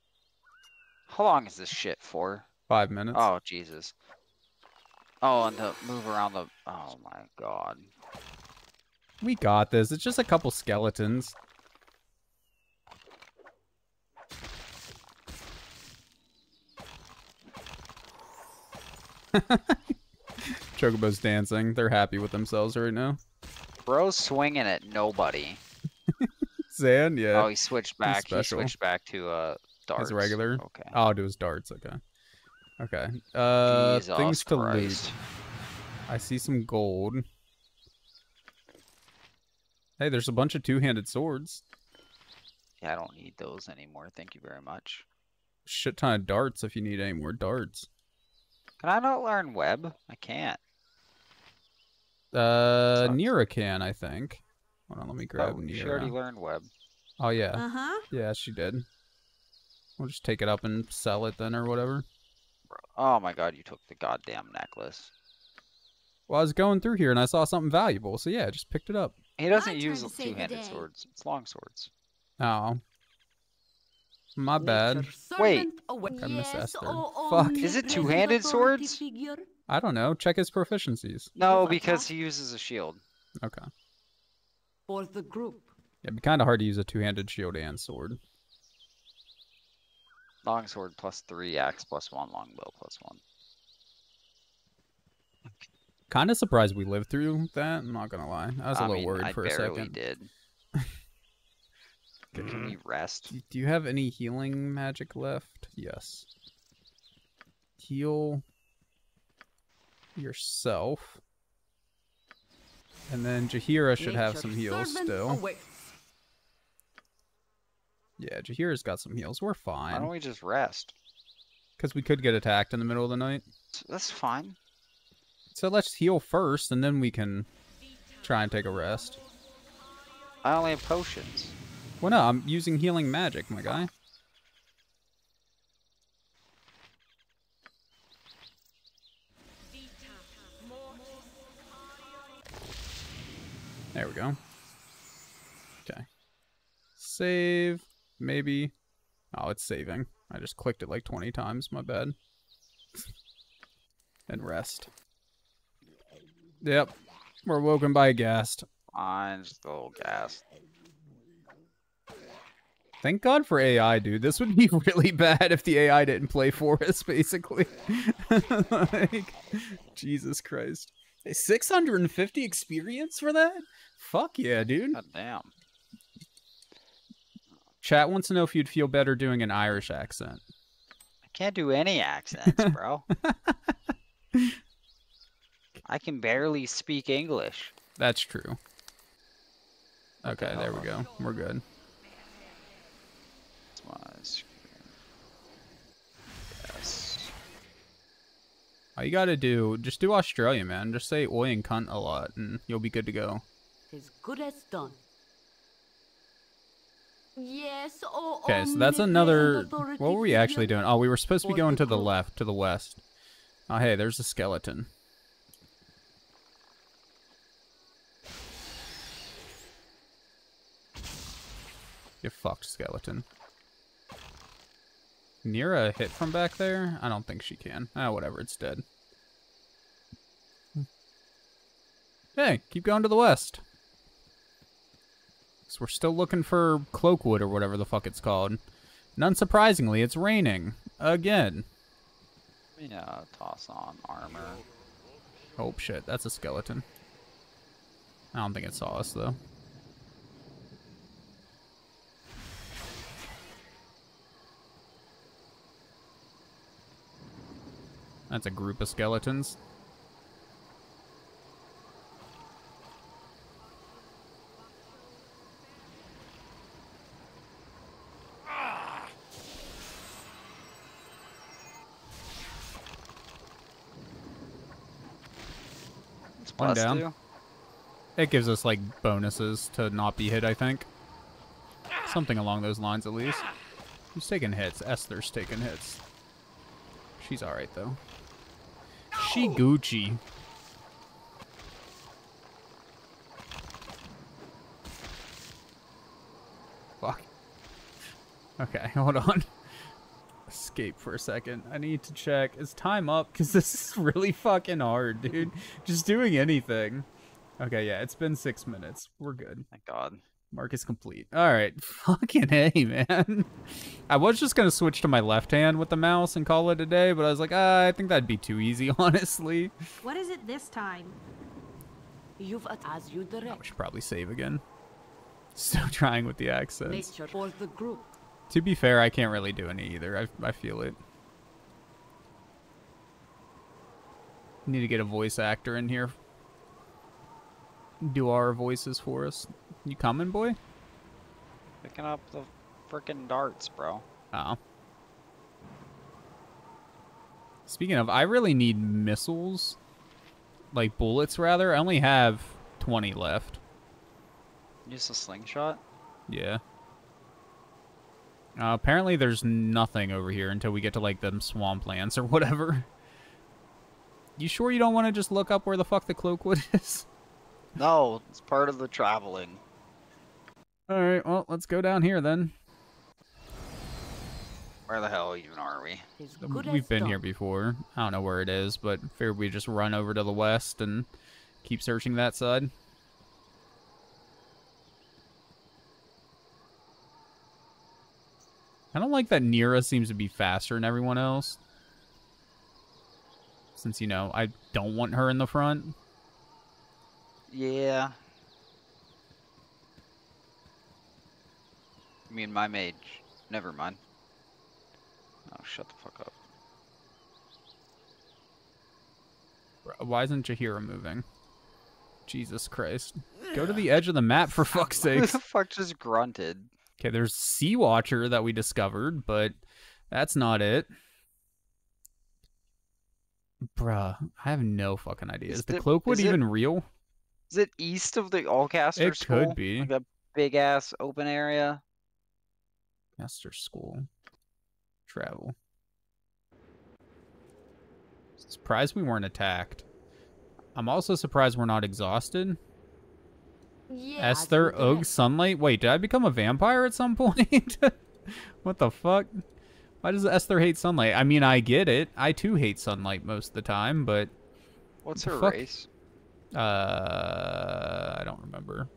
S3: How long is this shit for?
S2: Five minutes.
S3: Oh Jesus. Oh, and to move around the. Oh my God.
S2: We got this. It's just a couple skeletons. Chocobo's dancing. They're happy with themselves right now.
S3: Bro's swinging at nobody.
S2: Xan, yeah.
S3: Oh, he switched back. He switched back to uh darts.
S2: As regular.
S3: Okay.
S2: Oh, do his darts. Okay. Okay. Uh,
S3: Jesus
S2: things to
S3: Christ.
S2: loot. I see some gold. Hey, there's a bunch of two-handed swords.
S3: Yeah, I don't need those anymore. Thank you very much.
S2: Shit ton of darts if you need any more darts.
S3: Can I not learn web? I can't.
S2: Uh, Neera can, I think. Hold on, let me grab
S3: Oh,
S2: Neera.
S3: she already learned web.
S2: Oh yeah.
S8: Uh-huh.
S2: Yeah, she did. We'll just take it up and sell it then or whatever.
S3: Oh my god, you took the goddamn necklace.
S2: Well, I was going through here and I saw something valuable, so yeah, I just picked it up.
S3: He doesn't use
S17: turn to save the
S3: two-handed swords. It's long swords.
S2: Oh. My bad.
S3: Wait.
S2: I miss Esther.
S12: oh,
S2: Fuck.
S3: Is it two-handed swords?
S2: I don't know. Check his proficiencies.
S3: No, because he uses a shield.
S2: Okay.
S12: For the group.
S2: It'd be kind of hard to use a two-handed shield and sword.
S3: Long sword plus three, axe plus one, longbow plus one.
S2: Kind of surprised we lived through that. I'm not gonna lie. I was a
S3: I
S2: little
S3: mean,
S2: worried
S3: I
S2: for a
S3: barely
S2: second.
S3: did. Can we rest?
S2: Do- Do you have any healing magic left? Yes. Heal yourself. And then Jaheira should have some heals still. Yeah, Jaheira's got some heals. We're fine.
S3: Why don't we just rest?
S2: Because we could get attacked in the middle of the night.
S3: That's fine.
S2: So let's heal first, and then we can try and take a rest.
S3: I only have potions.
S2: Well, no, I'm using healing magic, my guy. There we go. Okay. Save. Maybe. Oh, it's saving. I just clicked it like 20 times. My bad. and rest. Yep. We're woken by a ghast.
S3: I'm just a little gassed.
S2: Thank God for AI, dude. This would be really bad if the AI didn't play for us, basically. like, Jesus Christ. 650 experience for that? Fuck yeah, dude.
S3: God damn.
S2: Chat wants to know if you'd feel better doing an Irish accent.
S3: I can't do any accents, bro. I can barely speak English.
S2: That's true. Okay, there we go. We're good.
S3: That's my screen. Yes.
S2: All you gotta do, just do Australia, man. Just say oi and cunt a lot, and you'll be good to go.
S12: As good as done. Yes, oh,
S2: Okay, so that's another. What were we actually doing? Oh, we were supposed to be going to the left, to the west. Oh, hey, there's a skeleton. You fucked, skeleton. Neera hit from back there? I don't think she can. Ah, whatever, it's dead. Hey, keep going to the west. So we're still looking for Cloakwood or whatever the fuck it's called. And unsurprisingly, it's raining again.
S3: Yeah, toss on armor.
S2: Oh shit, that's a skeleton. I don't think it saw us though. That's a group of skeletons. One down.
S3: two.
S2: It gives us like bonuses to not be hit, I think. Something along those lines, at least. Who's taking hits? Esther's taking hits. She's alright, though. She Gucci. Fuck. Okay, hold on. Escape for a second. I need to check. Is time up? Because this is really fucking hard, dude. Just doing anything. Okay, yeah, it's been six minutes. We're good.
S3: Thank God.
S2: Mark is complete. All right, fucking hey, man. I was just gonna switch to my left hand with the mouse and call it a day, but I was like, ah, I think that'd be too easy, honestly.
S8: What is it this time?
S12: You've as you direct.
S2: I Should probably save again. Still trying with the.
S12: Nature for the group.
S2: To be fair, I can't really do any either. I I feel it. Need to get a voice actor in here. Do our voices for us. You coming, boy?
S3: Picking up the frickin' darts, bro.
S2: Oh. Speaking of, I really need missiles. Like bullets, rather. I only have 20 left.
S3: Use a slingshot.
S2: Yeah. Uh, apparently there's nothing over here until we get to, like, them swamplands or whatever. You sure you don't want to just look up where the fuck the cloakwood is?
S3: No, it's part of the traveling.
S2: Alright, well, let's go down here then.
S3: Where the hell even are we?
S2: We've been here before. I don't know where it is, but figured we just run over to the west and keep searching that side. I don't like that Neera seems to be faster than everyone else. Since, you know, I don't want her in the front.
S3: Yeah. I mean, my mage. Never mind. Oh, shut the fuck up.
S2: Why isn't Jaheira moving? Jesus Christ. Go to the edge of the map for fuck's sake.
S3: Who the fuck just grunted?
S2: Okay, there's Sea Watcher that we discovered, but that's not it. Bruh, I have no fucking idea. Is,
S3: Is
S2: the
S3: it-
S2: Cloakwood
S3: is it-
S2: even real?
S3: Is it east of the Ulcaster
S2: It
S3: School?
S2: could be.
S3: Like a big ass open area.
S2: Master School. Travel. Surprised we weren't attacked. I'm also surprised we're not exhausted.
S12: Yeah.
S2: Esther, Ugg, Sunlight. Wait, did I become a vampire at some point? what the fuck? Why does Esther hate sunlight? I mean, I get it. I too hate sunlight most of the time, but
S3: What's her
S2: fuck?
S3: race?
S2: uh, I don't remember.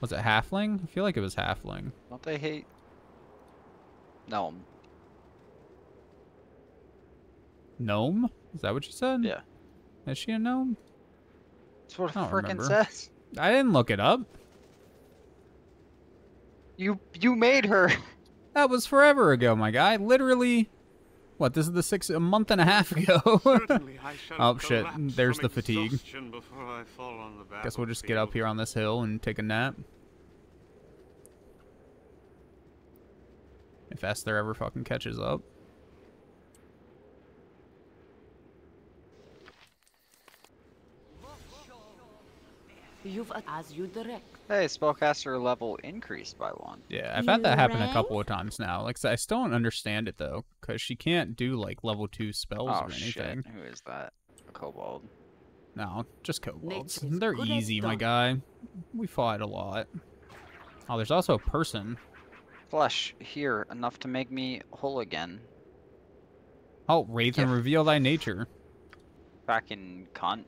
S2: Was it halfling? I feel like it was halfling.
S3: Don't they hate? No.
S2: Gnome? Is that what you said?
S3: Yeah.
S2: Is she a gnome?
S3: That's what it
S2: I don't
S3: frickin'
S2: remember.
S3: says.
S2: I didn't look it up.
S3: You you made her.
S2: That was forever ago, my guy. Literally, what? This is the six a month and a half ago.
S5: I
S2: oh shit! There's the fatigue.
S5: I fall on the
S2: Guess we'll just get up here on this hill and take a nap. If Esther ever fucking catches up.
S12: You've at- as you direct.
S3: Hey, spellcaster level increased by one.
S2: Yeah, I've had that happen a couple of times now. Like, I still don't understand it though, because she can't do like level two spells
S3: Oh
S2: or
S3: shit!
S2: anything.
S3: Who is that? A kobold.
S2: No, just kobolds. They're easy, my guy. We fought a lot. Oh, there's also a person.
S3: Flesh here enough to make me whole again.
S2: Oh, Wraith and reveal thy nature.
S3: Back in cunt.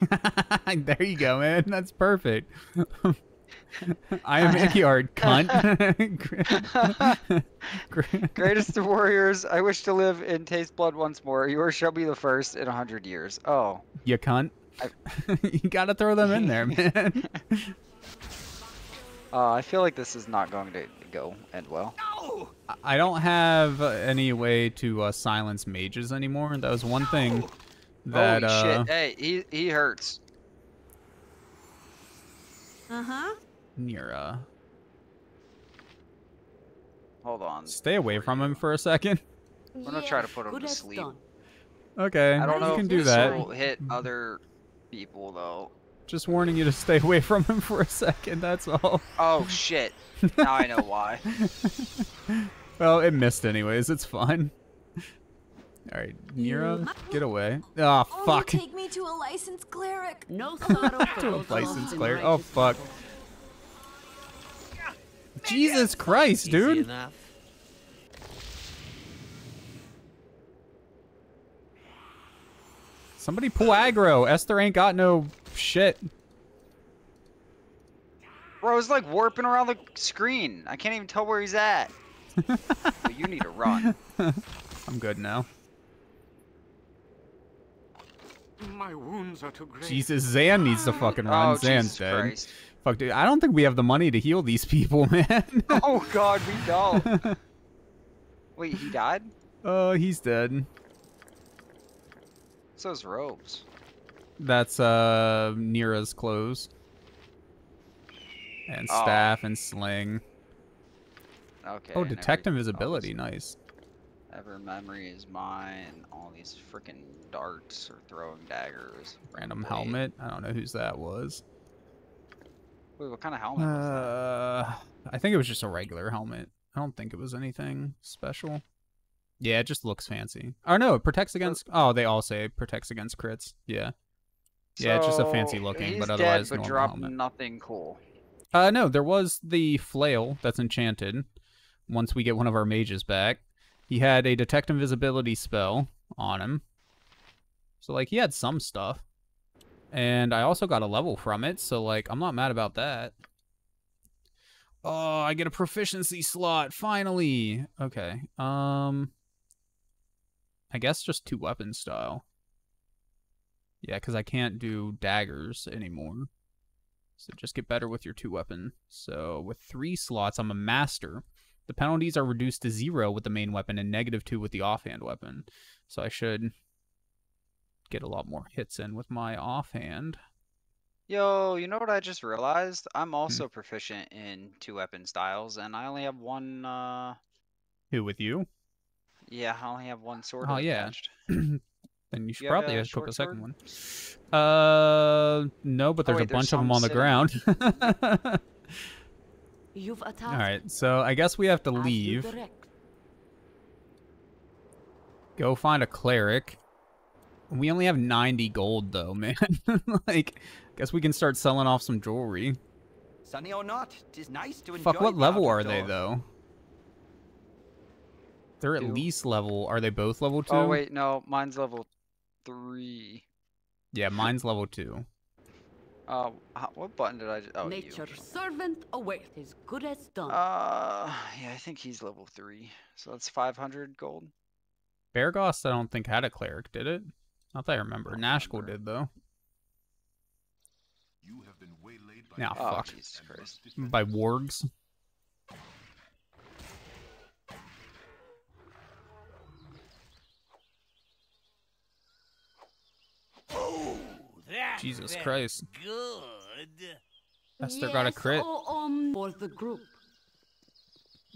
S2: there you go, man. That's perfect. I am Ikiard, cunt.
S3: Greatest of warriors, I wish to live and taste blood once more. Yours shall be the first in a hundred years. Oh.
S2: you cunt. you gotta throw them in there, man.
S3: Uh, I feel like this is not going to go end well. No!
S2: I don't have uh, any way to uh, silence mages anymore. That was one thing that
S3: Holy
S2: uh,
S3: shit! Hey, he he hurts.
S8: Uh huh.
S2: near uh,
S3: Hold on.
S2: stay away from him for a second.
S3: I'm gonna try to put him to sleep.
S2: Okay,
S3: I don't know
S2: you can
S3: if
S2: do
S3: this
S2: that.
S3: will hit other people though.
S2: Just warning you to stay away from him for a second. That's all.
S3: Oh shit! now I know why.
S2: Well, it missed anyways. It's fine. All right, Neera, mm. get away. Ah, oh
S17: Only
S2: fuck.
S17: take me to a licensed cleric.
S12: No sorrow for
S2: To a
S12: those
S2: license
S12: lost in
S2: cleric. Oh fuck. Jesus Christ, dude.
S1: enough.
S2: Somebody pull aggro. Esther ain't got no shit.
S3: Bro, it's like warping around the screen. I can't even tell where he's at. but you need to run.
S2: I'm good now.
S5: My wounds are too great.
S2: Jesus, Xan needs to fucking run.
S3: Oh,
S2: Xan's
S3: Jesus
S2: dead.
S3: Christ.
S2: Fuck, dude. I don't think we have the money to heal these people, man.
S3: oh god, we don't. Wait, he died?
S2: Oh, he's dead.
S3: So his robes.
S2: That's uh Neera's clothes. And
S3: Oh.
S2: staff and sling.
S3: Okay.
S2: oh, detect invisibility. Nice.
S3: Ever memory is mine. All these freaking darts or throwing daggers.
S2: Random
S3: Wait.
S2: helmet. I don't know whose that was.
S3: Wait, what kind of helmet was that?
S2: Uh, I think it was just a regular helmet. I don't think it was anything special. Yeah, it just looks fancy. Oh no, it protects against. Oh, they all say it protects against crits. Yeah. Yeah, it's just a fancy looking,
S3: he's
S2: but otherwise
S3: dead, but
S2: normal
S3: drop
S2: helmet.
S3: nothing cool.
S2: Uh, no, there was the flail that's enchanted. Once we get one of our mages back, he had a detect invisibility spell on him. So like he had some stuff, and I also got a level from it. So like I'm not mad about that. Oh, I get a proficiency slot finally. Okay. Um, I guess just two weapon style. Yeah, because I can't do daggers anymore. So just get better with your two weapon. So with three slots, I'm a master. The penalties are reduced to zero with the main weapon and negative two with the offhand weapon. So I should get a lot more hits in with my offhand.
S3: Yo, you know what I just realized?
S2: Hmm.
S3: I'm also proficient in two weapon styles, and I only have one. uh
S2: Who with you?
S3: Yeah, I only have one sword.
S2: Oh yeah.
S3: attached.
S2: then you should
S3: You have
S2: probably
S3: a
S2: have cook a second
S3: sword?
S2: one. Uh, no, but
S3: Oh,
S2: there's
S3: wait,
S2: a
S3: there's
S2: bunch of them on the ground.
S12: You've attacked.
S2: All right, so I guess we have to leave. Go find a cleric. We only have 90 gold though, man. like, guess we can start selling off some jewelry.
S14: Sunny or not, 'tis nice to enjoy
S2: Fuck, what level are they though? They're at
S3: Two.
S2: least level. Are they both level two?
S3: Oh wait, no, mine's level three.
S2: Yeah, mine's level two.
S3: Uh, what button did I? Just, oh, you.
S12: Nature's servant awaits. As good as done.
S3: Uh, yeah, I think he's level three. So that's 500 gold.
S2: Beregost, I don't think had a cleric, did it? Not that I remember.
S3: don't
S2: Nashkel did though.
S15: You have been waylaid by
S2: Now
S3: Oh,
S2: fuck.
S3: Jesus Christ.
S2: By wargs. Jesus Christ.
S1: Good.
S2: Esther got a crit.
S12: Oh, um, for the group.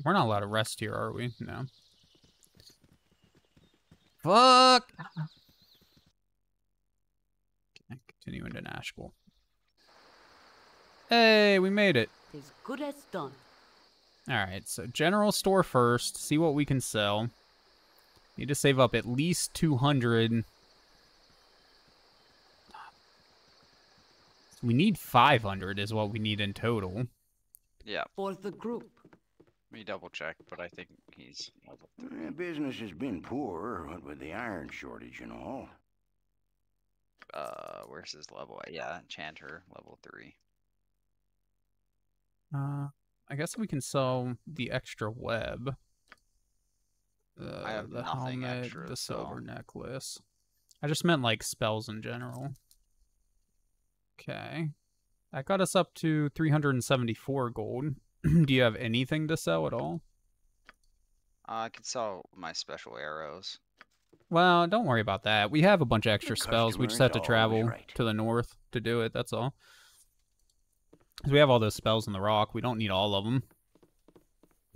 S2: We're not allowed to rest here, are we? No. Fuck! Okay, continue into Nashkel. Hey, we made it.
S12: As good as done.
S2: Alright, so general store first. See what we can sell. Need to save up at least 200. We need 500 is what we need in total.
S3: Yeah,
S12: For the group.
S3: let me double check, but I think he's level
S9: Eh, business has been poor, what with the iron shortage and all.
S3: Uh, where's his level? Yeah, enchanter level three.
S2: Uh, I guess we can sell the extra web. Uh,
S3: have
S2: the
S3: nothing
S2: helmet,
S3: extra
S2: the
S3: to sell.
S2: necklace. I just meant like spells in general. Okay. That got us up to 374 gold. Do you have anything to sell at all?
S3: Uh, I could sell my special arrows.
S2: Well, don't worry about that. We have a bunch of extra spells. We just have to
S3: customer is always
S2: travel
S3: right.
S2: to the north to do it. That's all. 'Cause we have all those spells in the rock. We don't need all of them.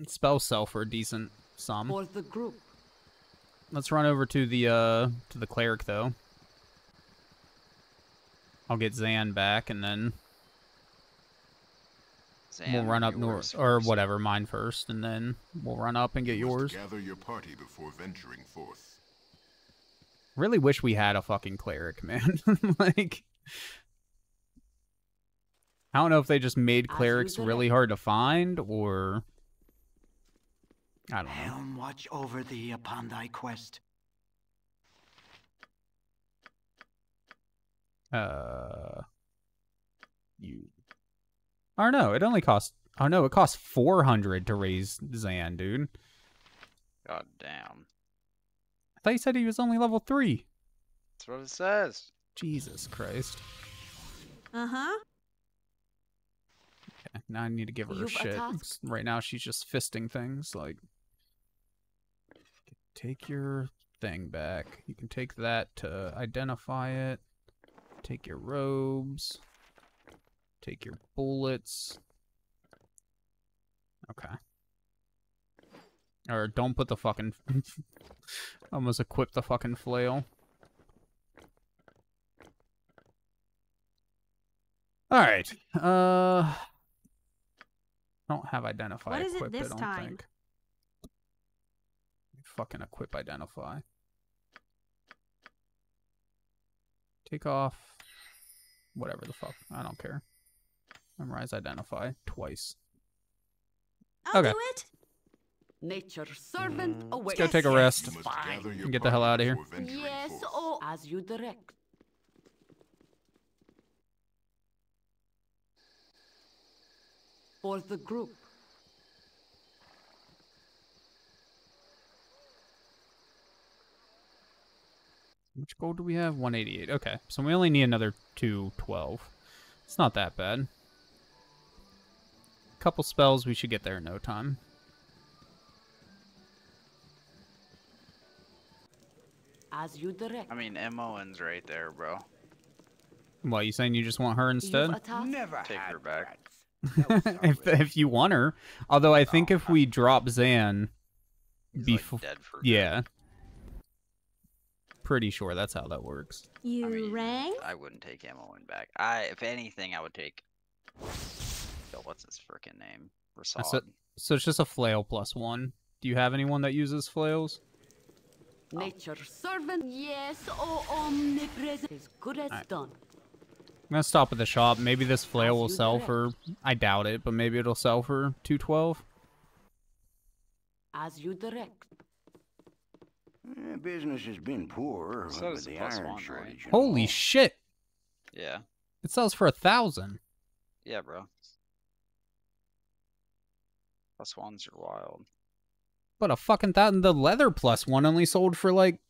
S2: Spells sell for a decent sum.
S12: For the group.
S2: Let's run over to the uh to the cleric though. I'll get Xan back and then we'll run up north or whatever, mine first, and then we'll run up and get
S15: You
S2: yours.
S15: Gather your party before venturing forth.
S2: Really wish we had a fucking cleric, man. like I don't know if they just made clerics really hard to find or I don't know.
S21: Helm, watch over thee upon thy quest.
S2: Uh you or no, it only costs oh no, it costs four hundred to raise Xan, dude.
S3: God damn.
S2: I thought you said he was only level three.
S3: That's what it says.
S2: Jesus Christ.
S8: Uh huh.
S2: Okay, now I need to give her a
S8: You've
S2: shit.
S8: attacked.
S2: 'cause Right now she's just fisting things like take your thing back. You can take that to identify it. Take your robes. Take your bullets. Okay. Or don't put the fucking almost equip the fucking flail. Alright. Uh don't have identify
S8: What is it
S2: equipped, I
S8: this
S2: don't
S8: time?
S2: think. Fucking equip identify. Take off whatever the fuck. I don't care. Memorize identify twice.
S8: I'll
S2: Okay.
S8: do it.
S12: Nature's servant mm.
S2: Let's
S12: awaits.
S2: go take a rest.
S15: You must gather your
S2: And get the hell out of here.
S12: Yes,
S15: forth.
S12: oh, as you direct. For the group.
S2: How much gold do we have? 188. Okay, so we only need another 212. It's not that bad. A Couple spells, we should get there in no time.
S12: As you direct.
S3: I mean, Imoen's right there, bro.
S2: What, you saying you just want her instead?
S3: Never Take her back.
S2: if if you want her. Although I think oh, if we drop Xan
S3: like,
S2: before
S3: dead for
S2: Yeah. Pretty sure that's how that works.
S8: You rang?
S3: I wouldn't take Imoen back. I, if anything, I would take. Yo, what's his freaking name?
S2: So,
S3: Rasaad.
S2: so it's just a flail plus one. Do you have anyone that uses flails? Oh.
S12: Nature's servant. Yes, oh, omnipresent. As good as
S2: Alright.
S12: done.
S2: I'm gonna stop at the shop. Maybe this flail will sell
S12: direct.
S2: for I doubt it, but maybe it'll sell for two twelve.
S12: As you direct.
S9: Eh, business has been poor
S3: So
S9: with
S3: the
S9: the iron
S3: one,
S9: shortage. and
S2: Holy
S9: all.
S2: shit!
S3: Yeah.
S2: It sells for a thousand.
S3: Yeah, bro. Plus ones are wild.
S2: But a fucking thousand. The leather plus one only sold for like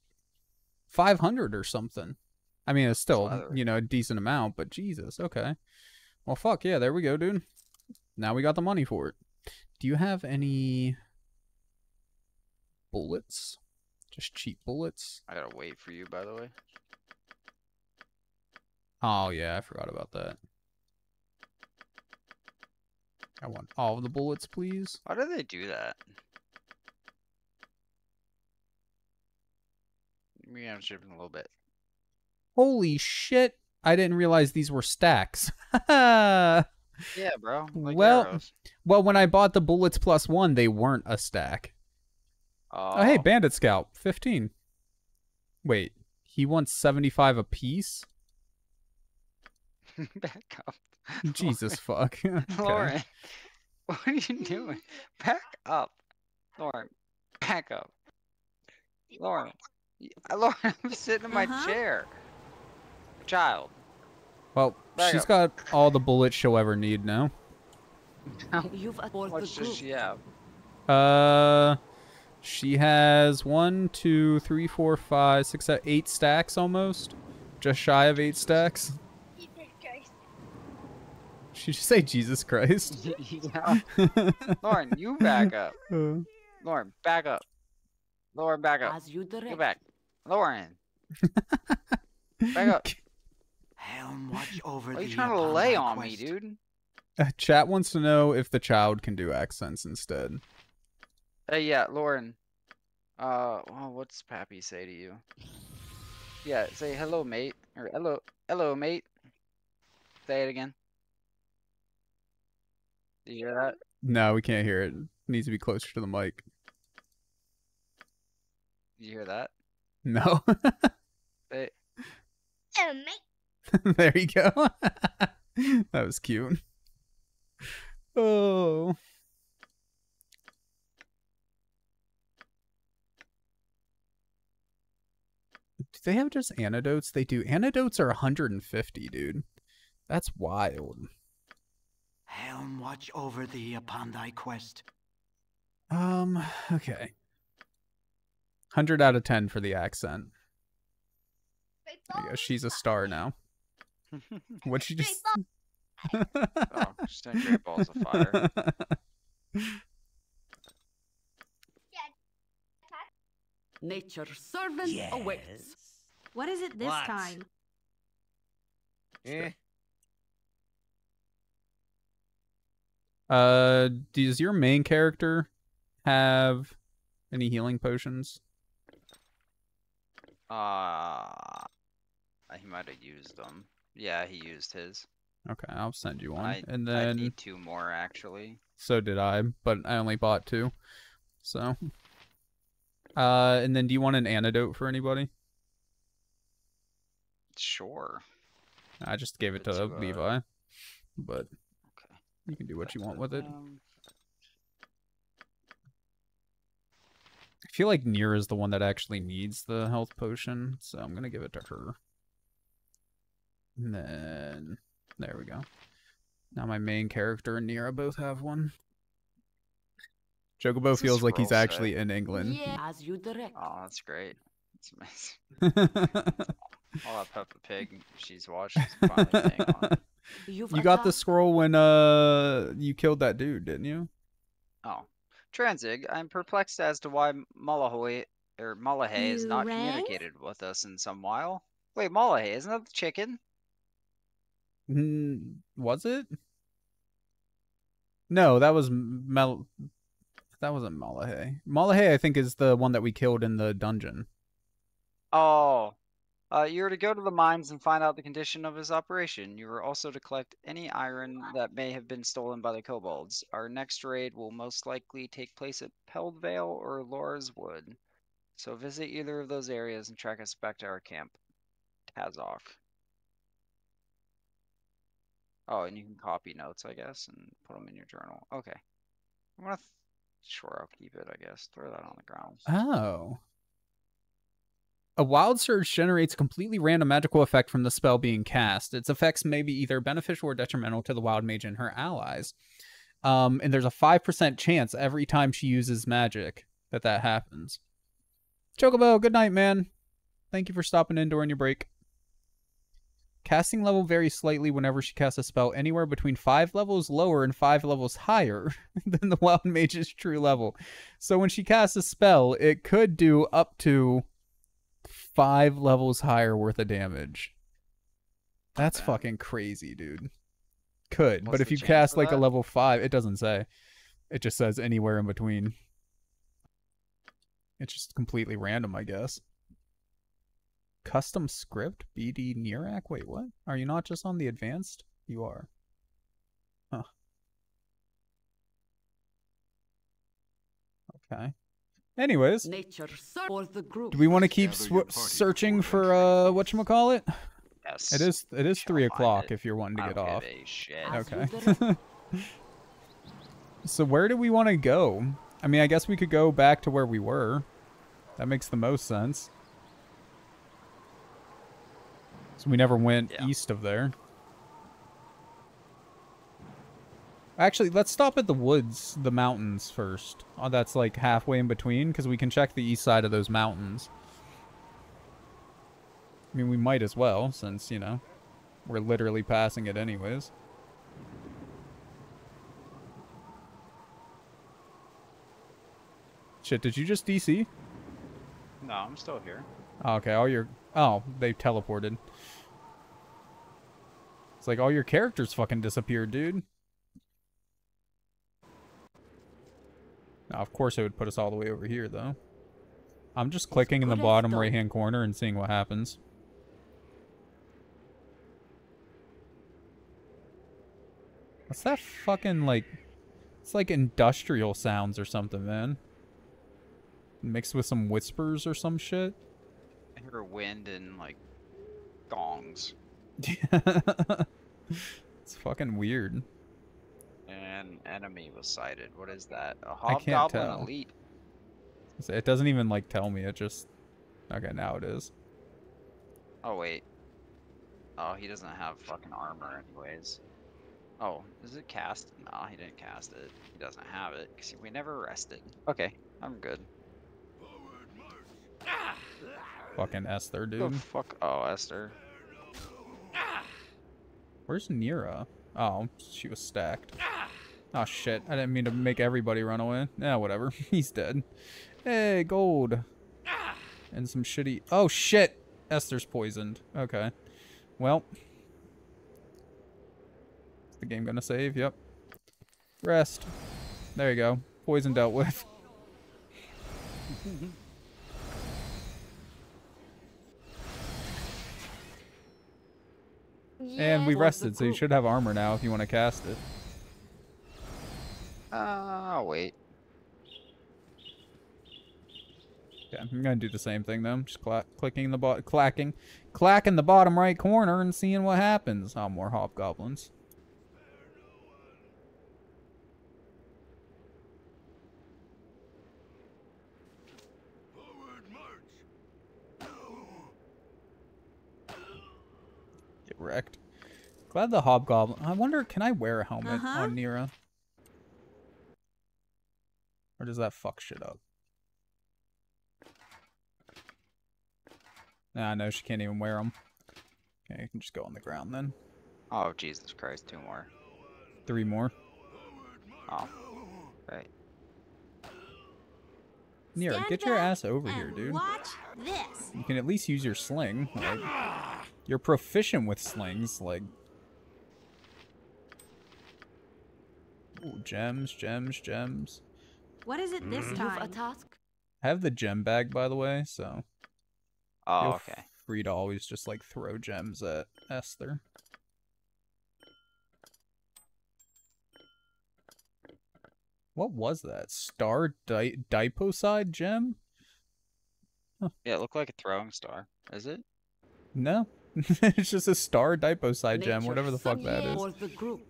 S2: five hundred or something. I mean, it's still
S3: leather.
S2: you know a decent amount, but Jesus, okay. Well, fuck yeah, there we go, dude. Now we got the money for it. Do you have any bullets? Just cheap bullets?
S3: I gotta wait for you, by the way.
S2: Oh yeah, I forgot about that. I want all of the bullets, please.
S3: Why do they do that? We have shipping a little bit.
S2: Holy shit! I didn't realize these were stacks.
S3: Yeah, bro. Like
S2: well,
S3: arrows.
S2: when I bought the bullets plus one, they weren't a stack. Oh, hey, Bandit Scout, fifteen. Wait, he wants seventy-five apiece.
S3: Back up.
S2: Jesus fuck. Okay.
S3: Lauren, what are you doing? Back up. Lauren, back up. Lauren, Lauren, I'm sitting in my
S8: Uh-huh.
S3: chair. Child.
S2: Well,
S3: Back
S2: she's
S3: up.
S2: got all the bullets she'll ever need now.
S12: You've aboard
S3: What
S12: the
S3: does she have?
S2: Uh, she has one, two, three, four, five, six, seven, eight stacks almost. Just shy of eight stacks. She just say Jesus Christ.
S3: yeah. Lauren, you back up. Lauren, back up. Lauren, back up.
S12: As you direct.
S3: Get back. Lauren. back up.
S21: Helm, watch over
S3: Why are you trying to lay
S21: thy
S3: on me, dude?
S2: Uh, Chat wants to know if the child can do accents instead.
S3: Hey, yeah, Lauren. Uh, well, what's Pappy say to you? Yeah, say hello, mate. Or hello, hello, mate. Say it again. Do you hear that?
S2: No, we can't hear it. needs to be closer to the mic.
S3: Do you hear that?
S2: No.
S3: Say,
S22: Oh, mate.
S2: there you go. that was cute. Oh. They have just antidotes? They do. Antidotes are 150, dude. That's wild.
S21: Helm, watch over thee upon thy quest.
S2: Um, okay. 100 out of 10 for the accent. I guess she's a star now. What'd she just...
S3: oh, she's doing great balls of fire.
S12: Nature's servant awaits.
S8: What is it this
S12: What?
S8: time?
S1: Eh.
S2: Uh, does your main character have any healing potions?
S3: Uh, he might have used them. Yeah, he used his.
S2: Okay, I'll send you one.
S3: I,
S2: and
S3: I
S2: then
S3: need two more actually.
S2: so did I, but I only bought two. So, uh, and then do you want an antidote for anybody?
S3: Sure.
S2: I just gave it to
S3: It's, uh,
S2: Levi, but you can do what you want with it.
S3: Um,
S2: I feel like Neera is the one that actually needs the health potion, so I'm gonna give it to her. And then there we go. Now my main character and Neera both have one. Chocobo
S3: What's
S2: feels like he's
S3: scroll say?
S2: actually in England.
S12: Yeah. As you direct.
S3: Oh, that's great. That's amazing. I'll have Peppa Pig. She's watching. she's finally on.
S12: You've
S2: You got the
S12: attacked-
S2: scroll when uh you killed that dude, didn't you?
S3: Oh, Tranzig, I'm perplexed as to why Malahoy or Mulahey has not
S8: rang?
S3: communicated with us in some while. Wait, Mulahey, isn't that the chicken?
S2: Mm, was it? No, that was Mel. That wasn't Mulahey. Mulahey, I think, is the one that we killed in the dungeon.
S3: Oh, uh, you're to go to the mines and find out the condition of his operation. You are also to collect any iron that may have been stolen by the kobolds. Our next raid will most likely take place at Peldvale or Larswood. So visit either of those areas and track us back to our camp. Tazok. Oh, and you can copy notes, I guess, and put them in your journal. Okay. I'm gonna. Sure, I'll keep it. I guess. Throw that on the ground.
S2: Oh. A wild surge generates a completely random magical effect from the spell being cast. Its effects may be either beneficial or detrimental to the wild mage and her allies. Um, and there's a 5% chance every time she uses magic that that happens. Chocobo, good night, man. Thank you for stopping in during your break. Casting level varies slightly whenever she casts a spell, anywhere between five levels lower and five levels higher than the wild mage's true level. So when she casts a spell, it could do up to five levels higher worth of damage. That's fucking crazy, dude. Could,
S3: What's
S2: but if you cast like a level five, it doesn't say. It just says anywhere in between. It's just completely random, I guess. Custom script? BD Nirak? Wait, what? Are you not just on the advanced? You are. Huh. Okay. Anyways,
S12: Nature ser- for the group.
S2: do we want to keep sw- searching for uh whatchamacallit?
S3: Yes.
S2: It is it is three o'clock if you're wanting to get off.
S3: shit.
S2: Okay. So where do we want to go? I mean, I guess we could go back to where we were. That makes the most sense. So we never went
S3: Yeah.
S2: east of there. Actually, let's stop at the woods, the mountains first. Oh, that's like halfway in between, because we can check the east side of those mountains. I mean, we might as well, since, you know, we're literally passing it anyways. Shit, did you just DC?
S3: No, I'm still here.
S2: Okay, all your... Oh, they teleported. It's like all your characters fucking disappeared, dude. Of course it would put us all the way over here, though. I'm just clicking in the bottom right-hand corner and seeing what happens. What's that fucking, like... It's like industrial sounds or something, man. Mixed with some whispers or some shit.
S3: I hear wind and, like, gongs.
S2: it's fucking weird.
S3: An enemy was sighted. What is that? A hobgoblin elite.
S2: It doesn't even, like, tell me. It just... Okay, now it is.
S3: Oh, wait. Oh, he doesn't have fucking armor anyways. Oh, is it cast? No, he didn't cast it. He doesn't have it, because we never rested. Okay, I'm good.
S2: Fucking Esther,
S3: The
S2: dude.
S3: fuck? Oh, Esther.
S2: Where's Neera? Oh, she was stacked. Oh shit, I didn't mean to make everybody run away. Yeah, whatever. He's dead. Hey, gold. And some shitty... Oh shit! Esther's poisoned. Okay. Well. Is the game gonna save? Yep. Rest. There you go. Poison dealt with. And we rested, so you should have armor now if you want to cast it.
S3: Uh, I'll wait.
S2: Yeah, I'm gonna do the same thing though. Just cla clicking the bot, clacking, clacking the bottom right corner and seeing what happens. Oh, more hobgoblins. Get wrecked. Glad the hobgoblin. I wonder, can I wear a helmet
S8: Uh-huh.
S2: on Neera? Or does that fuck shit up? Nah, no, she can't even wear them. Okay, you can just go on the ground then.
S3: Oh, Jesus Christ, two more.
S2: Three more.
S3: Oh, right.
S2: Neera,
S8: Stand
S2: get your ass over here, dude.
S8: Watch this.
S2: You can at least use your sling. Like, you're proficient with slings, like. Ooh, gems, gems, gems.
S8: What is it this mm-hmm.
S12: You've a task?
S2: I have the gem bag, by the way, so.
S3: Oh,
S2: feel
S3: okay.
S2: Free to always just like throw gems at Esther. What was that? Star di- Diopside gem?
S3: Yeah, it looked like a throwing star. Is it?
S2: No. it's just a star Diopside gem, whatever the fuck that is.
S12: The group.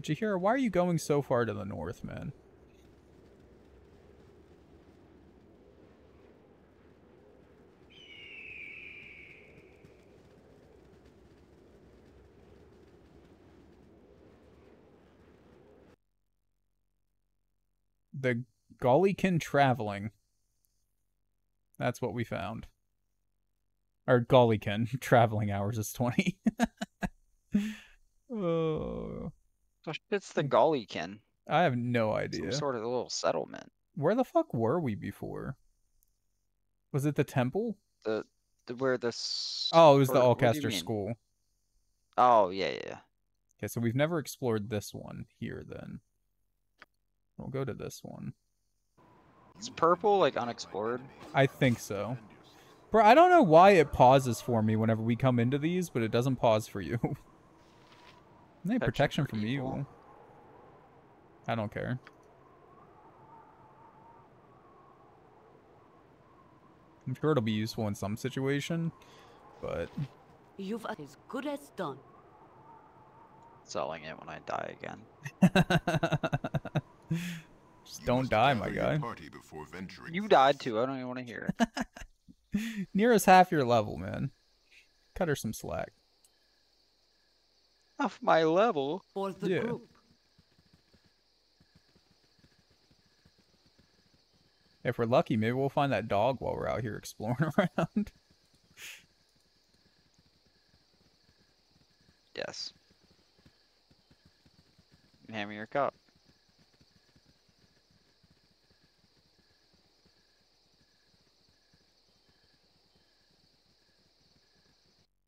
S2: Jaheira, why are you going so far to the north, man? The Gullykin Traveling. That's what we found. Or Gullykin. Traveling hours is 20. oh.
S3: So it's the Gullykin.
S2: I have no
S3: Some
S2: idea.
S3: sort of a little settlement.
S2: Where the fuck were we before? Was it the temple?
S3: The, the where the.
S2: Oh, it was the
S3: or- do Ulcaster?
S2: School.
S3: Oh yeah, yeah, yeah.
S2: Okay, so we've never explored this one here then. We'll go to this one.
S3: It's purple, like unexplored.
S2: I think so. Bro, I don't know why it pauses for me whenever we come into these, but it doesn't pause for you. hey, protection from evil. I don't care. I'm sure it'll be useful in some situation, but
S12: You've as good as done.
S3: Selling it when I die again.
S2: just don't die, my guy.
S15: Party before venturing.
S3: You died too. I don't even want to hear it.
S2: Near Nearest half your level, man. Cut her some slack.
S3: Off my level.
S12: For the
S2: Yeah.
S12: group.
S2: If we're lucky, maybe we'll find that dog while we're out here exploring around.
S3: Yes. Hand me your cup.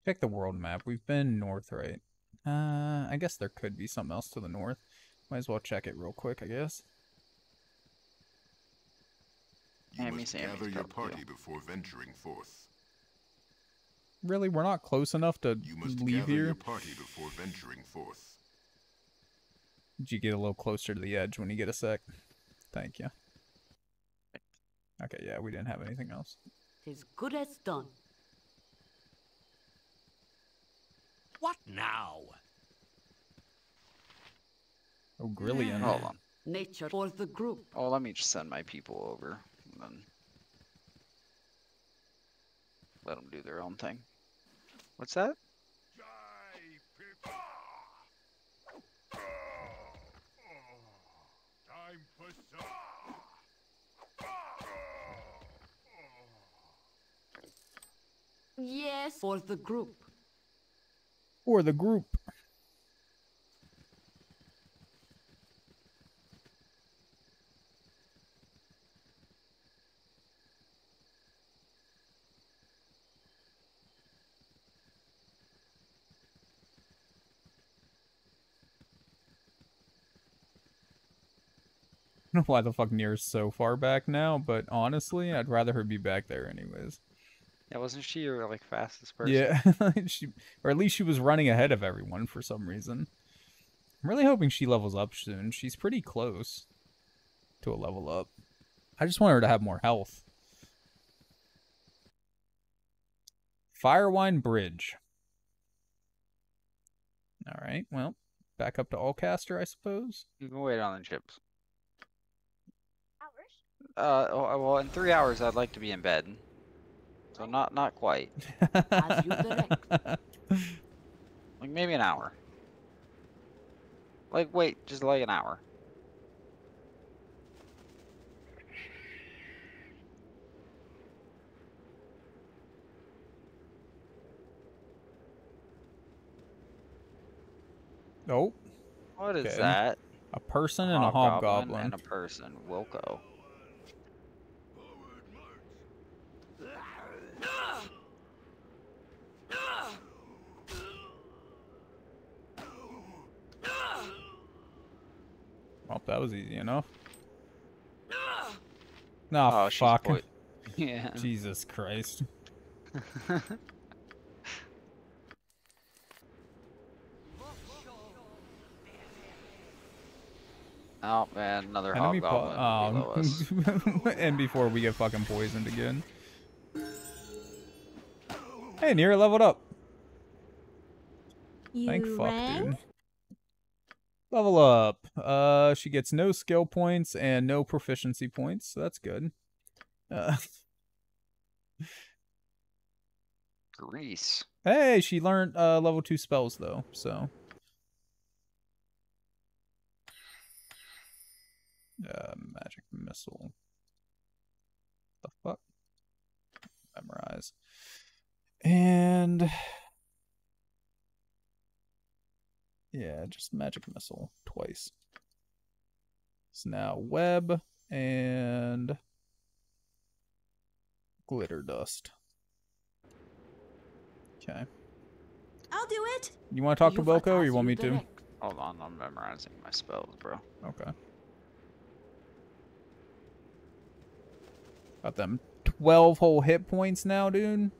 S2: Check the world map. We've been north, right? Uh, I guess there could be something else to the north. Might as well check it real quick, I guess.
S15: You
S3: Hand me
S15: must
S3: Sammy's
S15: gather your
S3: cup, too.
S15: party before venturing forth.
S2: Really, we're not close enough to
S15: You must
S2: leave
S15: gather
S2: here.
S15: your party before venturing forth.
S2: Did you get a little closer to the edge when you get a sec? Thank you. Okay, yeah, we didn't have anything else.
S12: Tis good as done.
S1: What now?
S2: Oh, Grillion.
S3: Hold on.
S12: Nature for the group.
S3: Oh, let me just send my people over. And then let them do their own thing. What's that?
S12: Yes. For the group.
S2: Or the group. I don't know why the fuck Neera's so far back now, but honestly, I'd rather her be back there anyways.
S3: Yeah, wasn't she your like fastest person?
S2: Yeah, she, or at least she was running ahead of everyone for some reason. I'm really hoping she levels up soon. She's pretty close to a level up. I just want her to have more health. Firewine Bridge. All right, well, back up to Ulcaster, I suppose.
S3: You can wait on the chips. Hours? Uh, oh, well, in three hours, I'd like to be in bed. So not not quite.
S12: As you direct.
S3: Like maybe an hour. Like wait, just like an hour.
S2: Oh,
S3: What is
S2: Okay.
S3: that?
S2: a person and a
S3: Hobgoblin
S2: hobgoblin.
S3: and a person. Wilco.
S2: Well, that was easy enough. Nah,
S3: Oh, she's
S2: fuck.
S3: Yeah.
S2: Jesus Christ.
S3: Oh man, another
S2: Enemy po-
S3: hobgoblin below us.
S2: um, and before we get fucking poisoned again. Hey, Neera leveled up.
S8: You
S2: Thank fuck,
S8: rang?
S2: dude. Level up. Uh, she gets no skill points and no proficiency points, so that's good. Uh,
S3: Grease.
S2: hey, she learned uh level two spells though, so. Uh, magic missile. The fuck? Memorize. And yeah, just magic missile twice. It's now web and glitter dust. Okay.
S8: I'll do it.
S2: You want to talk to
S12: You've
S2: Wilco or you want me to?
S12: direct.
S3: Hold on, I'm memorizing my spells, bro.
S2: Okay. Got them 12 whole hit points now, dude.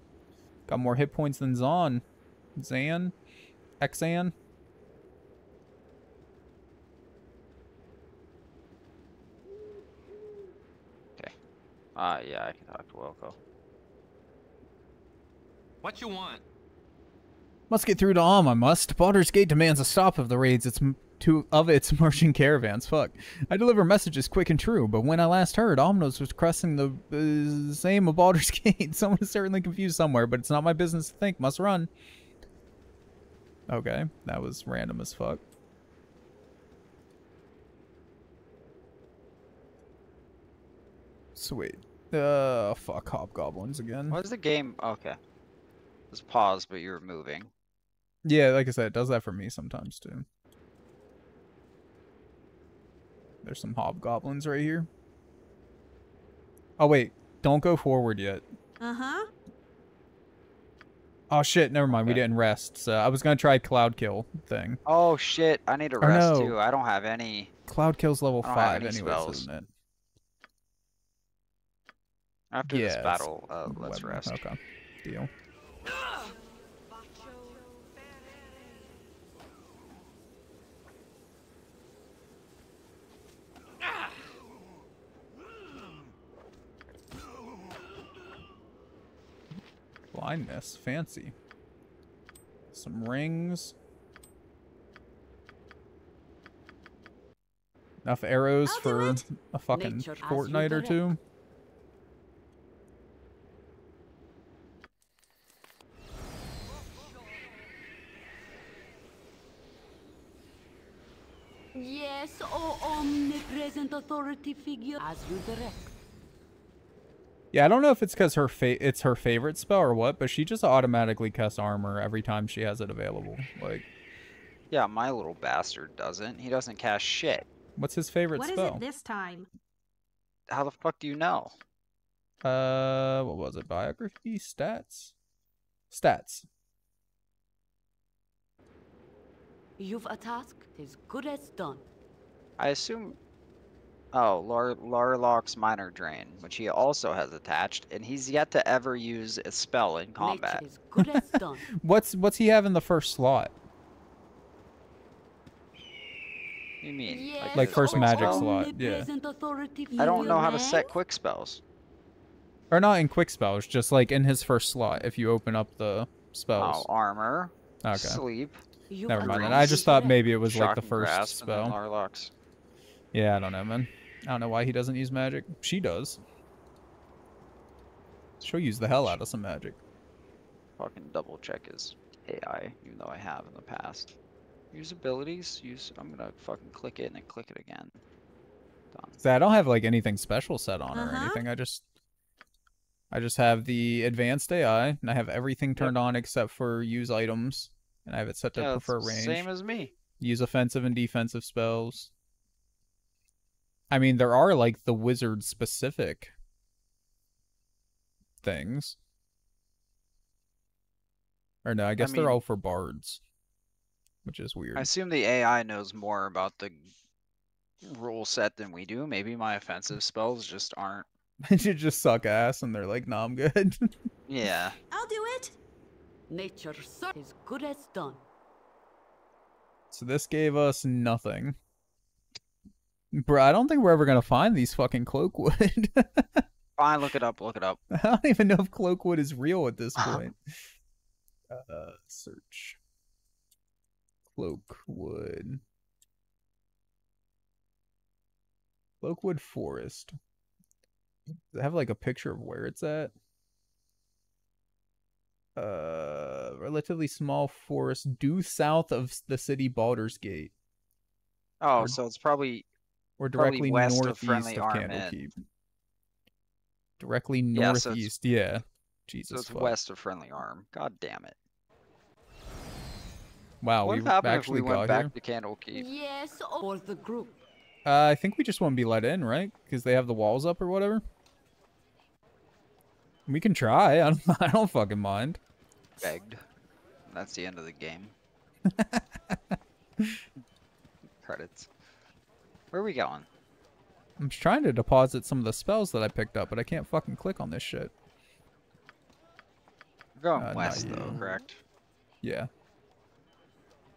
S2: Got more hit points than Zon. Zan? Xan?
S3: Ah, yeah, I can talk to Wilco.
S11: What you want?
S2: Must get through to Alm, I must. Baldur's Gate demands a stop of the raids its m- to, of its merchant caravans. Fuck. I deliver messages quick and true, but when I last heard, Omnos was crossing the uh, same of Baldur's Gate. Someone is certainly confused somewhere, but it's not my business to think. Must run. Okay, that was random as fuck. Sweet. Uh, fuck hobgoblins again.
S3: What is the game? Okay. Let's pause, but you're moving.
S2: Yeah, like I said, it does that for me sometimes too. There's some hobgoblins right here. Oh wait, don't go forward yet.
S8: Uh huh.
S2: Oh shit, never mind. We didn't rest. So I was gonna try cloud kill thing.
S3: Oh shit, I need to
S2: Or
S3: rest
S2: no.
S3: too. I don't have any.
S2: Cloud kill's level
S3: I don't have
S2: five,
S3: any
S2: anyways,
S3: spells.
S2: isn't it?
S3: After
S2: Yeah,
S3: this battle, uh, let's
S2: weapon.
S3: rest.
S2: Okay, deal. Blindness, fancy. Some rings. Enough arrows for a fucking
S12: Nature
S2: fortnight or
S12: direct.
S2: two.
S12: Yes, oh omnipresent authority figure. As you direct.
S2: Yeah, I don't know if it's because her fa- it's her favorite spell or what, but she just automatically casts armor every time she has it available. Like,
S3: Yeah, my little bastard doesn't. He doesn't cast shit.
S2: what's his favorite
S8: What is
S2: spell?
S8: it this time?
S3: How the fuck do you know?
S2: Uh, what was it? Biography, stats, stats.
S12: You've a task as good as done.
S3: I assume. Oh, Lar Larloch's Minor Drain, which he also has attached, and he's yet to ever use a spell in combat.
S12: Is good as done.
S2: What's what's he have in the first slot?
S3: You mean?
S12: Yes,
S2: Like
S3: his
S2: first magic
S3: spell?
S2: slot, yeah.
S3: I don't know how to set quick spells.
S2: Or not in quick spells, just like in his first slot. If you open up the spells.
S3: Oh, armor,
S2: okay.
S3: sleep.
S2: Never mind. Then. I just thought maybe it was like the first
S3: grasp, and then
S2: spell.
S3: Larloch's.
S2: Yeah, I don't know, man. I don't know why he doesn't use magic. She does. She'll use the hell out of some magic.
S3: Fucking double check his AI, even though I have in the past. Use abilities. Use. I'm gonna fucking click it and then click it again. Done.
S2: So I don't have like anything special set on or
S8: Uh-huh.
S2: anything. I just I just have the advanced AI and I have everything turned on except for use items and I have it set to
S3: Yeah,
S2: prefer range.
S3: Same as me.
S2: use offensive and defensive spells. I mean, there are like the wizard specific things. Or no, I guess
S3: mean-
S2: they're all for bards, which is weird.
S3: I assume the AI knows more about the rule set than we do. Maybe my offensive spells just aren't.
S2: you just suck ass, and they're like, "No, I'm good."
S3: Yeah.
S8: I'll do it.
S12: Nature is good as done.
S2: so this gave us nothing. Bro, I don't think we're ever gonna find these fucking cloakwood.
S3: Fine, look it up. Look it up.
S2: I don't even know if cloakwood is real at this point. uh, search. Cloakwood. Cloakwood Forest. Does it have like a picture of where it's at? Uh, relatively small forest due south of the city Baldur's Gate,
S3: Oh,
S2: Or-
S3: so it's probably
S2: or directly
S3: west of
S2: northeast
S3: Friendly
S2: of, Candlekeep. Directly
S3: Yeah, so
S2: northeast, yeah. Jesus,
S3: so it's
S2: fuck.
S3: west of Friendly Arm. God damn it.
S2: Wow,
S3: what
S2: we
S3: would happen if
S2: actually
S3: we went
S2: got
S3: back
S2: here.
S3: to Candlekeep?
S12: Yes, or the group.
S2: Uh, I think we just won't be let in, right? Because they have the walls up or whatever. We can try. I don't. I don't fucking mind.
S3: Begged. That's the end of the game. Credits. Where are we going?
S2: I'm trying to deposit some of the spells that I picked up, but I can't fucking click on this shit.
S3: We're going
S2: Uh,
S3: west, though,
S2: you.
S3: correct?
S2: Yeah.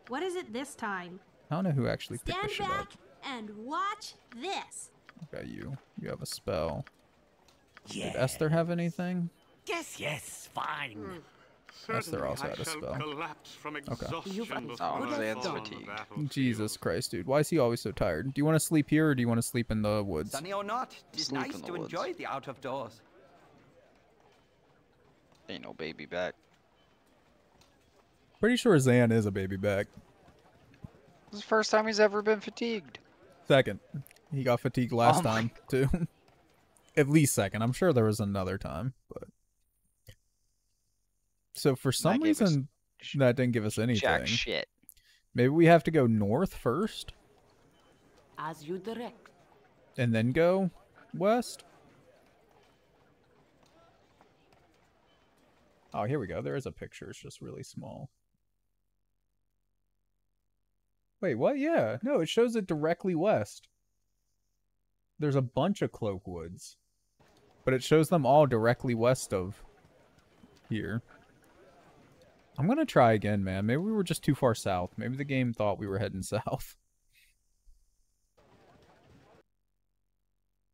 S8: What is it this time?
S2: I don't know who actually picked
S8: Stand
S2: this shit
S8: back
S2: up.
S8: and watch this.
S2: Got you. You have a spell.
S1: Yeah.
S2: Did Esther have anything?
S1: Yes, yes, fine.
S2: Esther also
S5: I
S2: had a
S5: of
S2: spell. Okay.
S12: You've
S5: before
S3: Oh,
S5: I
S3: Xan's
S5: fall on the
S3: fatigue.
S5: battlefield.
S2: Jesus Christ, dude. Why is he always so tired? Do you want to sleep here or do you want to sleep in the woods?
S14: Sunny or not, it's
S3: Sleep
S14: nice to
S3: woods.
S14: enjoy the out of doors.
S3: Ain't no baby back.
S2: Pretty sure Xan is a baby back.
S3: This is the first time he's ever been fatigued.
S2: Second. He got fatigued last
S3: Oh
S2: time, too. At least second. I'm sure there was another time, but. So for some
S3: gave us
S2: reason, that didn't give us anything.
S3: Jack shit.
S2: Maybe we have to go north first
S12: As you direct.
S2: and then go west? Oh, here we go. There is a picture. It's just really small. Wait, what? Yeah. No, it shows it directly west. There's a bunch of cloak woods. But it shows them all directly west of here. I'm gonna try again, man. Maybe we were just too far south. Maybe the game thought we were heading south.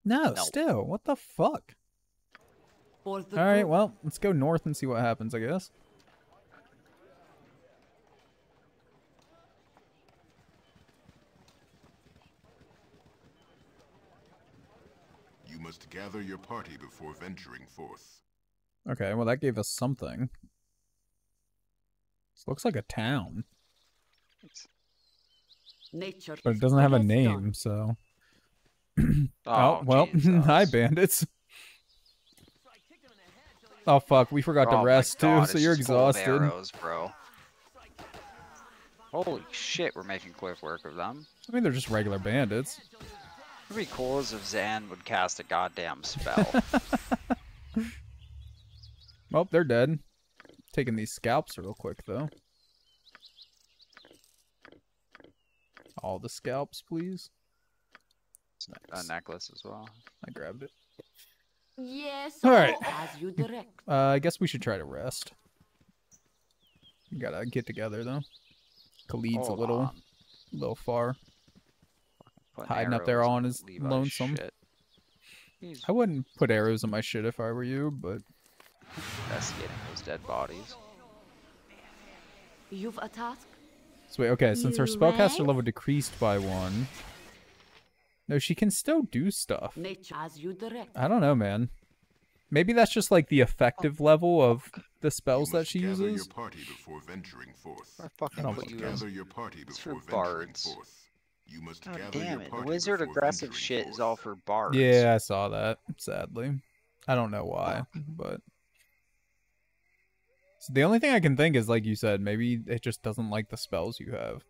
S2: No,
S3: No.
S2: still. What the fuck?
S12: The
S2: Alright, well, let's go north and see what happens, I guess.
S15: You must gather your party before venturing forth.
S2: Okay, well that gave us something. This looks like a town,
S12: Nature.
S2: but it doesn't have a name, so.
S3: Oh, oh
S2: well, hi bandits. Oh fuck, we forgot
S3: Oh
S2: to rest
S3: God,
S2: too, so you're
S3: just full of
S2: exhausted.
S3: arrows, bro. Holy shit, we're making quick work of them.
S2: I mean, they're just regular bandits.
S3: It'd be cool as if Xan would cast a goddamn spell.
S2: Oh, they're dead. Taking these scalps real quick though. All the scalps, please.
S3: a necklace as well.
S2: I grabbed it.
S12: Yes.
S2: All right.
S12: As you direct.
S2: Uh, I guess we should try to rest. We gotta get together though. Khalid's
S3: Hold
S2: a little,
S3: on.
S2: little far.
S3: Putting
S2: Hiding up there all on his
S3: Levi's
S2: lonesome.
S3: shit.
S2: I wouldn't put arrows in my shit if I were you, but
S3: investigating those dead bodies.
S12: You've a task.
S2: so wait, okay, since her
S12: You
S2: spellcaster level decreased by one. No, she can still do stuff.
S12: Nature. As you direct.
S2: I don't know, man. Maybe that's just like the effective level of the spells that she
S15: Gather your
S2: uses.
S15: party before venturing forth.
S3: I fucking
S2: don't
S3: put
S15: You
S3: you as
S15: gather your party
S3: it's
S15: before
S3: for
S15: venturing
S3: bards.
S15: forth. You must
S3: God
S15: gather
S3: damn
S15: your
S3: it, wizard aggressive shit
S15: forth.
S3: is all for bards.
S2: Yeah, I saw that. Sadly, I don't know why, but so the only thing I can think is, like you said, maybe it just doesn't like the spells you have.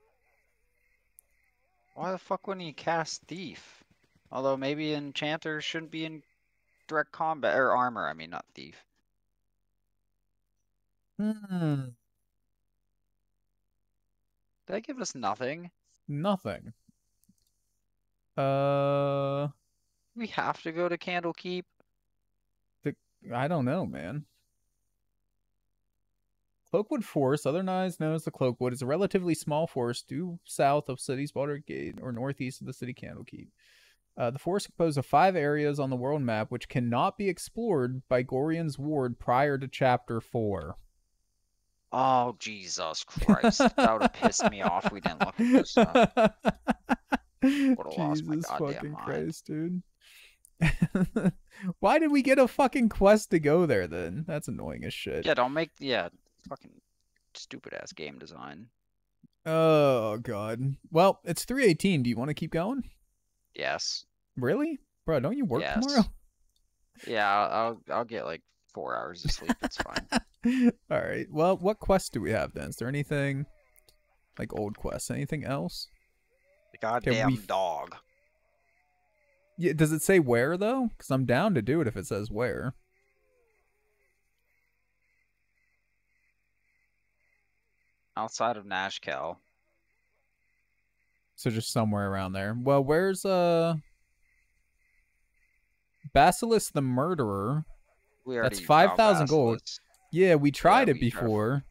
S3: Why the fuck wouldn't he cast thief? Although maybe Enchanter shouldn't be in direct combat or armor. I mean, not thief.
S2: Hmm.
S3: Did that give us nothing?
S2: Nothing. Uh,
S3: We have to go to Candlekeep.
S2: the I don't know, man. Cloakwood Forest, otherwise known as the Cloakwood, is a relatively small forest due south of city's Baldur's Gate or northeast of the city Candlekeep. Uh, the forest composed of five areas on the world map which cannot be explored by Gorion's ward prior to Chapter 4.
S3: Oh Jesus Christ! that would have pissed me off. We didn't look at this stuff. Would have lost my
S2: Jesus fucking
S3: mind.
S2: Christ, dude. Why did we get a fucking quest to go there then? That's annoying as shit.
S3: Yeah, don't make yeah, fucking stupid ass game design.
S2: Oh god. Well, it's 318. Do you want to keep going?
S3: Yes.
S2: Really? Bro, don't you work
S3: Yes.
S2: tomorrow?
S3: Yeah, I'll, I'll I'll get like four hours of sleep. It's fine.
S2: All right. Well, what quest do we have then? Is there anything like old quests? Anything else?
S3: The goddamn
S2: we-
S3: dog.
S2: Yeah, does it say where though? Cuz I'm down to do it if it says where.
S3: Outside of Nashkel.
S2: So just somewhere around there. Well, where's uh Basilisk the murderer?
S3: We
S2: That's
S3: already
S2: five
S3: found
S2: thousand gold. Yeah, we tried it
S3: we have-
S2: before,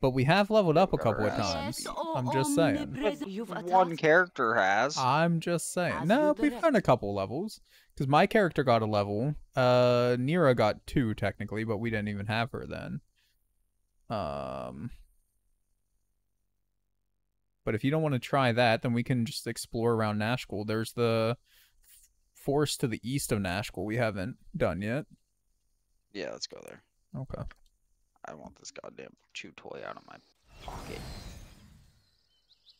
S2: but we have leveled up a couple of times.
S12: oh,
S2: I'm just saying.
S12: omnipresent.
S3: One character has.
S2: I'm just saying.
S12: As
S2: No, we've done a couple levels. Because my character got a level. Uh, Neera got two technically, but we didn't even have her then. Um. But if you don't want to try that, then we can just explore around Nashkel. There's the forest to the east of Nashkel we haven't done yet.
S3: Yeah, let's go there.
S2: Okay.
S3: I want this goddamn chew toy out of my pocket.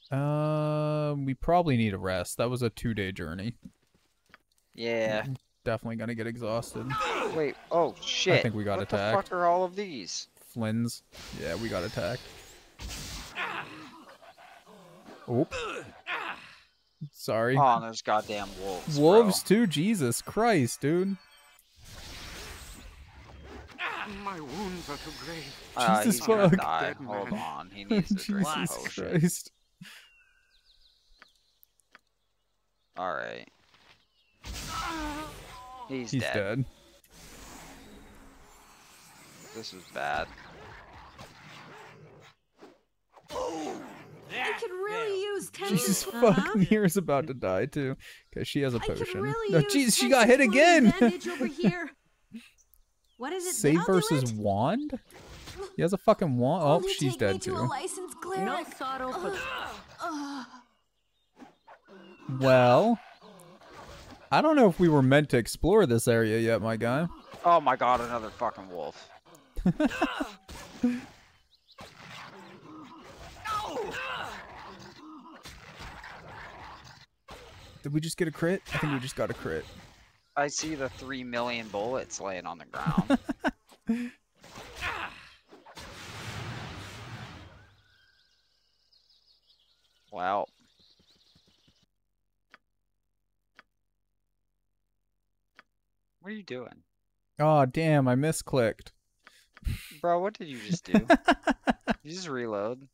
S2: Uh, we probably need a rest. That was a two-day journey.
S3: Yeah.
S2: Definitely gonna get exhausted.
S3: Wait. Oh shit.
S2: I think we got
S3: what
S2: attacked.
S3: What the fuck are all of these?
S2: Flynn's. Yeah, we got attacked. Oop. Sorry.
S3: Oh, and there's goddamn wolves.
S2: Wolves too? Jesus Christ, dude.
S5: My wounds are too great.
S3: Uh,
S2: Jesus
S3: he's gonna
S2: fuck.
S3: die. Hold on. He needs to drink a
S2: Jesus
S3: potion.
S2: Christ.
S3: Alright. He's,
S2: He's
S3: dead.
S2: dead.
S3: This is bad.
S8: I could really use ten.
S2: Jesus
S8: uh-huh.
S2: fucking here's about to die too. because she has a
S8: I could
S2: potion.
S8: really use
S2: jeez, she got hit again.
S8: over here. What is it?
S2: Save versus
S8: it.
S2: wand? He has a fucking wand. Oh,
S8: Only
S2: she's dead
S8: to
S2: too.
S12: No sorrow for
S8: Ugh.
S2: Well, I don't know if we were meant to explore this area yet, my guy.
S3: Oh my god, another fucking wolf.
S2: Did we just get a crit? I think we just got a crit.
S3: I see the three million bullets laying on the ground. wow. What are you doing?
S2: Oh damn, I misclicked.
S3: Bro, what did you just do? you just reload.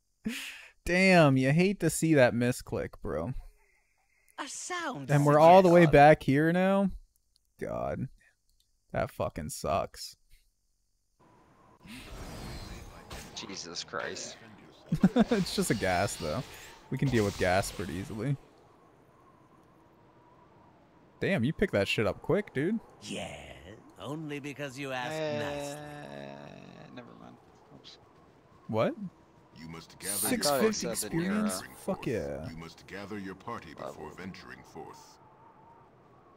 S2: Damn, you hate to see that misclick, bro.
S1: A sound.
S2: And we're all the way back here now? God. That fucking sucks.
S3: Jesus Christ.
S2: it's just a gas, though. We can deal with gas pretty easily. Damn, you picked that shit up quick, dude.
S1: Yeah, only because you asked
S3: Uh,
S1: nicely.
S3: never mind. Oops.
S2: What?
S15: You must gather
S2: Six
S15: your
S2: fifty experience? Fuck yeah.
S15: You must gather your party before venturing forth.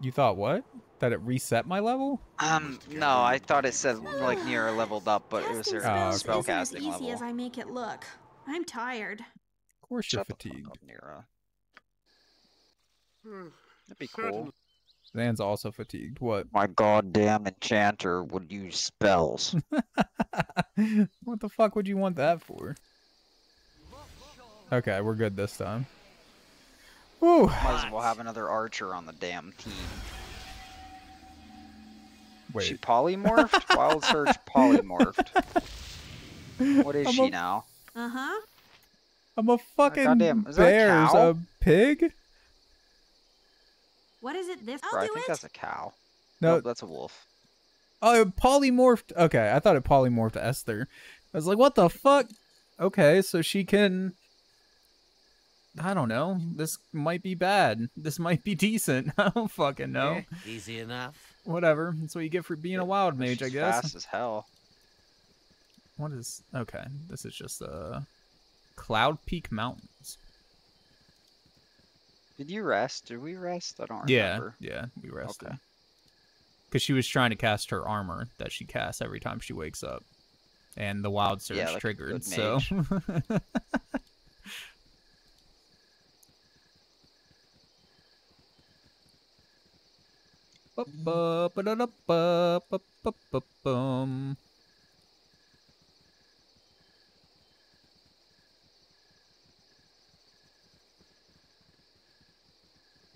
S2: You thought what? That it reset my level?
S3: Um, no, I thought it said like near leveled up, but it was
S8: Casting
S3: their
S2: Oh,
S8: spells
S2: okay.
S8: isn't as easy
S3: level.
S8: as I make it look. I'm tired.
S2: Of course you're
S3: Shut
S2: fatigued.
S3: up, Nero.
S5: Hmm.
S3: That'd be cool.
S2: Xan's also fatigued. What?
S3: My goddamn enchanter would use spells.
S2: what the fuck would you want that for? Okay, we're good this time. Whew.
S3: Might as well have another archer on the damn team.
S2: Wait.
S3: She polymorphed? Wild Surge polymorphed. What is
S2: I'm
S3: she
S2: a-
S3: now?
S8: Uh huh.
S2: I'm a fucking
S3: goddamn- is that a
S2: bear's
S3: cow?
S2: a pig?
S8: What is it? This?
S3: Bro,
S8: I'll
S3: I
S8: do
S3: think
S8: it.
S3: that's a cow.
S2: No.
S3: Nope, that's a wolf.
S2: Oh, it polymorphed. Okay, I thought it polymorphed Esther. I was like, what the fuck? Okay, so she can. I don't know. This might be bad. This might be decent. I don't fucking know.
S1: Easy enough.
S2: Whatever. That's what you get for being a wild mage, I guess.
S3: Fast as hell.
S2: What is. Okay, this is just uh. Cloud Peak Mountains.
S3: Did you rest? Did we rest? I don't
S2: Yeah,
S3: remember.
S2: yeah, yeah, we rested.
S3: Okay.
S2: Because she was trying to cast her armor that she casts every time she wakes up. And the wild surge
S3: Yeah, like a
S2: triggered,
S3: good
S2: so.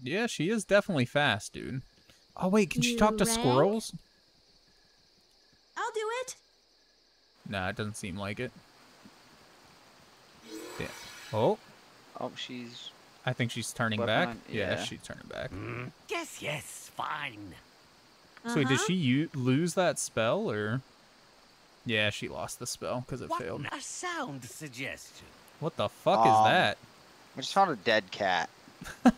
S2: Yeah, she is definitely fast, dude. Oh wait, can she talk to
S8: You
S2: squirrels?
S8: I'll do it.
S2: Nah, it doesn't seem like it. Yeah. Oh,
S3: Oh, she's.
S2: I think she's turning back.
S3: behind-
S2: Yeah.
S3: yeah.
S2: she's turning back.
S1: Yes, yes, fine.
S2: So wait, did
S8: Uh-huh.
S2: she u- lose that spell or? Yeah, she lost the spell because it
S1: What
S2: failed.
S1: a sound suggestion.
S2: What the fuck
S3: Um,
S2: is that?
S3: I just found a dead cat.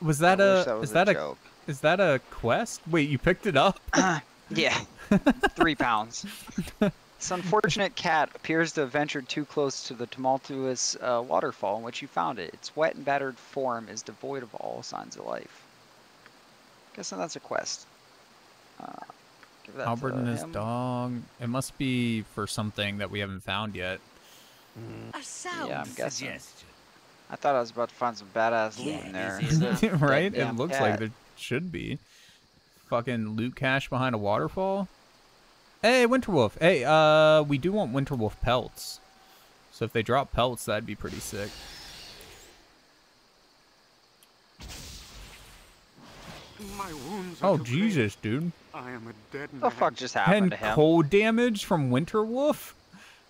S2: Was that
S3: I
S2: a
S3: wish that was
S2: is
S3: a
S2: that a is that a quest? Wait, you picked it up?
S3: Yeah. Three pounds. This unfortunate cat appears to have ventured too close to the tumultuous uh, waterfall in which you found it. Its wet and battered form is devoid of all signs of life. Guessing that's a quest. Uh, give that
S2: Albert
S3: to
S2: and his
S3: him.
S2: dog. It must be for something that we haven't found yet.
S1: A sound
S3: Yeah, I'm guessing.
S1: suggestion.
S3: I thought I was about to find some badass loot in there.
S2: right?
S3: that
S2: It
S3: damn
S2: looks like
S3: cat.
S2: there should be. Fucking loot cache behind a waterfall. Hey, Winterwolf. Hey, uh, we do want Winterwolf pelts. So if they drop pelts, that'd be pretty sick.
S5: My wounds are
S2: Oh, Jesus, dude.
S5: I am a dead man.
S3: the fuck just happened
S2: 10
S3: to him?
S2: cold damage from Winter Wolf.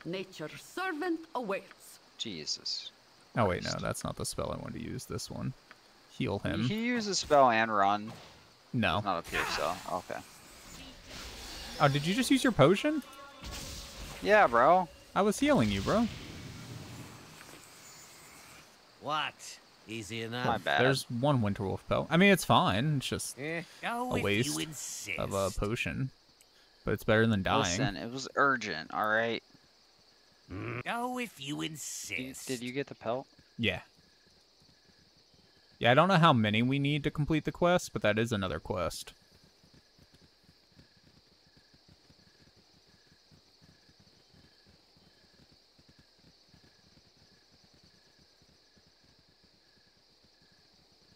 S12: Nature's servant awaits.
S3: Jesus.
S2: Oh, wait, no, that's not the spell I wanted to use. This one. Heal him.
S3: He uses spell and run.
S2: No.
S3: Not up here, so okay.
S2: Oh, did you just use your potion?
S3: Yeah, bro.
S2: I was healing you, bro.
S1: What? Easy enough.
S3: My bad.
S2: There's one Winter Wolf pelt. I mean, it's fine. It's just
S1: Eh, go
S2: a waste of a potion. But it's better than dying.
S3: Listen, it was urgent, alright?
S1: Oh, if you
S3: Did,
S1: insist.
S3: did you get the pelt?
S2: Yeah. Yeah, I don't know how many we need to complete the quest, but that is another quest.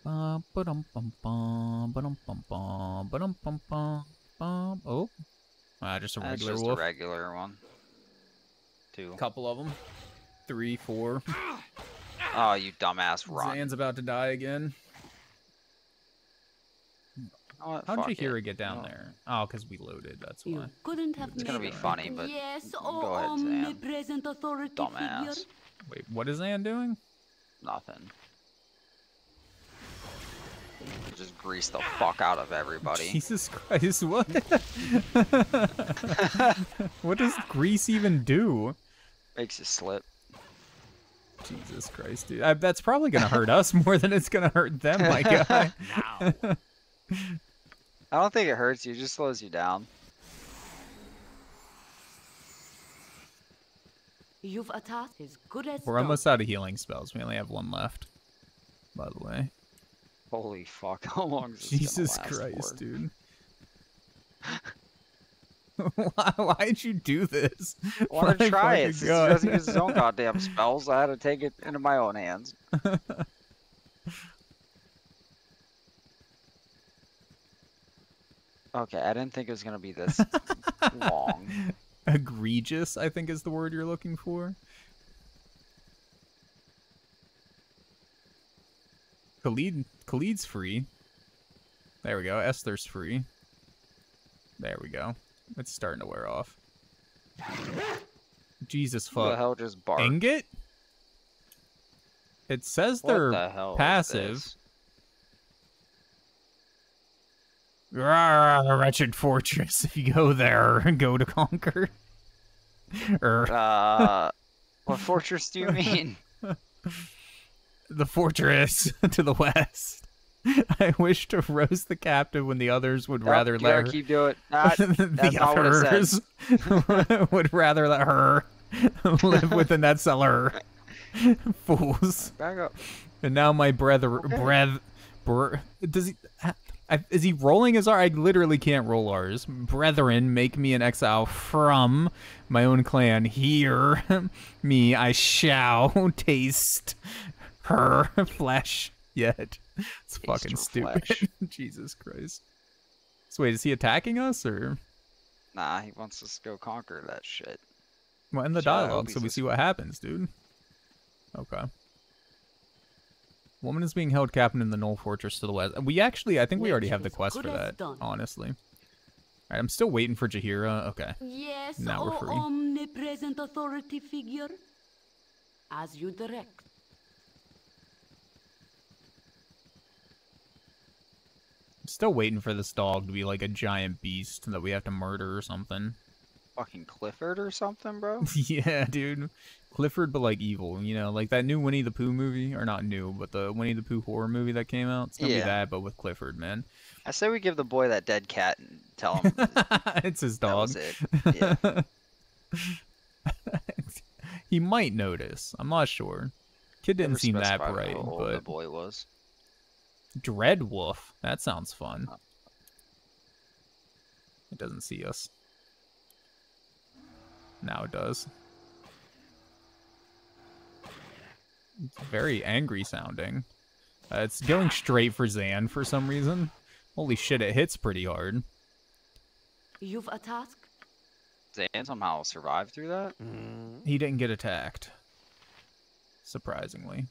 S2: Bum, ba-dum, bum, bum, ba-dum, bum, bum, ba-dum, bum, bum, bum. Oh. Ah, just a
S3: That's
S2: regular
S3: just
S2: wolf.
S3: a regular one. Two.
S2: Couple of them. Three, four.
S3: Oh, you dumbass run.
S2: Xan's about to die again.
S3: Oh.
S2: How'd you hear
S3: it.
S2: get down
S3: Oh.
S2: there? Oh, because we loaded, that's why.
S12: You couldn't have
S3: It's gonna be funny, but
S12: yes,
S3: go ahead,
S12: Xan. authority figure.
S3: Dumbass.
S2: Wait, what is Xan doing?
S3: Nothing. Just grease the fuck out of everybody.
S2: Jesus Christ, what? what does grease even do?
S3: Makes you slip.
S2: Jesus Christ, dude. I, that's probably going to hurt us more than it's going to hurt them, my guy.
S1: Now.
S3: I don't think it hurts you, it just slows you down.
S12: You've a task as good as
S2: We're
S12: done.
S2: almost out of healing spells. We only have one left, by the way.
S3: Holy fuck, how long is this
S2: Jesus
S3: last
S2: Christ,
S3: for?
S2: dude. Why, why'd you do this?
S3: I want to try it. he doesn't use his own goddamn spells, I had to take it into my own hands. okay, I didn't think it was gonna be this long.
S2: Egregious, I think is the word you're looking for. Khalid, Khalid's free. There we go. Esther's free. There we go. It's starting to wear off. Jesus
S3: Who the
S2: fuck.
S3: hell just barked?
S2: Ingot? It says
S3: What
S2: they're
S3: the
S2: passive. Rawr, wretched fortress. If you go there, go to conquer. Er,
S3: Uh, what fortress do you mean?
S2: The fortress to the west. I wish to roast the captive when the others would
S3: Nope,
S2: rather let her.
S3: keep doing it. Not-
S2: the
S3: not what it
S2: others would rather let her live within that cellar. Fools.
S3: Back up.
S2: And now my brother, breath, br- does he? I, is he rolling his R? I literally can't roll R's. Brethren, make me an exile from my own clan. Hear me, I shall taste her flesh yet. It's fucking
S3: her
S2: stupid.
S3: flesh.
S2: Jesus Christ. So wait, is he attacking us or?
S3: Nah, he wants us to go conquer that shit.
S2: Well, in the
S3: Shut
S2: dialogue, so we see what happens, dude. Okay. Woman is being held captive in the Gnoll Fortress to the west. We actually, I think we already have the quest for that,
S12: done.
S2: honestly. Alright, I'm still waiting for Jaheira. Okay.
S12: Yes,
S2: Now we're
S12: oh
S2: free.
S12: omnipresent authority figure. As you direct.
S2: Still waiting for this dog to be like a giant beast that we have to murder or something.
S3: Fucking Clifford or something, bro?
S2: yeah, dude. Clifford, but like evil, you know, like that new Winnie the Pooh movie, or not new, but the Winnie the Pooh horror movie that came out. It's gonna
S3: Yeah.
S2: be that, but with Clifford, man.
S3: I say we give the boy that dead cat and tell him
S2: it's his
S3: that
S2: dog.
S3: was it. Yeah.
S2: he might notice. I'm not sure. Kid didn't seem that bright,
S3: old the boy was.
S2: Dread Wolf. That sounds fun. It doesn't see us. Now it does. It's very angry sounding. Uh, it's going straight for Xan for some reason. Holy shit, it hits pretty hard.
S12: You've a task?
S3: Xan somehow survived through that?
S2: He didn't get attacked. Surprisingly.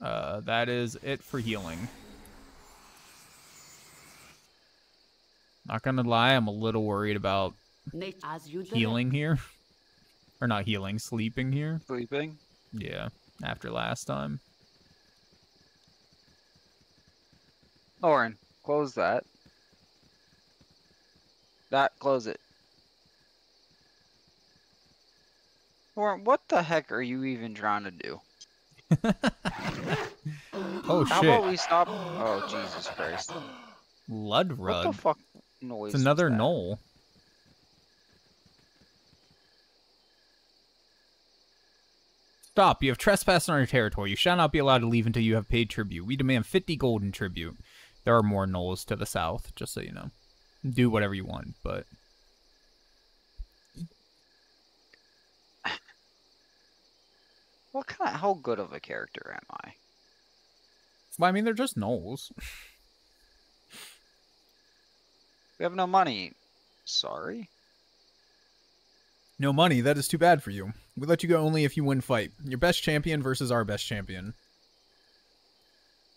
S2: Uh, that is it for healing. Not gonna lie, I'm a little worried about
S12: Nat- as you direct.
S2: healing here. Or not healing, sleeping here.
S3: Sleeping?
S2: Yeah, after last time.
S3: Lauren, close that. That, close it. Lauren, what the heck are you even trying to do?
S2: Oh
S3: How
S2: shit.
S3: about we stop? Oh, Jesus Christ.
S2: Ludrug.
S3: What the fuck noise?
S2: It's another gnoll. Stop! You have trespassed on our territory. You shall not be allowed to leave until you have paid tribute. We demand 50 golden tribute. There are more gnolls to the south, just so you know. Do whatever you want, but...
S3: What kind of, how good of a character am I?
S2: Well, I mean, they're just gnolls.
S3: We have no money. Sorry?
S2: No money, that is too bad for you. We let you go only if you win fight. Your best champion versus our best champion.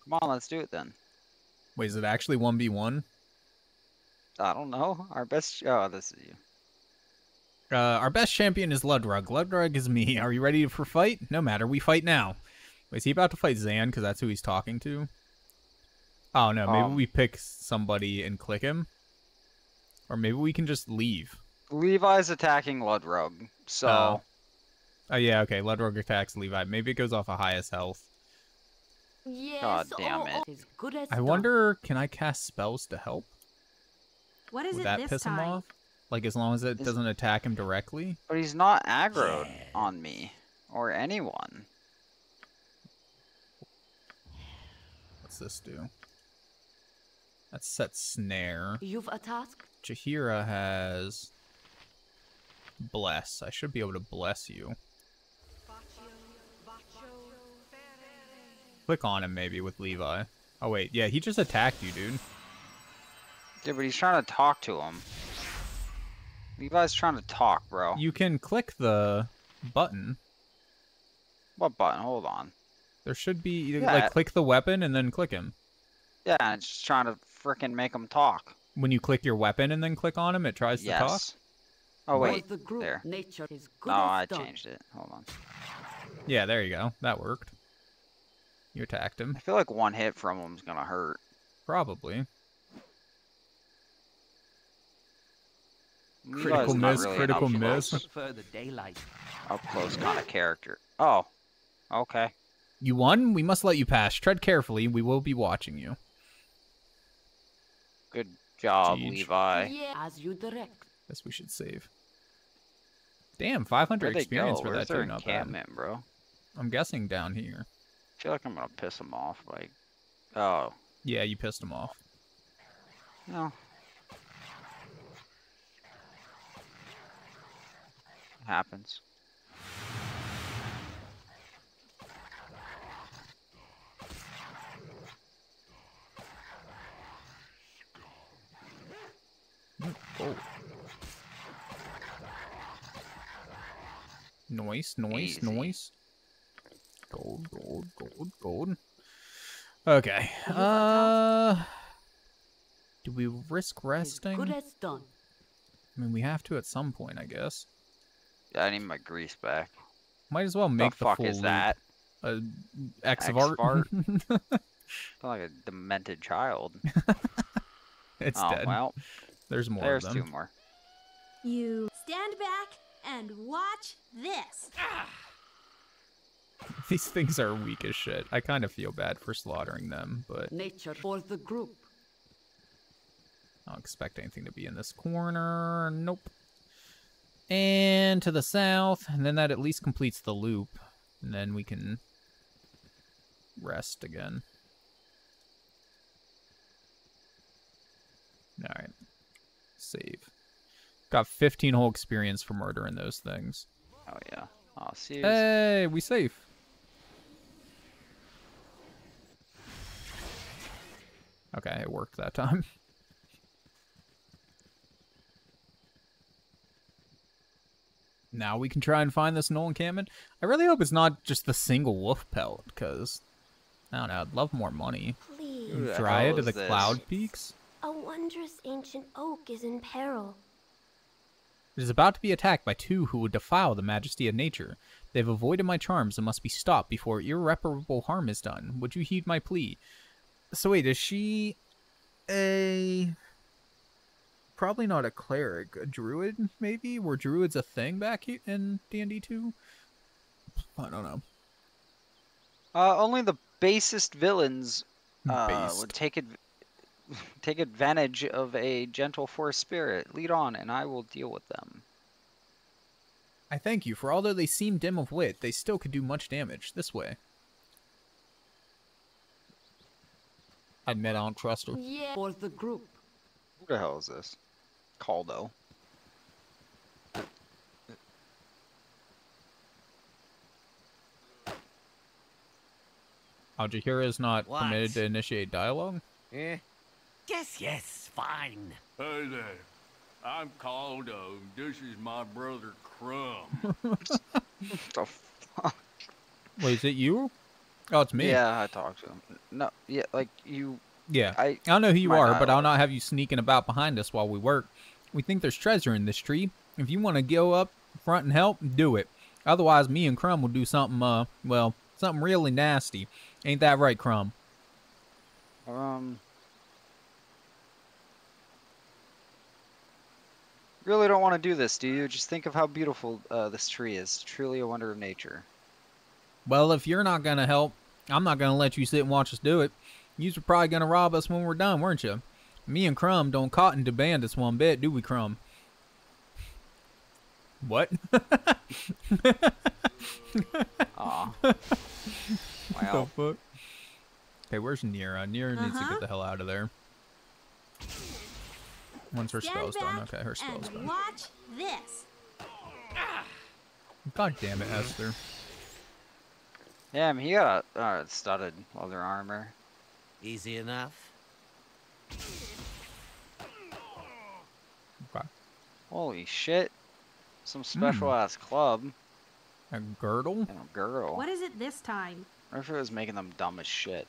S3: Come on, let's do it then.
S2: Wait, is it actually 1v1?
S3: I don't know. Our best. Oh, this is you.
S2: Uh, our best champion is Ludrug. Ludrug is me. Are you ready for fight? No matter, we fight now. Wait, is he about to fight Xan because that's who he's talking to? Oh no, maybe
S3: Um.
S2: we pick somebody and click him. Or maybe we can just leave.
S3: Levi's attacking Ludrug, so
S2: Oh. Oh yeah, okay. Ludrug attacks Levi. Maybe it goes off of highest health.
S12: Yes,
S3: God damn
S12: oh,
S3: it.
S12: oh, as good as
S2: I wonder, can I cast spells to help?
S8: What is
S2: Would
S8: it
S2: that
S8: this
S2: piss
S8: time?
S2: him off? Like as long as it
S3: Is-
S2: doesn't attack him directly?
S3: but he's not aggroed on me or anyone.
S2: What's this do? That's set snare.
S12: You've a task?
S2: Jaheira has bless. I should be able to bless you. Click on him maybe with Levi. Oh wait, yeah, he just attacked you, dude.
S3: Yeah, but he's trying to talk to him. Levi's trying to talk, bro.
S2: You can click the button.
S3: What button? Hold on.
S2: There should be you
S3: Yeah.
S2: like click the weapon and then click him.
S3: Yeah, it's just trying to frickin' make him talk.
S2: When you click your weapon and then click on him, it tries to talk.
S3: Yes. Oh wait,
S12: the group,
S3: there.
S12: nature is good
S3: No, I
S12: done.
S3: changed it. Hold on.
S2: Yeah, there you go. That worked. You attacked him.
S3: I feel like one hit from him's gonna hurt.
S2: Probably. Critical miss,
S3: really
S2: critical miss.
S3: close-
S14: the daylight.
S3: Up close kind of character. Oh, okay.
S2: You won? We must let you pass. Tread carefully. We will be watching you.
S3: Good job,
S2: Jeej.
S3: Levi.
S12: Yeah, as you direct.
S2: Guess we should save. Damn, 500 experience
S3: go?
S2: for
S3: Where's
S2: that
S3: their
S2: too. Not bad.
S3: encampment, bro?
S2: I'm guessing down here.
S3: I feel like I'm gonna piss him off. Like, oh,
S2: Yeah, you pissed him off.
S3: no. Happens.
S2: Oh. Noise, noise,
S3: Easy.
S2: noise. Gold, gold, gold, gold. Okay. Uh, do we risk resting?
S12: good as done.
S2: I mean, we have to at some point, I guess.
S3: Yeah, I need my grease back.
S2: Might as well make the,
S3: fuck
S2: full
S3: is that?
S2: Uh, X of
S3: X
S2: art.
S3: of art? I feel like a demented child.
S2: it's
S3: oh
S2: dead.
S3: well,
S2: There's more
S3: there's
S2: of
S3: two more.
S8: You stand back and watch this.
S2: These things are weak as shit. I kind of feel bad for slaughtering them, but
S12: Nature for the group.
S2: I don't expect anything to be in this corner. Nope and to the south, and then that at least completes the loop, and then we can rest again. Alright. Save. Got 15 whole experience for murdering those things.
S3: Oh, yeah. I'll see.
S2: Hey, we safe. Okay, it worked that time. Now we can try and find this gnoll encampment. I really hope it's not just the single wolf pelt, because I don't know. I'd love more money.
S22: Please.
S3: Who the
S2: Dryad
S3: hell
S2: to the
S3: this?
S2: Cloud Peaks.
S22: A wondrous ancient oak is in peril.
S2: It is about to be attacked by two who would defile the majesty of nature. They have avoided my charms and must be stopped before irreparable harm is done. Would you heed my plea? So wait, is she a probably not a cleric, a druid maybe? Were druids a thing back in D&D 2? I don't know.
S3: Uh, only the basest villains uh,
S2: Based.
S3: would take adv- take advantage of a gentle force spirit. Lead on, and I will deal with them.
S2: I thank you, for although they seem dim of wit, they still could do much damage. This way. I admit I don't trust her.
S12: Yeah. For the group.
S3: Who the hell is this? Caldo.
S2: Al-Jaheira is not
S1: What?
S2: permitted to initiate dialogue?
S1: Eh? Yes, yes, fine.
S20: Hey there. I'm Caldo. This is my brother Krumm.
S3: the fuck?
S2: Wait, is it you? Oh, it's me.
S3: Yeah, I talked to him. No, yeah, like you.
S2: Yeah.
S3: I,
S2: don't know who you
S3: my
S2: are, but I'll not have you sneaking about behind us while we work. We think there's treasure in this tree. If you want to go up front and help, do it. Otherwise, me and Krumm will do something, uh, well, something really nasty. Ain't that right, Krumm?
S3: Um. Really don't want to do this, do you? Just think of how beautiful uh, this tree is. Truly a wonder of nature.
S2: Well, if you're not going to help, I'm not going to let you sit and watch us do it. You're probably going to rob us when we're done, weren't you? Me and Krumm don't cotton to bandits one bit, do we, Krumm? What?
S3: Aw.
S2: What
S3: Wow.
S2: the fuck? Okay, where's Neera? Neera needs to
S8: Uh-huh.
S2: get the hell out of there. Once her
S8: Stand
S2: spell's done. Okay, her spell's done.
S8: watch this.
S2: God damn it, Esther.
S3: Yeah, I mean, he got a uh, studded leather armor.
S1: Easy enough.
S2: Okay.
S3: Holy shit. Some special ass club.
S2: A girdle?
S3: And a girl.
S8: What is it this time?
S3: What if it was making them dumb as shit?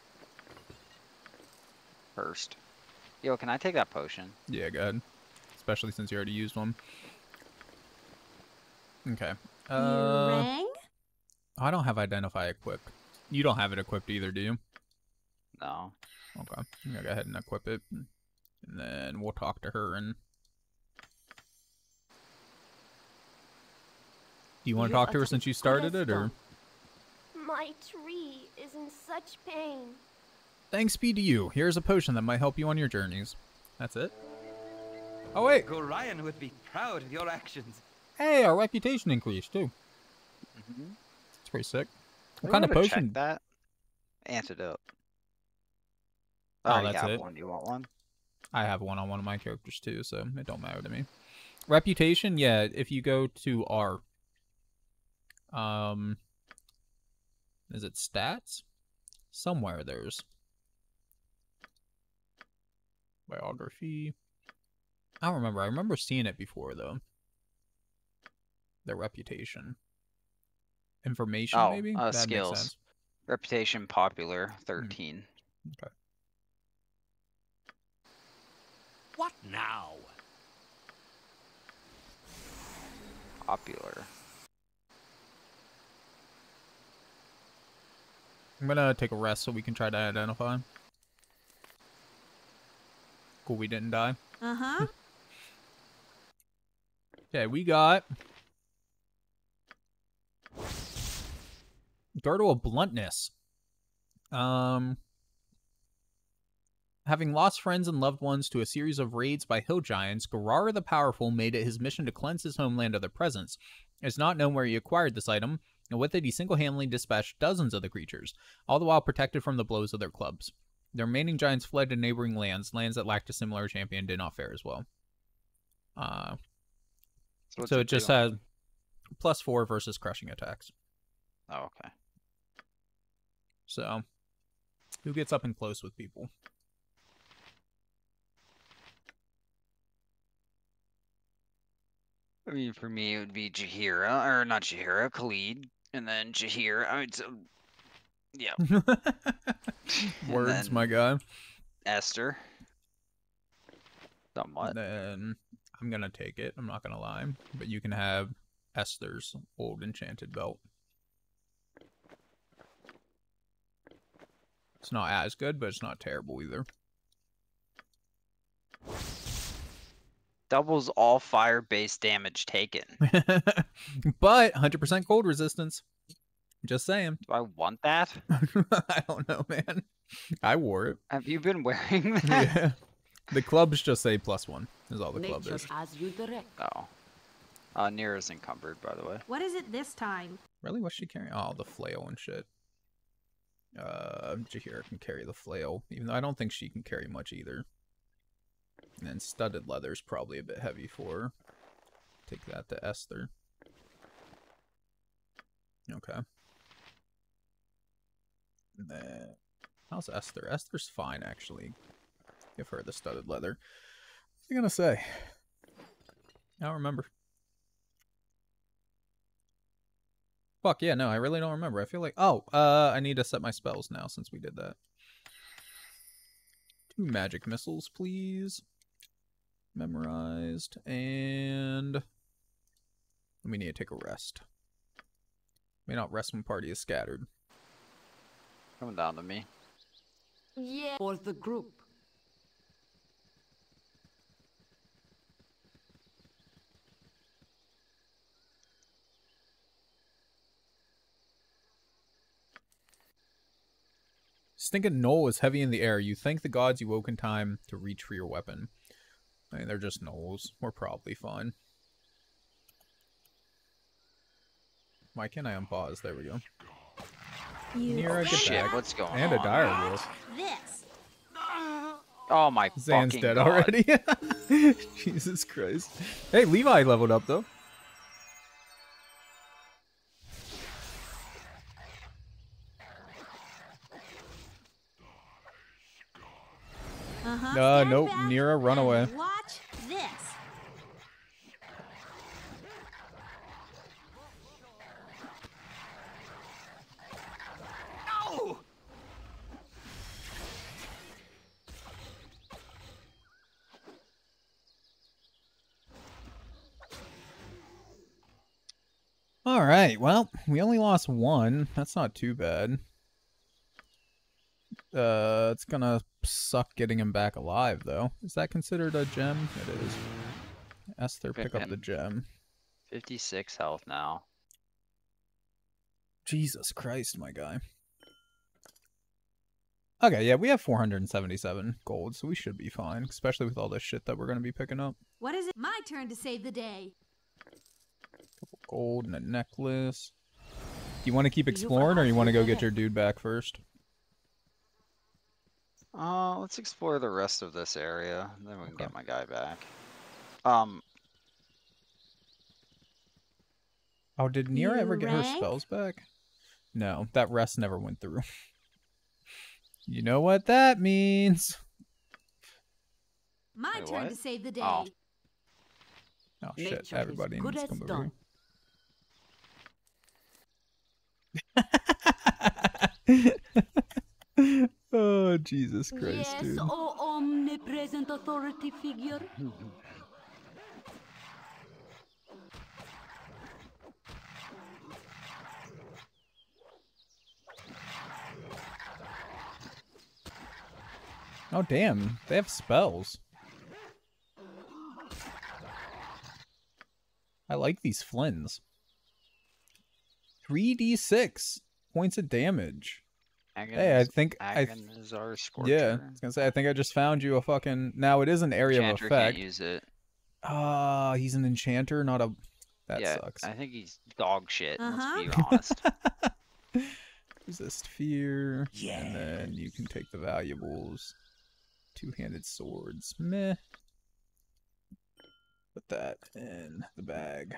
S3: First. Yo, can I take that potion?
S2: Yeah, go ahead. Especially since you already used one. Okay.
S8: you
S2: Uh,
S8: rang?
S2: I don't have identify equipped. You don't have it equipped either, do you?
S3: No.
S2: Okay. I'm gonna go ahead and equip it. And then we'll talk to her and Do you want to talk to her since you started it, or?
S22: My tree is in such pain.
S2: Thanks be to you. Here's a potion that might help you on your journeys. That's it? Oh, wait.
S14: Gorion would be proud of your actions.
S2: Hey, our reputation increased, too.
S3: Mm-hmm.
S2: It's pretty sick. What
S3: We
S2: kind of potion?
S3: That antidote.
S2: Oh,
S3: I already
S2: that's
S3: have
S2: it.
S3: one. You want one?
S2: I have one on one of my characters, too, so it don't matter to me. Reputation, yeah, if you go to R. Um, is it stats? Somewhere there's biography. I don't remember. I remember seeing it before though. Their reputation, information,
S3: oh,
S2: maybe.
S3: uh,
S2: That
S3: skills.
S2: sense.
S3: Reputation popular, 13.
S2: Okay.
S1: What now?
S3: Popular.
S2: I'm gonna take a rest so we can try to identify. Cool, we didn't die.
S8: Uh huh.
S2: Okay, we got Girdle of Bluntness. Um, having lost friends and loved ones to a series of raids by hill giants, Garara the Powerful made it his mission to cleanse his homeland of their presence. It's not known where he acquired this item, and with it he single-handedly dispatched dozens of the creatures, all the while protected from the blows of their clubs. The remaining giants fled to neighboring lands, lands that lacked a similar champion did not fare as well. Uh,
S3: what's
S2: so
S3: it
S2: just
S3: do?
S2: has plus four versus crushing attacks.
S3: Oh, okay.
S2: So, who gets up and close with people?
S3: I mean, for me, it would be Jaheira, or not Jaheira, Khalid, and then Jahir. I would, so, yeah.
S2: Words, my guy.
S3: Esther. Somewhat.
S2: Then I'm gonna take it. I'm not gonna lie, but you can have Esther's old enchanted belt. It's not as good, but it's not terrible either.
S3: Doubles all fire-based damage taken.
S2: but 100% cold resistance. Just saying.
S3: Do I want that?
S2: I don't know, man. I wore it.
S3: Have you been wearing that?
S2: Yeah. The clubs just say plus one. Is all the club
S12: Nature
S2: is.
S12: as you direct.
S3: Oh. Uh, Neera's encumbered, by the way.
S8: What is it this time?
S2: Really? What's she carrying? Oh, the flail and shit. Uh, Jaheira can carry the flail, even though I don't think she can carry much either. And then studded leather's probably a bit heavy for her. Take that to Esther. Okay. Then, how's Esther? Esther's fine, actually. Give her the studded leather. What What's he gonna say? I don't remember. Fuck yeah, no, I really don't remember. I feel like oh, uh, I need to set my spells now since we did that. Two magic missiles, please. Memorized and we need to take a rest. May not rest when party is scattered.
S3: Coming down to me.
S12: Yeah. For the group.
S2: Stinking gnoll is heavy in the air. You thank the gods you woke in time to reach for your weapon. I mean, they're just gnolls. We're probably fine. Why can't I unpause? There we go.
S8: You
S2: Neera, get
S3: Shit,
S2: back.
S3: what's going
S2: and
S3: on?
S2: a dire wolf.
S8: This.
S3: Oh my
S2: Xan's
S3: fucking
S2: dead
S3: god.
S2: already. Jesus Christ. Hey, Levi leveled up though.
S8: Uh-huh.
S2: Uh, nope.
S8: back
S2: Neera, run
S8: and
S2: away.
S8: Watch this.
S14: No!
S2: All right. Well, we only lost one. That's not too bad. Uh, it's gonna suck getting him back alive, though. Is that considered a gem? It is. Esther, pick up the gem.
S3: 56 health now.
S2: Jesus Christ, my guy. Okay, yeah, we have 477 gold, so we should be fine, especially with all this shit that we're gonna be picking up.
S8: What is it? My turn to save the day.
S2: Gold and a necklace. Do you want to keep exploring, or you want to go get your dude back first?
S3: Uh, let's explore the rest of this area, then we can get my guy back. Um,
S2: Oh, did Neera ever get her spells back? No, that rest never went through. you know what that means.
S8: My
S2: Wait,
S8: turn
S2: what?
S8: to save the day.
S2: Oh. Oh shit, everybody needs to come over here. oh, Jesus Christ,
S12: yes,
S2: dude.
S12: oh omnipresent authority figure.
S2: Oh, damn. They have spells. I like these flins. 3d6 points of damage. Hey, I
S3: Agoniz-
S2: think I
S3: Agonizar
S2: yeah, I was gonna say I think I just found you a fucking. Now it is an area
S3: Enchanter
S2: of
S3: can't
S2: effect.
S3: use it.
S2: Ah, he's an enchanter, not a. That
S3: yeah,
S2: sucks.
S3: I think he's dog shit.
S8: Uh-huh.
S3: Let's be honest.
S2: Resist fear. Yeah. And then you can take the valuables. Two-handed swords. Meh. Put that in the bag.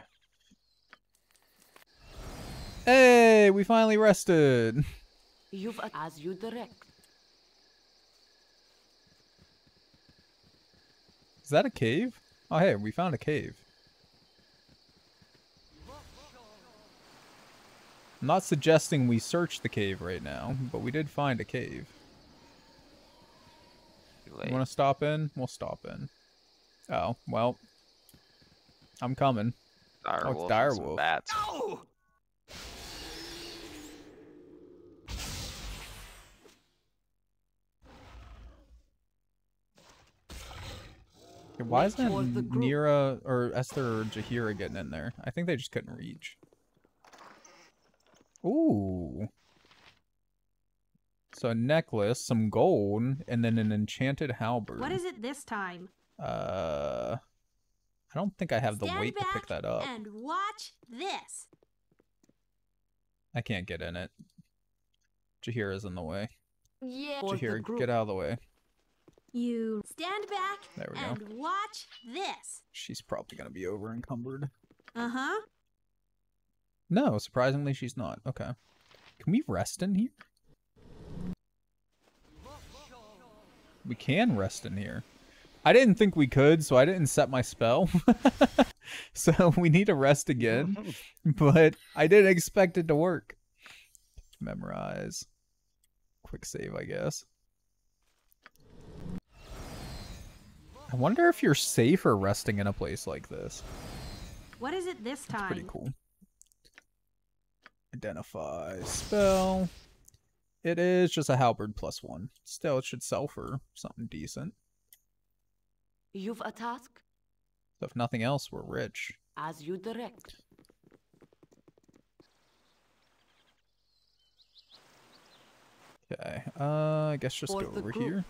S2: Hey, we finally rested.
S12: You've as you direct.
S2: Is that a cave? Oh, hey, we found a cave. I'm not suggesting we search the cave right now, but we did find a cave. You want to stop in? We'll stop in. Oh, well. I'm coming.
S3: Direwolf.
S2: Oh, it's direwolf.
S3: Bats.
S2: No! Why isn't
S12: the group.
S2: Neera or Esther or Jaheira getting in there? I think they just couldn't reach. Ooh. So a necklace, some gold, and then an enchanted halberd.
S8: What is it this time?
S2: Uh, I don't think I have the weight to pick that up.
S8: And watch this.
S2: I can't get in it. Jaheira's in the way.
S12: Yeah.
S2: Jaheira, get out of the way.
S8: You stand back
S2: There we go.
S8: and watch this.
S2: She's probably gonna be over encumbered.
S8: Uh huh.
S2: No, surprisingly, she's not. Okay. Can we rest in here? We can rest in here. I didn't think we could, so I didn't set my spell. so we need to rest again. but I didn't expect it to work. Memorize. Quick save, I guess. I wonder if you're safer resting in a place like this.
S8: What is it this time?
S2: That's Pretty cool. Identify spell. It is just a halberd plus one. Still, it should sell for something decent.
S12: You've a task?
S2: So if nothing else, we're rich.
S12: As you direct.
S2: Okay. Uh, I guess just
S12: For
S2: go over
S12: group.
S2: here.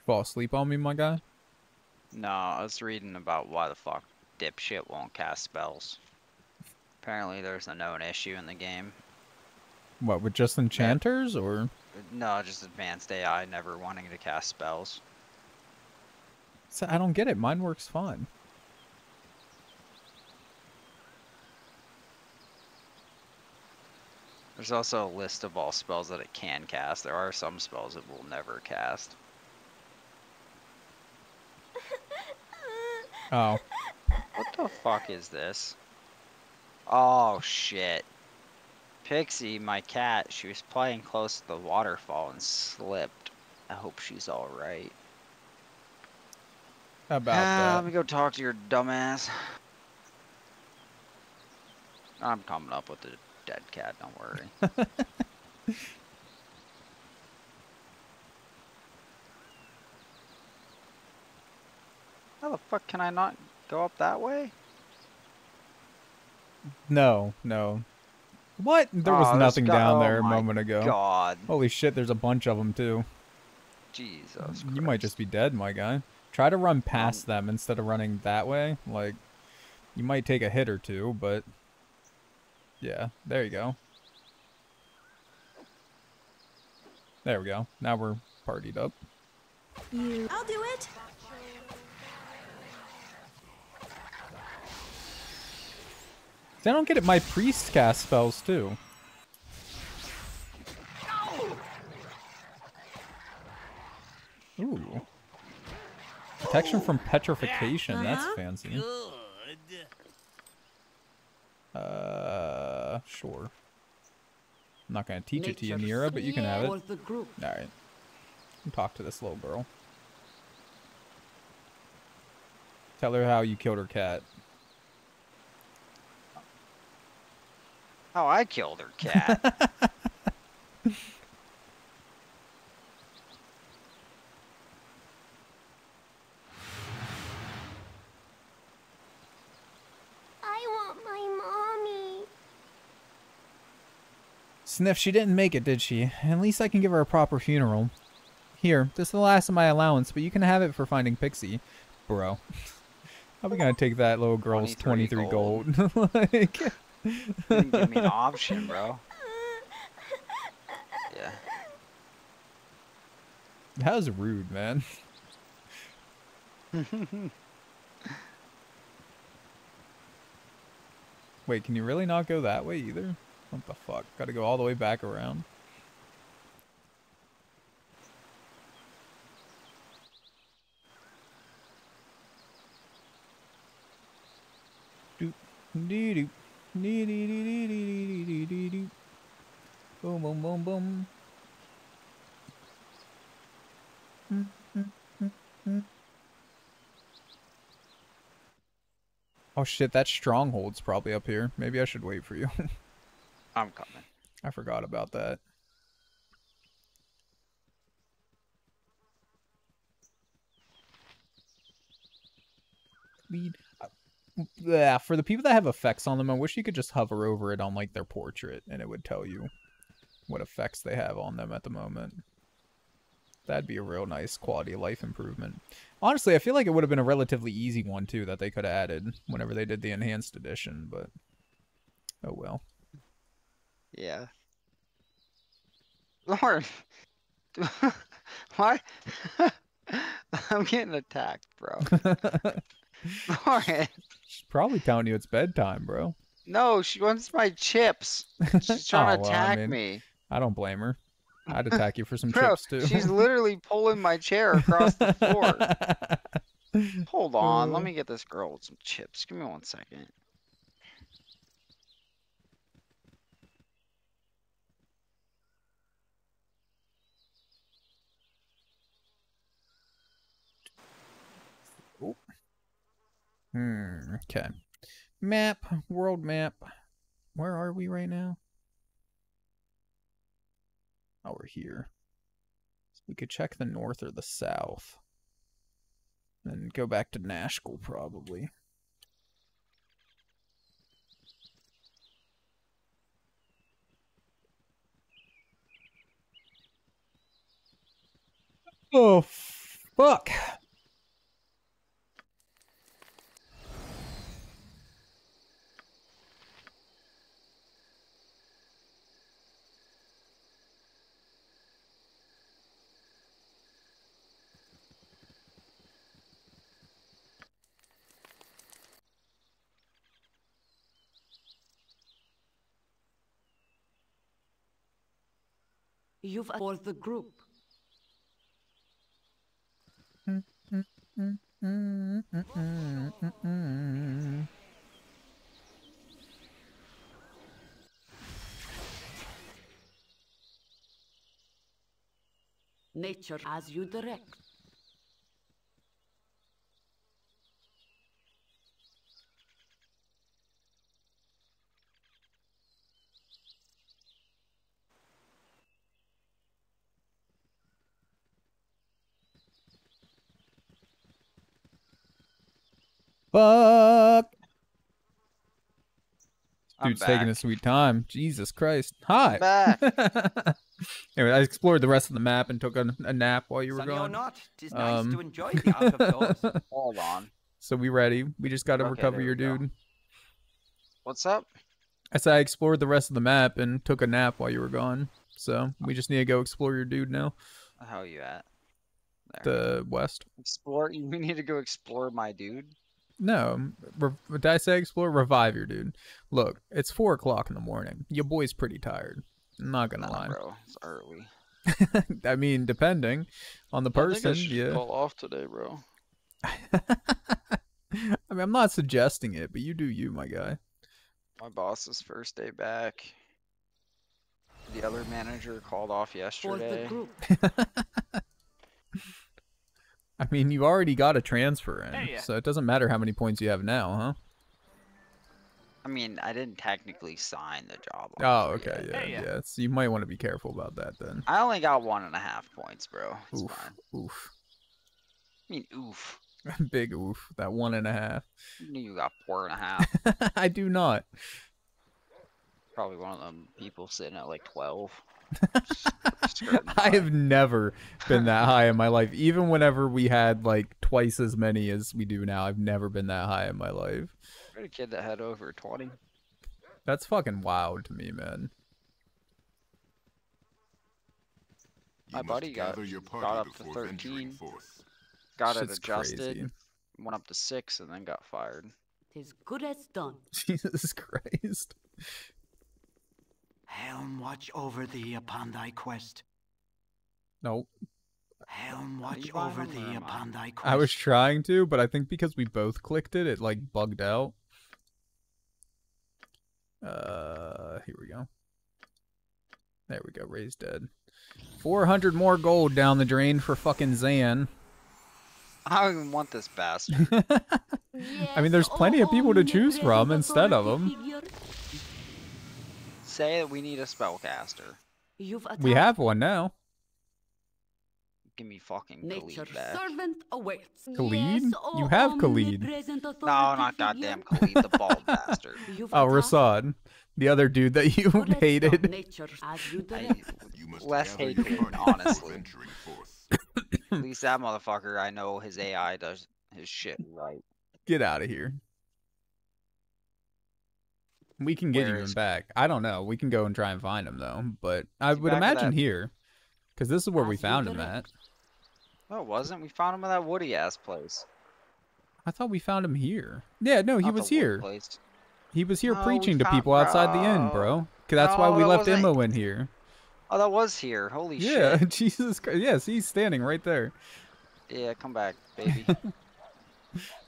S2: You fall asleep on me, my guy?
S3: No, I was reading about why the fuck dipshit won't cast spells. Apparently, there's a known issue in the game.
S2: What, with just enchanters, or?
S3: No, just advanced AI never wanting to cast spells.
S2: So I don't get it. Mine works fine.
S3: There's also a list of all spells that it can cast. There are some spells it will never cast.
S2: Oh.
S3: What the fuck is this? Oh shit. Pixie, my cat, she was playing close to the waterfall and slipped. I hope she's alright.
S2: About
S3: Ah,
S2: that?
S3: Let me go talk to your dumbass. I'm coming up with the dead cat, don't worry. How the fuck can I not go up that way?
S2: No, no. What? There
S3: Oh,
S2: was
S3: there's
S2: nothing
S3: go-
S2: down
S3: oh
S2: there a moment ago.
S3: God.
S2: Holy shit, there's a bunch of them too.
S3: Jesus.
S2: You might just be dead, my guy. Try to run um, past them instead of running that way. Like, you might take a hit or two, but yeah, there you go. There we go. Now we're partied up.
S8: You. I'll do it.
S2: See, I don't get it. My priest cast spells too. Ooh. Protection from petrification. That's fancy. Uh, sure. I'm not gonna teach it to you, Neera, but you can have it.
S12: for the group.
S2: All right. Talk to this little girl. Tell her how you killed her cat.
S3: How I killed her cat.
S22: I want my mommy.
S2: Sniff, she didn't make it, did she? At least I can give her a proper funeral. Here, this is the last of my allowance, but you can have it for finding Pixie. Bro. How are we gonna take that little girl's
S3: 23
S2: 23 gold? like,
S3: You didn't give me an option, bro. Yeah.
S2: that was rude, man. Wait, can you really not go that way either? What the fuck? Gotta go all the way back around. Dee-doo. Dee-dee-dee-dee-dee-dee-dee-dee. Boom, boom, boom, boom. Oh shit, that stronghold's probably up here. Maybe I should wait for you.
S3: I'm coming.
S2: I forgot about that. Lead. Yeah, for the people that have effects on them, I wish you could just hover over it on like their portrait and it would tell you what effects they have on them at the moment. That'd be a real nice quality of life improvement. Honestly, I feel like it would have been a relatively easy one too that they could have added whenever they did the enhanced edition, but oh well.
S3: Yeah. Lord. why? I'm getting attacked, bro. Lauren,
S2: She's probably telling you it's bedtime, bro.
S3: no, she wants my chips. She's trying
S2: Oh,
S3: to
S2: well, I
S3: attack
S2: mean,
S3: me.
S2: I don't blame her. I'd attack you for some
S3: Bro,
S2: chips too.
S3: she's literally pulling my chair across the floor. Hold on, let
S2: Uh.
S3: me get this girl with some chips. Give me one second.
S2: Hmm. Okay. Map. World map. Where are we right now? Oh, we're here. So we could check the north or the south. Then go back to Nashkel, probably. Oh, fuck.
S12: You've for the group. Nature as you direct.
S2: Fuck.
S3: I'm
S2: Dude's taking a sweet time. Jesus Christ. Hi.
S3: back.
S2: anyway, I explored the rest of the map and took a, a nap while you were
S14: Sunny or
S2: gone.
S14: not, 'tis nice to
S2: Um,
S14: enjoy the out of doors.
S3: Hold on.
S2: So we ready. We just gotta
S3: Okay,
S2: recover your
S3: we go.
S2: dude.
S3: What's up?
S2: I said I explored the rest of the map and took a nap while you were gone. So we just need to go explore your dude now.
S3: How are you at?
S2: The west.
S3: Explore. We need to go explore my dude.
S2: No, re- did I say explore? Revive your dude. Look, it's four o'clock in the morning. Your boy's pretty tired. I'm not gonna
S3: Nah,
S2: lie.
S3: bro. It's early.
S2: I mean, depending on the person.
S23: I think I
S2: person,
S23: should
S2: yeah.
S23: call off today, bro.
S2: I mean, I'm not suggesting it, but you do you, my guy.
S3: My boss's first day back. The other manager called off
S12: For
S3: yesterday.
S12: the group.
S2: I mean, you already got a transfer in,
S3: Hey, yeah.
S2: so it doesn't matter how many points you have now, huh?
S3: I mean, I didn't technically sign the job.
S2: Oh, okay,
S3: yet.
S2: yeah, yeah. So you might want to be careful about that then.
S3: I only got one and a half points, bro. It's
S2: Oof,
S3: fine.
S2: oof,
S3: I mean, oof.
S2: big oof. That one and a half.
S3: You knew you got four and a half.
S2: I do not.
S3: Probably one of them people sitting at like 12.
S2: I have never been that high in my life. Even whenever we had like twice as many as we do now, I've never been that high in my life.
S3: I had a kid that had over 20.
S2: That's fucking wild to me, man.
S3: My buddy got,
S15: your
S3: got up to 13.
S15: forth.
S3: Got it adjusted.
S2: crazy.
S3: Went up to 6 and then got fired.
S12: Tis good as done.
S2: Jesus Christ.
S21: Helm watch over thee upon thy quest.
S2: Nope.
S21: Helm watch over thee upon thy quest.
S2: I was trying to, but I think because we both clicked it, it like bugged out. Uh, here we go. There we go. Raise dead. 400 more gold down the drain for fucking Xan.
S3: I don't even want this bastard.
S2: I mean, there's plenty of people to choose from instead of him.
S3: Say that we need a spellcaster.
S12: You've
S2: We have one now.
S3: Give me fucking
S12: Nature
S3: Khalid back.
S12: servant awaits.
S2: Khalid?
S12: Yes,
S2: You
S12: oh,
S2: have Khalid.
S3: No,
S12: authority
S3: not goddamn Khalid, the bald bastard.
S12: You've
S2: Oh,
S12: attacked
S2: Rasaad. The other dude that you hated.
S12: nature you
S3: I,
S12: direct.
S3: less
S15: gather your
S3: hatred,
S15: party
S3: honestly. At least that motherfucker, I know his AI does his shit right.
S2: Get out of here. We can get
S3: Where
S2: you him back. I don't know. We can go and try and find him though. But I
S3: he
S2: would imagine here, because this is where we found him at.
S3: No, it wasn't. We found him at that Woody ass place.
S2: I thought we found him here. Yeah, no, he
S3: Not the
S2: was here.
S3: Place.
S2: He was here
S3: No,
S2: preaching to people outside the inn, bro. 'Cause that's why we
S3: that
S2: left
S3: wasn't-
S2: in here.
S3: Oh, that was here. Holy
S2: Yeah,
S3: shit.
S2: Jesus Christ. Yes, he's standing right there.
S3: Yeah, come back, baby.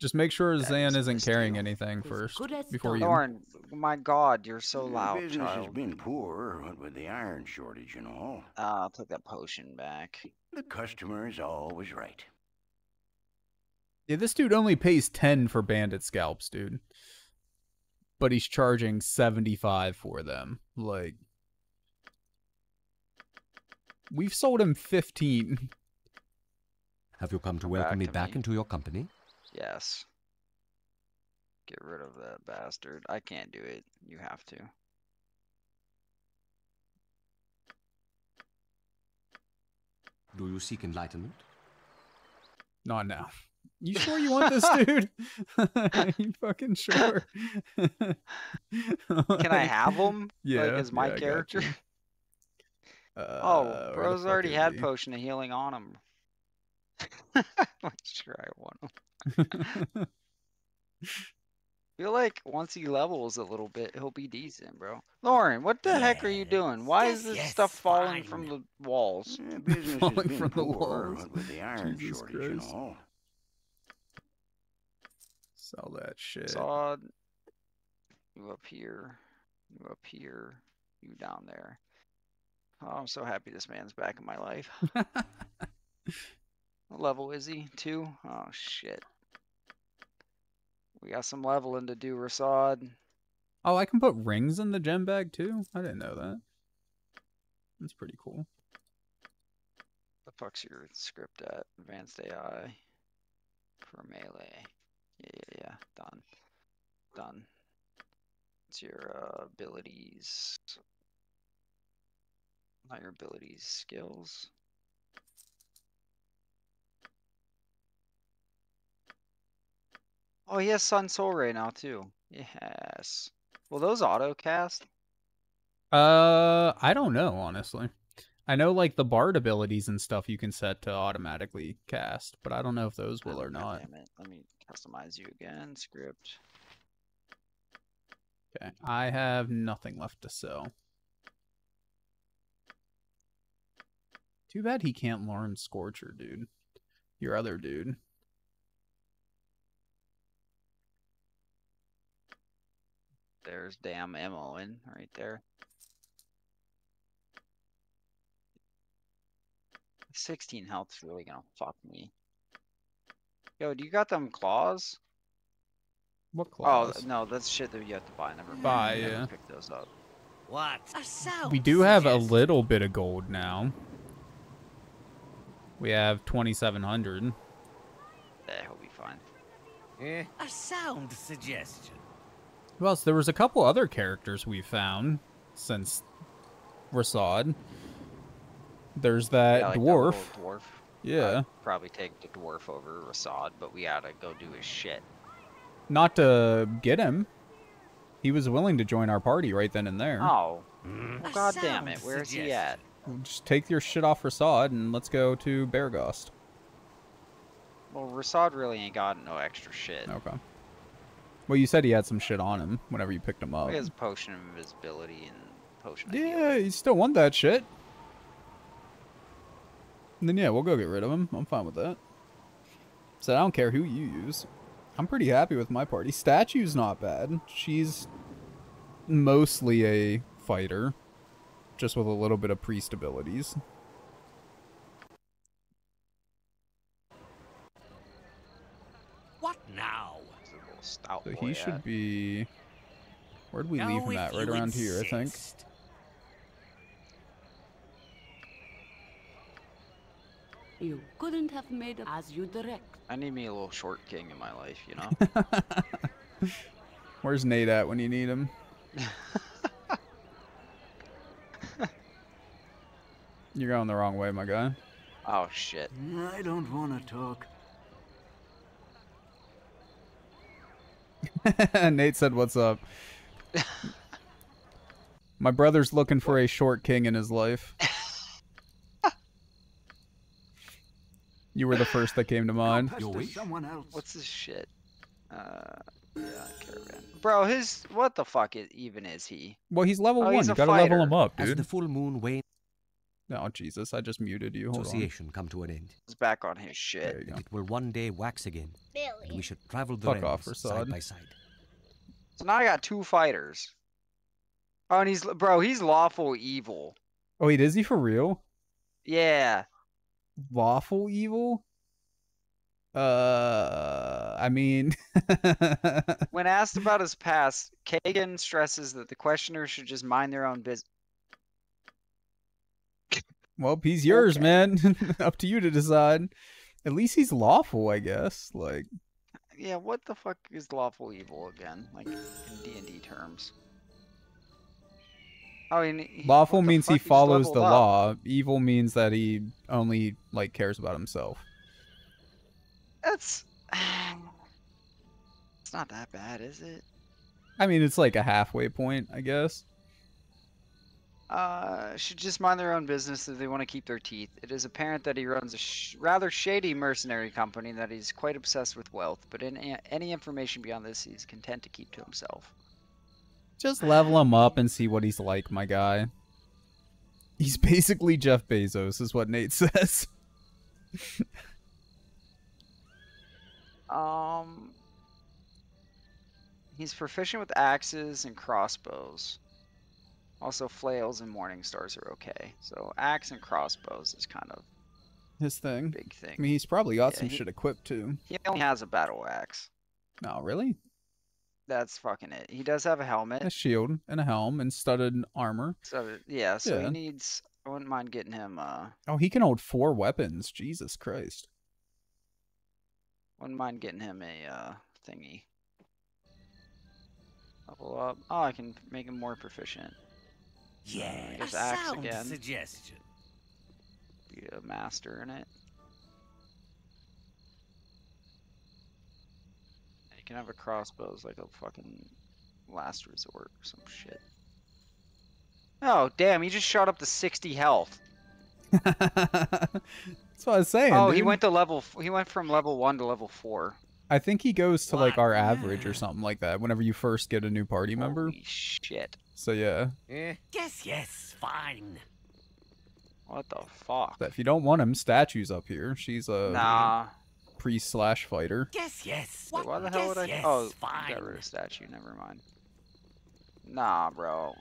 S2: Just make sure
S3: That
S2: Xan
S3: is
S2: isn't carrying
S3: you.
S2: anything
S12: As
S2: first
S12: good as
S2: before you.
S3: Lauren, my God, you're so
S9: The
S3: loud,
S9: Business has been poor, what with the iron shortage and all.
S3: Uh, I'll take that potion back.
S9: The customer is always right.
S2: Yeah, this dude only pays 10 for bandit scalps, dude. But he's charging 75 for them. Like We've sold him 15.
S24: Have you come to welcome
S3: back
S24: me
S3: to
S24: back
S3: me.
S24: into your company?
S3: Yes. Get rid of that bastard. I can't do it. You have to.
S24: Do you seek enlightenment?
S2: Not now. You sure you want this, dude? you fucking sure?
S3: Can I have him?
S2: Yeah.
S3: Like, as my
S2: yeah,
S3: character?
S2: you.
S3: oh,
S2: Uh, where
S3: bro's already had
S2: he?
S3: potion of healing on him. I'm sure I want him. feel like once he levels a little bit, he'll be decent, bro. Lauren, what the heck are you doing? Why is this
S1: yes,
S3: stuff falling
S1: fine.
S3: from the walls?
S9: Yeah, business
S2: Falling from the walls.
S9: with the iron
S2: Jesus
S9: shortage and all.
S2: Sell that shit.
S3: Sod, you up here, you up here, you down there. Oh, I'm so happy this man's back in my life. What level is he? Two? Oh shit. We got some leveling to do, Rasaad.
S2: Oh, I can put rings in the gem bag too? I didn't know that. That's pretty cool.
S3: The fuck's your script at? Advanced AI. For melee. Yeah, yeah, yeah. Done. Done. It's your uh, abilities. Not your abilities, skills. Oh, he has Sun Soul Ray now too. Yes. Will those auto cast?
S2: Uh, I don't know, honestly. I know like the bard abilities and stuff you can set to automatically cast, but I don't know if those will
S3: Oh,
S2: or not.
S3: Damn it. Let me customize you again. Script.
S2: Okay. I have nothing left to sell. Too bad he can't learn Scorcher, dude. Your other dude.
S3: There's damn ammo in right there. 16 health's really gonna fuck me. Yo, do you got them claws?
S2: What claws?
S3: Oh, no, that's shit that you have to buy. Never mind.
S2: Buy, yeah.
S3: Pick those up.
S1: What? A sound
S2: We do have a little bit of gold now. We have 2700.
S3: Yeah, he'll be fine.
S1: Eh? A sound suggestion.
S2: Who else? There was a couple other characters we found since Rasaad. There's that
S3: yeah, like
S2: dwarf.
S3: little dwarf.
S2: Yeah.
S3: I'd probably take the dwarf over Rasaad, but we gotta go do his shit.
S2: Not to get him. He was willing to join our party right then and there.
S3: Oh. Well, God damn it, where's he at?
S2: Just take your shit off Rasaad and let's go to Beregost.
S3: Well, Rasaad really ain't got no extra shit.
S2: Okay. Well, you said he had some shit on him whenever you picked him up.
S3: He has potion of invisibility and potion of
S2: Yeah, you still want that shit. And then yeah, we'll go get rid of him. I'm fine with that. So I don't care who you use. I'm pretty happy with my party. Statue's not bad. She's mostly a fighter, just with a little bit of priest abilities.
S1: What now?
S3: Stout
S2: So
S3: boy
S2: he should
S3: at.
S2: be. Where'd we
S1: Go
S2: leave him at? Right
S1: you
S2: around here, I think.
S12: You couldn't have made it as you direct.
S3: I need me a little short king in my life, you know?
S2: Where's Nate at when you need him? You're going the wrong way, my guy.
S3: oh shit.
S21: I don't want to talk.
S2: Nate said, "What's up?" My brother's looking for a short king in his life. you were the first that came to mind.
S21: Pester someone else.
S3: What's this shit? Uh, yeah, caravan. Bro, his what the fuck is, even is he?
S2: Well, he's level
S3: Oh,
S2: one.
S3: he's
S2: You
S3: a
S2: gotta level him up, dude.
S24: As the full moon wanes,
S2: Oh Jesus! I just muted you. Hold on.
S24: association come to an end.
S3: He's back on his
S2: There
S3: shit.
S2: you go.
S24: It will one day wax again. And we should travel the
S2: Fuck off,
S24: realms
S2: Rasaad.
S24: side by side.
S3: So now I got two fighters. Oh, and he's bro, he's lawful evil.
S2: Oh wait, is he for real?
S3: Yeah.
S2: Lawful evil? Uh, I mean,
S3: When asked about his past, Kagain stresses that the questioner should just mind their own business.
S2: Well, he's yours, man. Up to you to decide. At least he's lawful, I guess. Like,
S3: Yeah, what the fuck is lawful evil again? Like in D and D terms. Oh, and he,
S2: lawful means he follows the
S3: up.
S2: law. Evil means that he only like cares about himself.
S3: That's. It's not that bad, is it?
S2: I mean, it's like a halfway point, I guess.
S3: Uh, should just mind their own business if they want to keep their teeth. It is apparent that he runs a sh- rather shady mercenary company and that he's quite obsessed with wealth, but in any information beyond this, he's content to keep to himself.
S2: Just level him up and see what he's like, my guy. He's basically Jeff Bezos, is what Nate says.
S3: Um, he's proficient with axes and crossbows. Also, flails and morning stars are okay. So, axe and crossbows is kind of
S2: His thing.
S3: big thing.
S2: I mean, he's probably got
S3: Yeah,
S2: some
S3: he-
S2: shit equipped too.
S3: He only has a battle axe.
S2: No, really?
S3: That's fucking it. He does have a helmet.
S2: A shield and a helm and studded armor.
S3: So yeah, so
S2: Yeah.
S3: he needs. I wouldn't mind getting him. Uh,
S2: Oh, he can hold four weapons. Jesus Christ.
S3: wouldn't mind getting him a uh thingy. Level up. Oh, I can make him more proficient.
S1: Yeah,
S3: I
S1: a
S3: guess axe
S1: sound
S3: again.
S1: suggestion.
S3: Be a master in it. You can have a crossbow as like a fucking last resort or some shit. Oh damn! He just shot up to sixty health.
S2: That's what I was saying.
S3: oh, he went to level. f- He went from level one to level four.
S2: I think he goes to like our average or something like that whenever you first get a new party member.
S3: Holy shit!
S2: So yeah,
S1: Eh, guess yes, fine.
S3: What the fuck?
S2: if you don't want him, statues up here. She's a
S3: Nah.
S2: priest slash fighter.
S1: Yes, yes.
S3: Wait, why the hell would I?
S1: Yes,
S3: oh,
S1: fine.
S3: got rid of statue. Never mind. Nah, bro.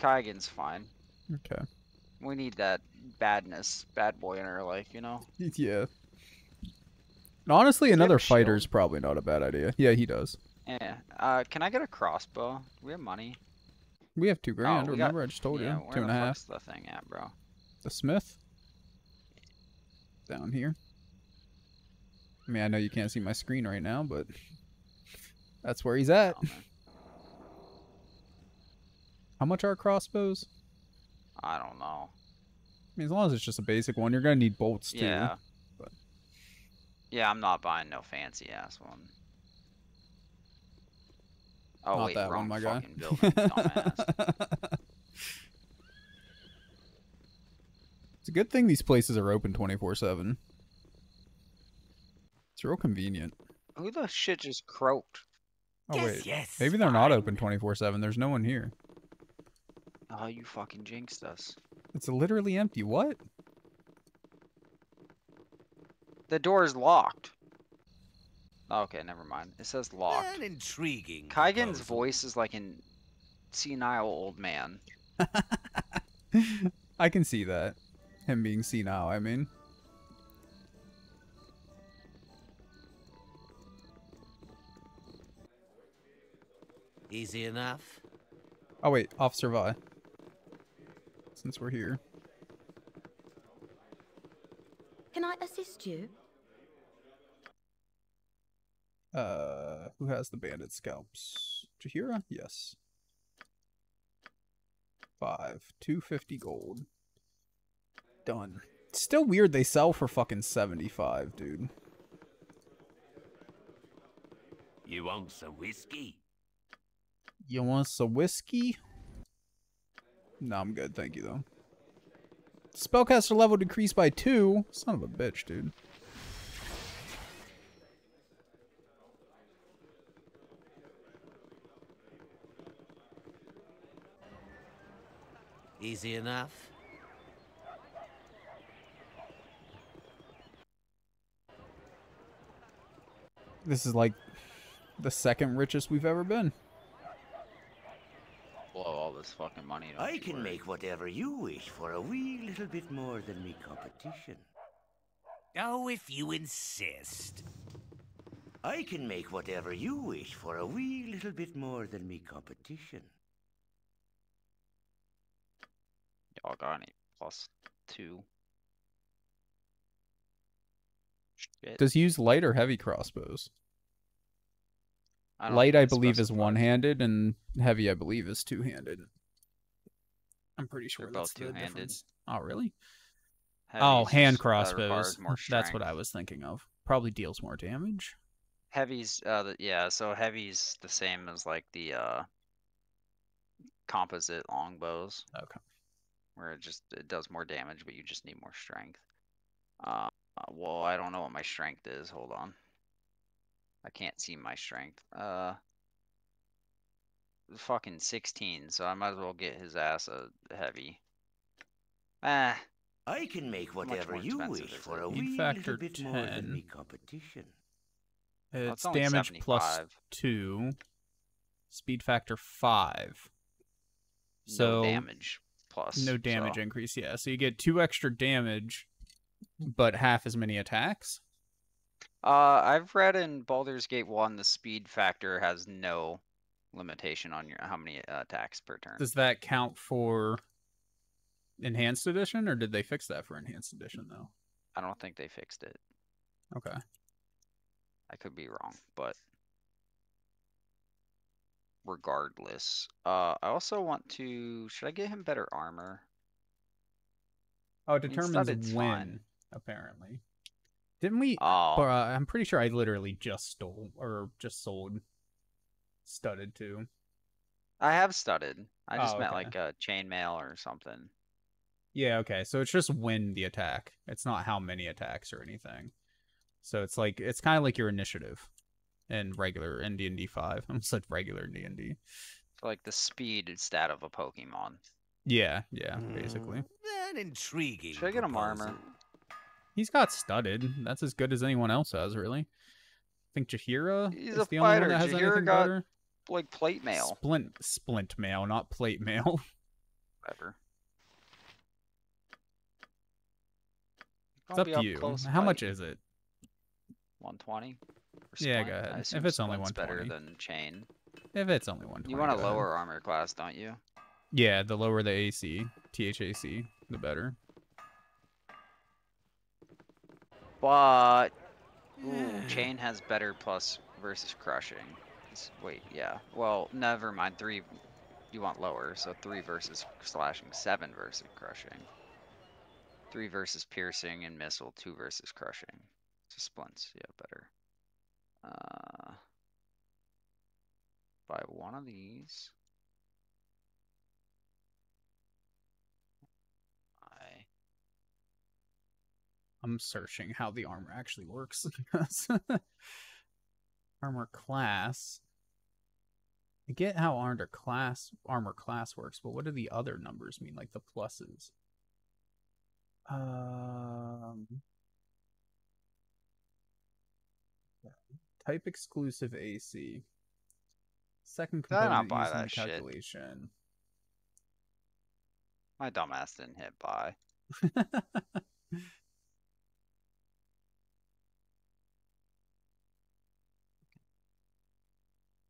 S3: Kagain's fine.
S2: Okay.
S3: We need that badness, bad boy in our life, you know.
S2: Yeah. And honestly,
S3: Does
S2: another
S3: a shield?
S2: fighter's probably not a bad idea. Yeah, he does.
S3: Yeah. Uh, can I get a crossbow? Do we have money?
S2: We have two grand.
S3: Oh, we got-
S2: remember, I just told
S3: yeah,
S2: you.
S3: where
S2: Two and a
S3: the
S2: half.
S3: the thing at, bro?
S2: The Smith. Down here. I mean, I know you can't see my screen right now, but that's where he's at.
S3: Oh.
S2: How much are crossbows?
S3: I don't know.
S2: I mean, as long as it's just a basic one, you're gonna need bolts too.
S3: Yeah.
S2: But
S3: Yeah, I'm not buying no fancy ass one. Oh
S2: not
S3: wait,
S2: that
S3: wrong
S2: one, my guy.
S3: building,
S2: it's a good thing these places are open 24/7. It's real convenient.
S3: Who the shit just croaked?
S2: Oh
S1: Yes,
S2: wait,
S1: yes,
S2: maybe they're not open 24/7. There's no one here.
S3: Oh, you fucking jinxed us.
S2: It's literally empty. What?
S3: The door is locked. Okay, never mind. It says locked.
S1: An intriguing.
S3: Kagain's
S1: proposal.
S3: voice is like an senile old man.
S2: I can see that. Him being senile, I mean.
S1: Easy enough.
S2: Oh wait, Officer Vai. Since we're here.
S12: Can I assist you?
S2: Uh, who has the bandit scalps? Jaheira? Yes. Five. 250 gold. Done. Still weird they sell for fucking 75, dude.
S1: You want some whiskey?
S2: You want some whiskey? No, I'm good, thank you, though. Spellcaster level decreased by two? Son of a bitch, dude.
S1: Easy enough.
S2: This is like the second richest we've ever been.
S3: Blow all this fucking money. don't
S9: I can
S3: worry.
S9: make whatever you wish for a wee little bit more than me competition.
S1: Oh, if you insist.
S9: I can make whatever you wish for a wee little bit more than me competition.
S3: Y'all got any plus two? Shit.
S2: Does he use light or heavy crossbows?
S3: I
S2: Light, I believe, is one-handed, and heavy, I believe, is two-handed. I'm pretty sure
S3: They're
S2: that's
S3: both two-handed.
S2: difference. Oh, really? oh, hand
S3: just, uh,
S2: crossbows. That's what. I was thinking of. Probably deals more damage.
S3: Heavy's uh the, yeah, so heavy's the same as like the uh composite longbows.
S2: Okay.
S3: Where it just it does more damage, but you just need more strength. Uh, well, I don't know what my strength is. Hold on. I can't see my strength. Uh, fucking 16. So I might as well get his ass a heavy. Ah,
S9: I can make whatever you wish for a
S2: Speed
S9: wee
S2: factor
S9: little bit more than
S2: 10.
S9: me competition.
S3: Well,
S2: It's
S3: it's
S2: damage plus two. Speed factor five.
S3: no
S2: So
S3: damage plus.
S2: no damage
S3: so-
S2: increase. Yeah, so you get two extra damage, but half as many attacks.
S3: Uh, I've read in Baldur's Gate 1 the speed factor has no limitation on your how many uh, attacks per turn.
S2: Does that count for enhanced edition, or did they fix that for enhanced edition though?
S3: I don't think they fixed it.
S2: Okay.
S3: I could be wrong, but regardless, uh, I also want to. Should I get him better armor?
S2: Oh, it determines
S3: studded's
S2: when,
S3: fine.
S2: apparently. Didn't we?
S3: Oh,
S2: uh, I'm pretty sure I literally just stole or just sold studded too.
S3: I have studded. I just
S2: Oh,
S3: meant
S2: okay.
S3: like a chainmail or something.
S2: Yeah, okay. So it's just when the attack. It's not how many attacks or anything. So it's like it's kind of like your initiative in regular in D&D 5. I almost said regular D&D.
S3: So like the speed stat of a Pokemon.
S2: Yeah, yeah, basically.
S1: Hmm, an intriguing.
S3: Should I get him armor?
S2: He's got studded. That's as good as anyone else has, really. I think Jaheira
S3: He's
S2: is
S3: a
S2: the only
S3: fighter.
S2: one that has
S3: Jaheira
S2: anything
S3: got
S2: better.
S3: like plate mail.
S2: Splint splint mail, not plate mail.
S3: Whatever.
S2: It's up to you. How much is it?
S3: 120.
S2: Yeah, go ahead. If it's only
S3: one,
S2: better
S3: than chain.
S2: If it's only 120.
S3: You want a
S2: go ahead.
S3: lower armor class, don't you?
S2: Yeah, the lower the AC, THAC, the better.
S3: But ooh, chain has better plus versus crushing. It's- wait, yeah. Well, never mind. Three. You want lower, so three versus slashing, seven versus crushing. Three versus piercing and missile, two versus crushing. So splints, yeah, better. Uh, buy one of these. I
S2: I'm searching how the armor actually works. armor class. I get how armor class armor class works, but what do the other numbers mean, like the pluses? Um. Type exclusive AC. Second
S3: I
S2: component
S3: not buy
S2: used in the
S3: that shit?
S2: calculation.
S3: My dumbass didn't hit buy.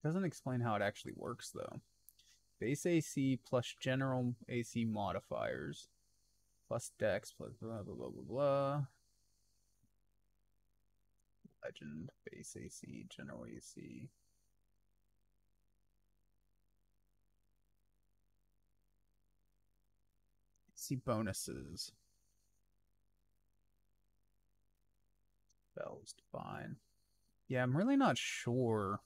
S2: Doesn't explain how it actually works though. Base AC plus general AC modifiers plus dex plus blah blah blah blah blah. Legend base AC general AC. See bonuses. Spells divine. Yeah, I'm really not sure.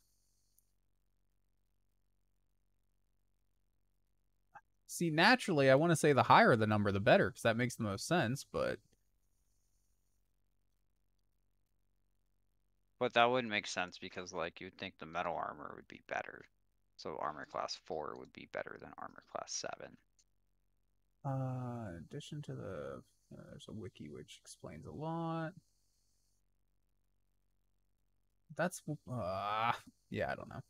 S2: See, naturally, I want to say the higher the number, the better, because that makes the most sense. But
S3: But that wouldn't make sense because, like, you'd think the metal armor would be better. So armor class 4 would be better than armor class 7.
S2: uh, in addition to the, uh, there's a wiki which explains a lot. That's uh, yeah, I don't know.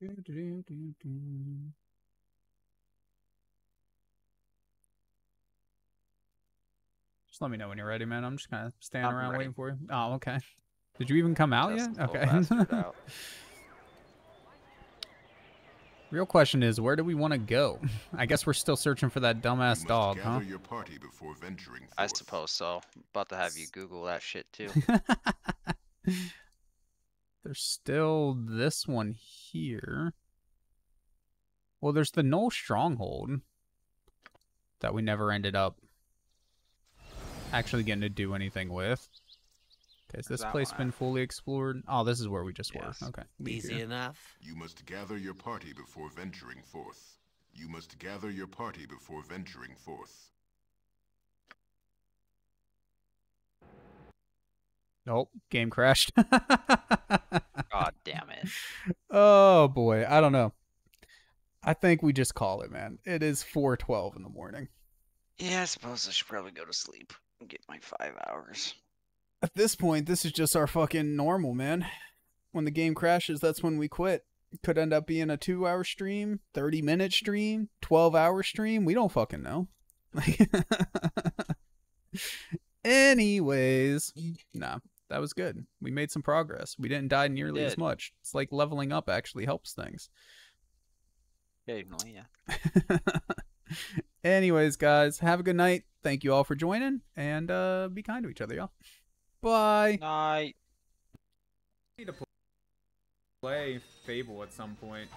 S2: Just let me know when you're ready, man. I'm just kind of standing
S3: I'm
S2: around
S3: ready.
S2: waiting for you. Oh, okay. Did you even come out
S3: Just
S2: yet? Okay.
S3: out.
S2: Real question is, where do we want to go? I guess we're still searching for that dumbass dog, huh?
S15: Your party before venturing
S3: I suppose so. About to have you Google that shit too.
S2: There's still this one here. Well, there's the Gnoll Stronghold that we never ended up actually getting to do anything with. Okay, has this place
S15: one
S2: been fully explored? Oh, this is where we just were. Okay. leave
S1: Easy
S2: here.
S1: enough.
S15: You must gather your party before venturing forth. You must gather your party before venturing forth.
S2: Nope, game crashed.
S3: God damn it.
S2: oh boy, I don't know. I think we just call it, man. It is 4:12 in the morning.
S3: Yeah, I suppose I should probably go to sleep and get my five hours.
S2: At this point, this is just our fucking normal, man. When the game crashes, that's when we quit. It could end up being a 2-hour stream, 30-minute stream, 12-hour stream, we don't fucking know. Anyways, nah, that was good. We made some progress. We didn't die nearly as much. It's like leveling up actually helps things.
S3: Occasionally, yeah.
S2: Anyways, guys, have a good night. Thank you all for joining, and uh, be kind to each other, y'all. Bye.
S3: Night.
S2: Need to play Fable at some point.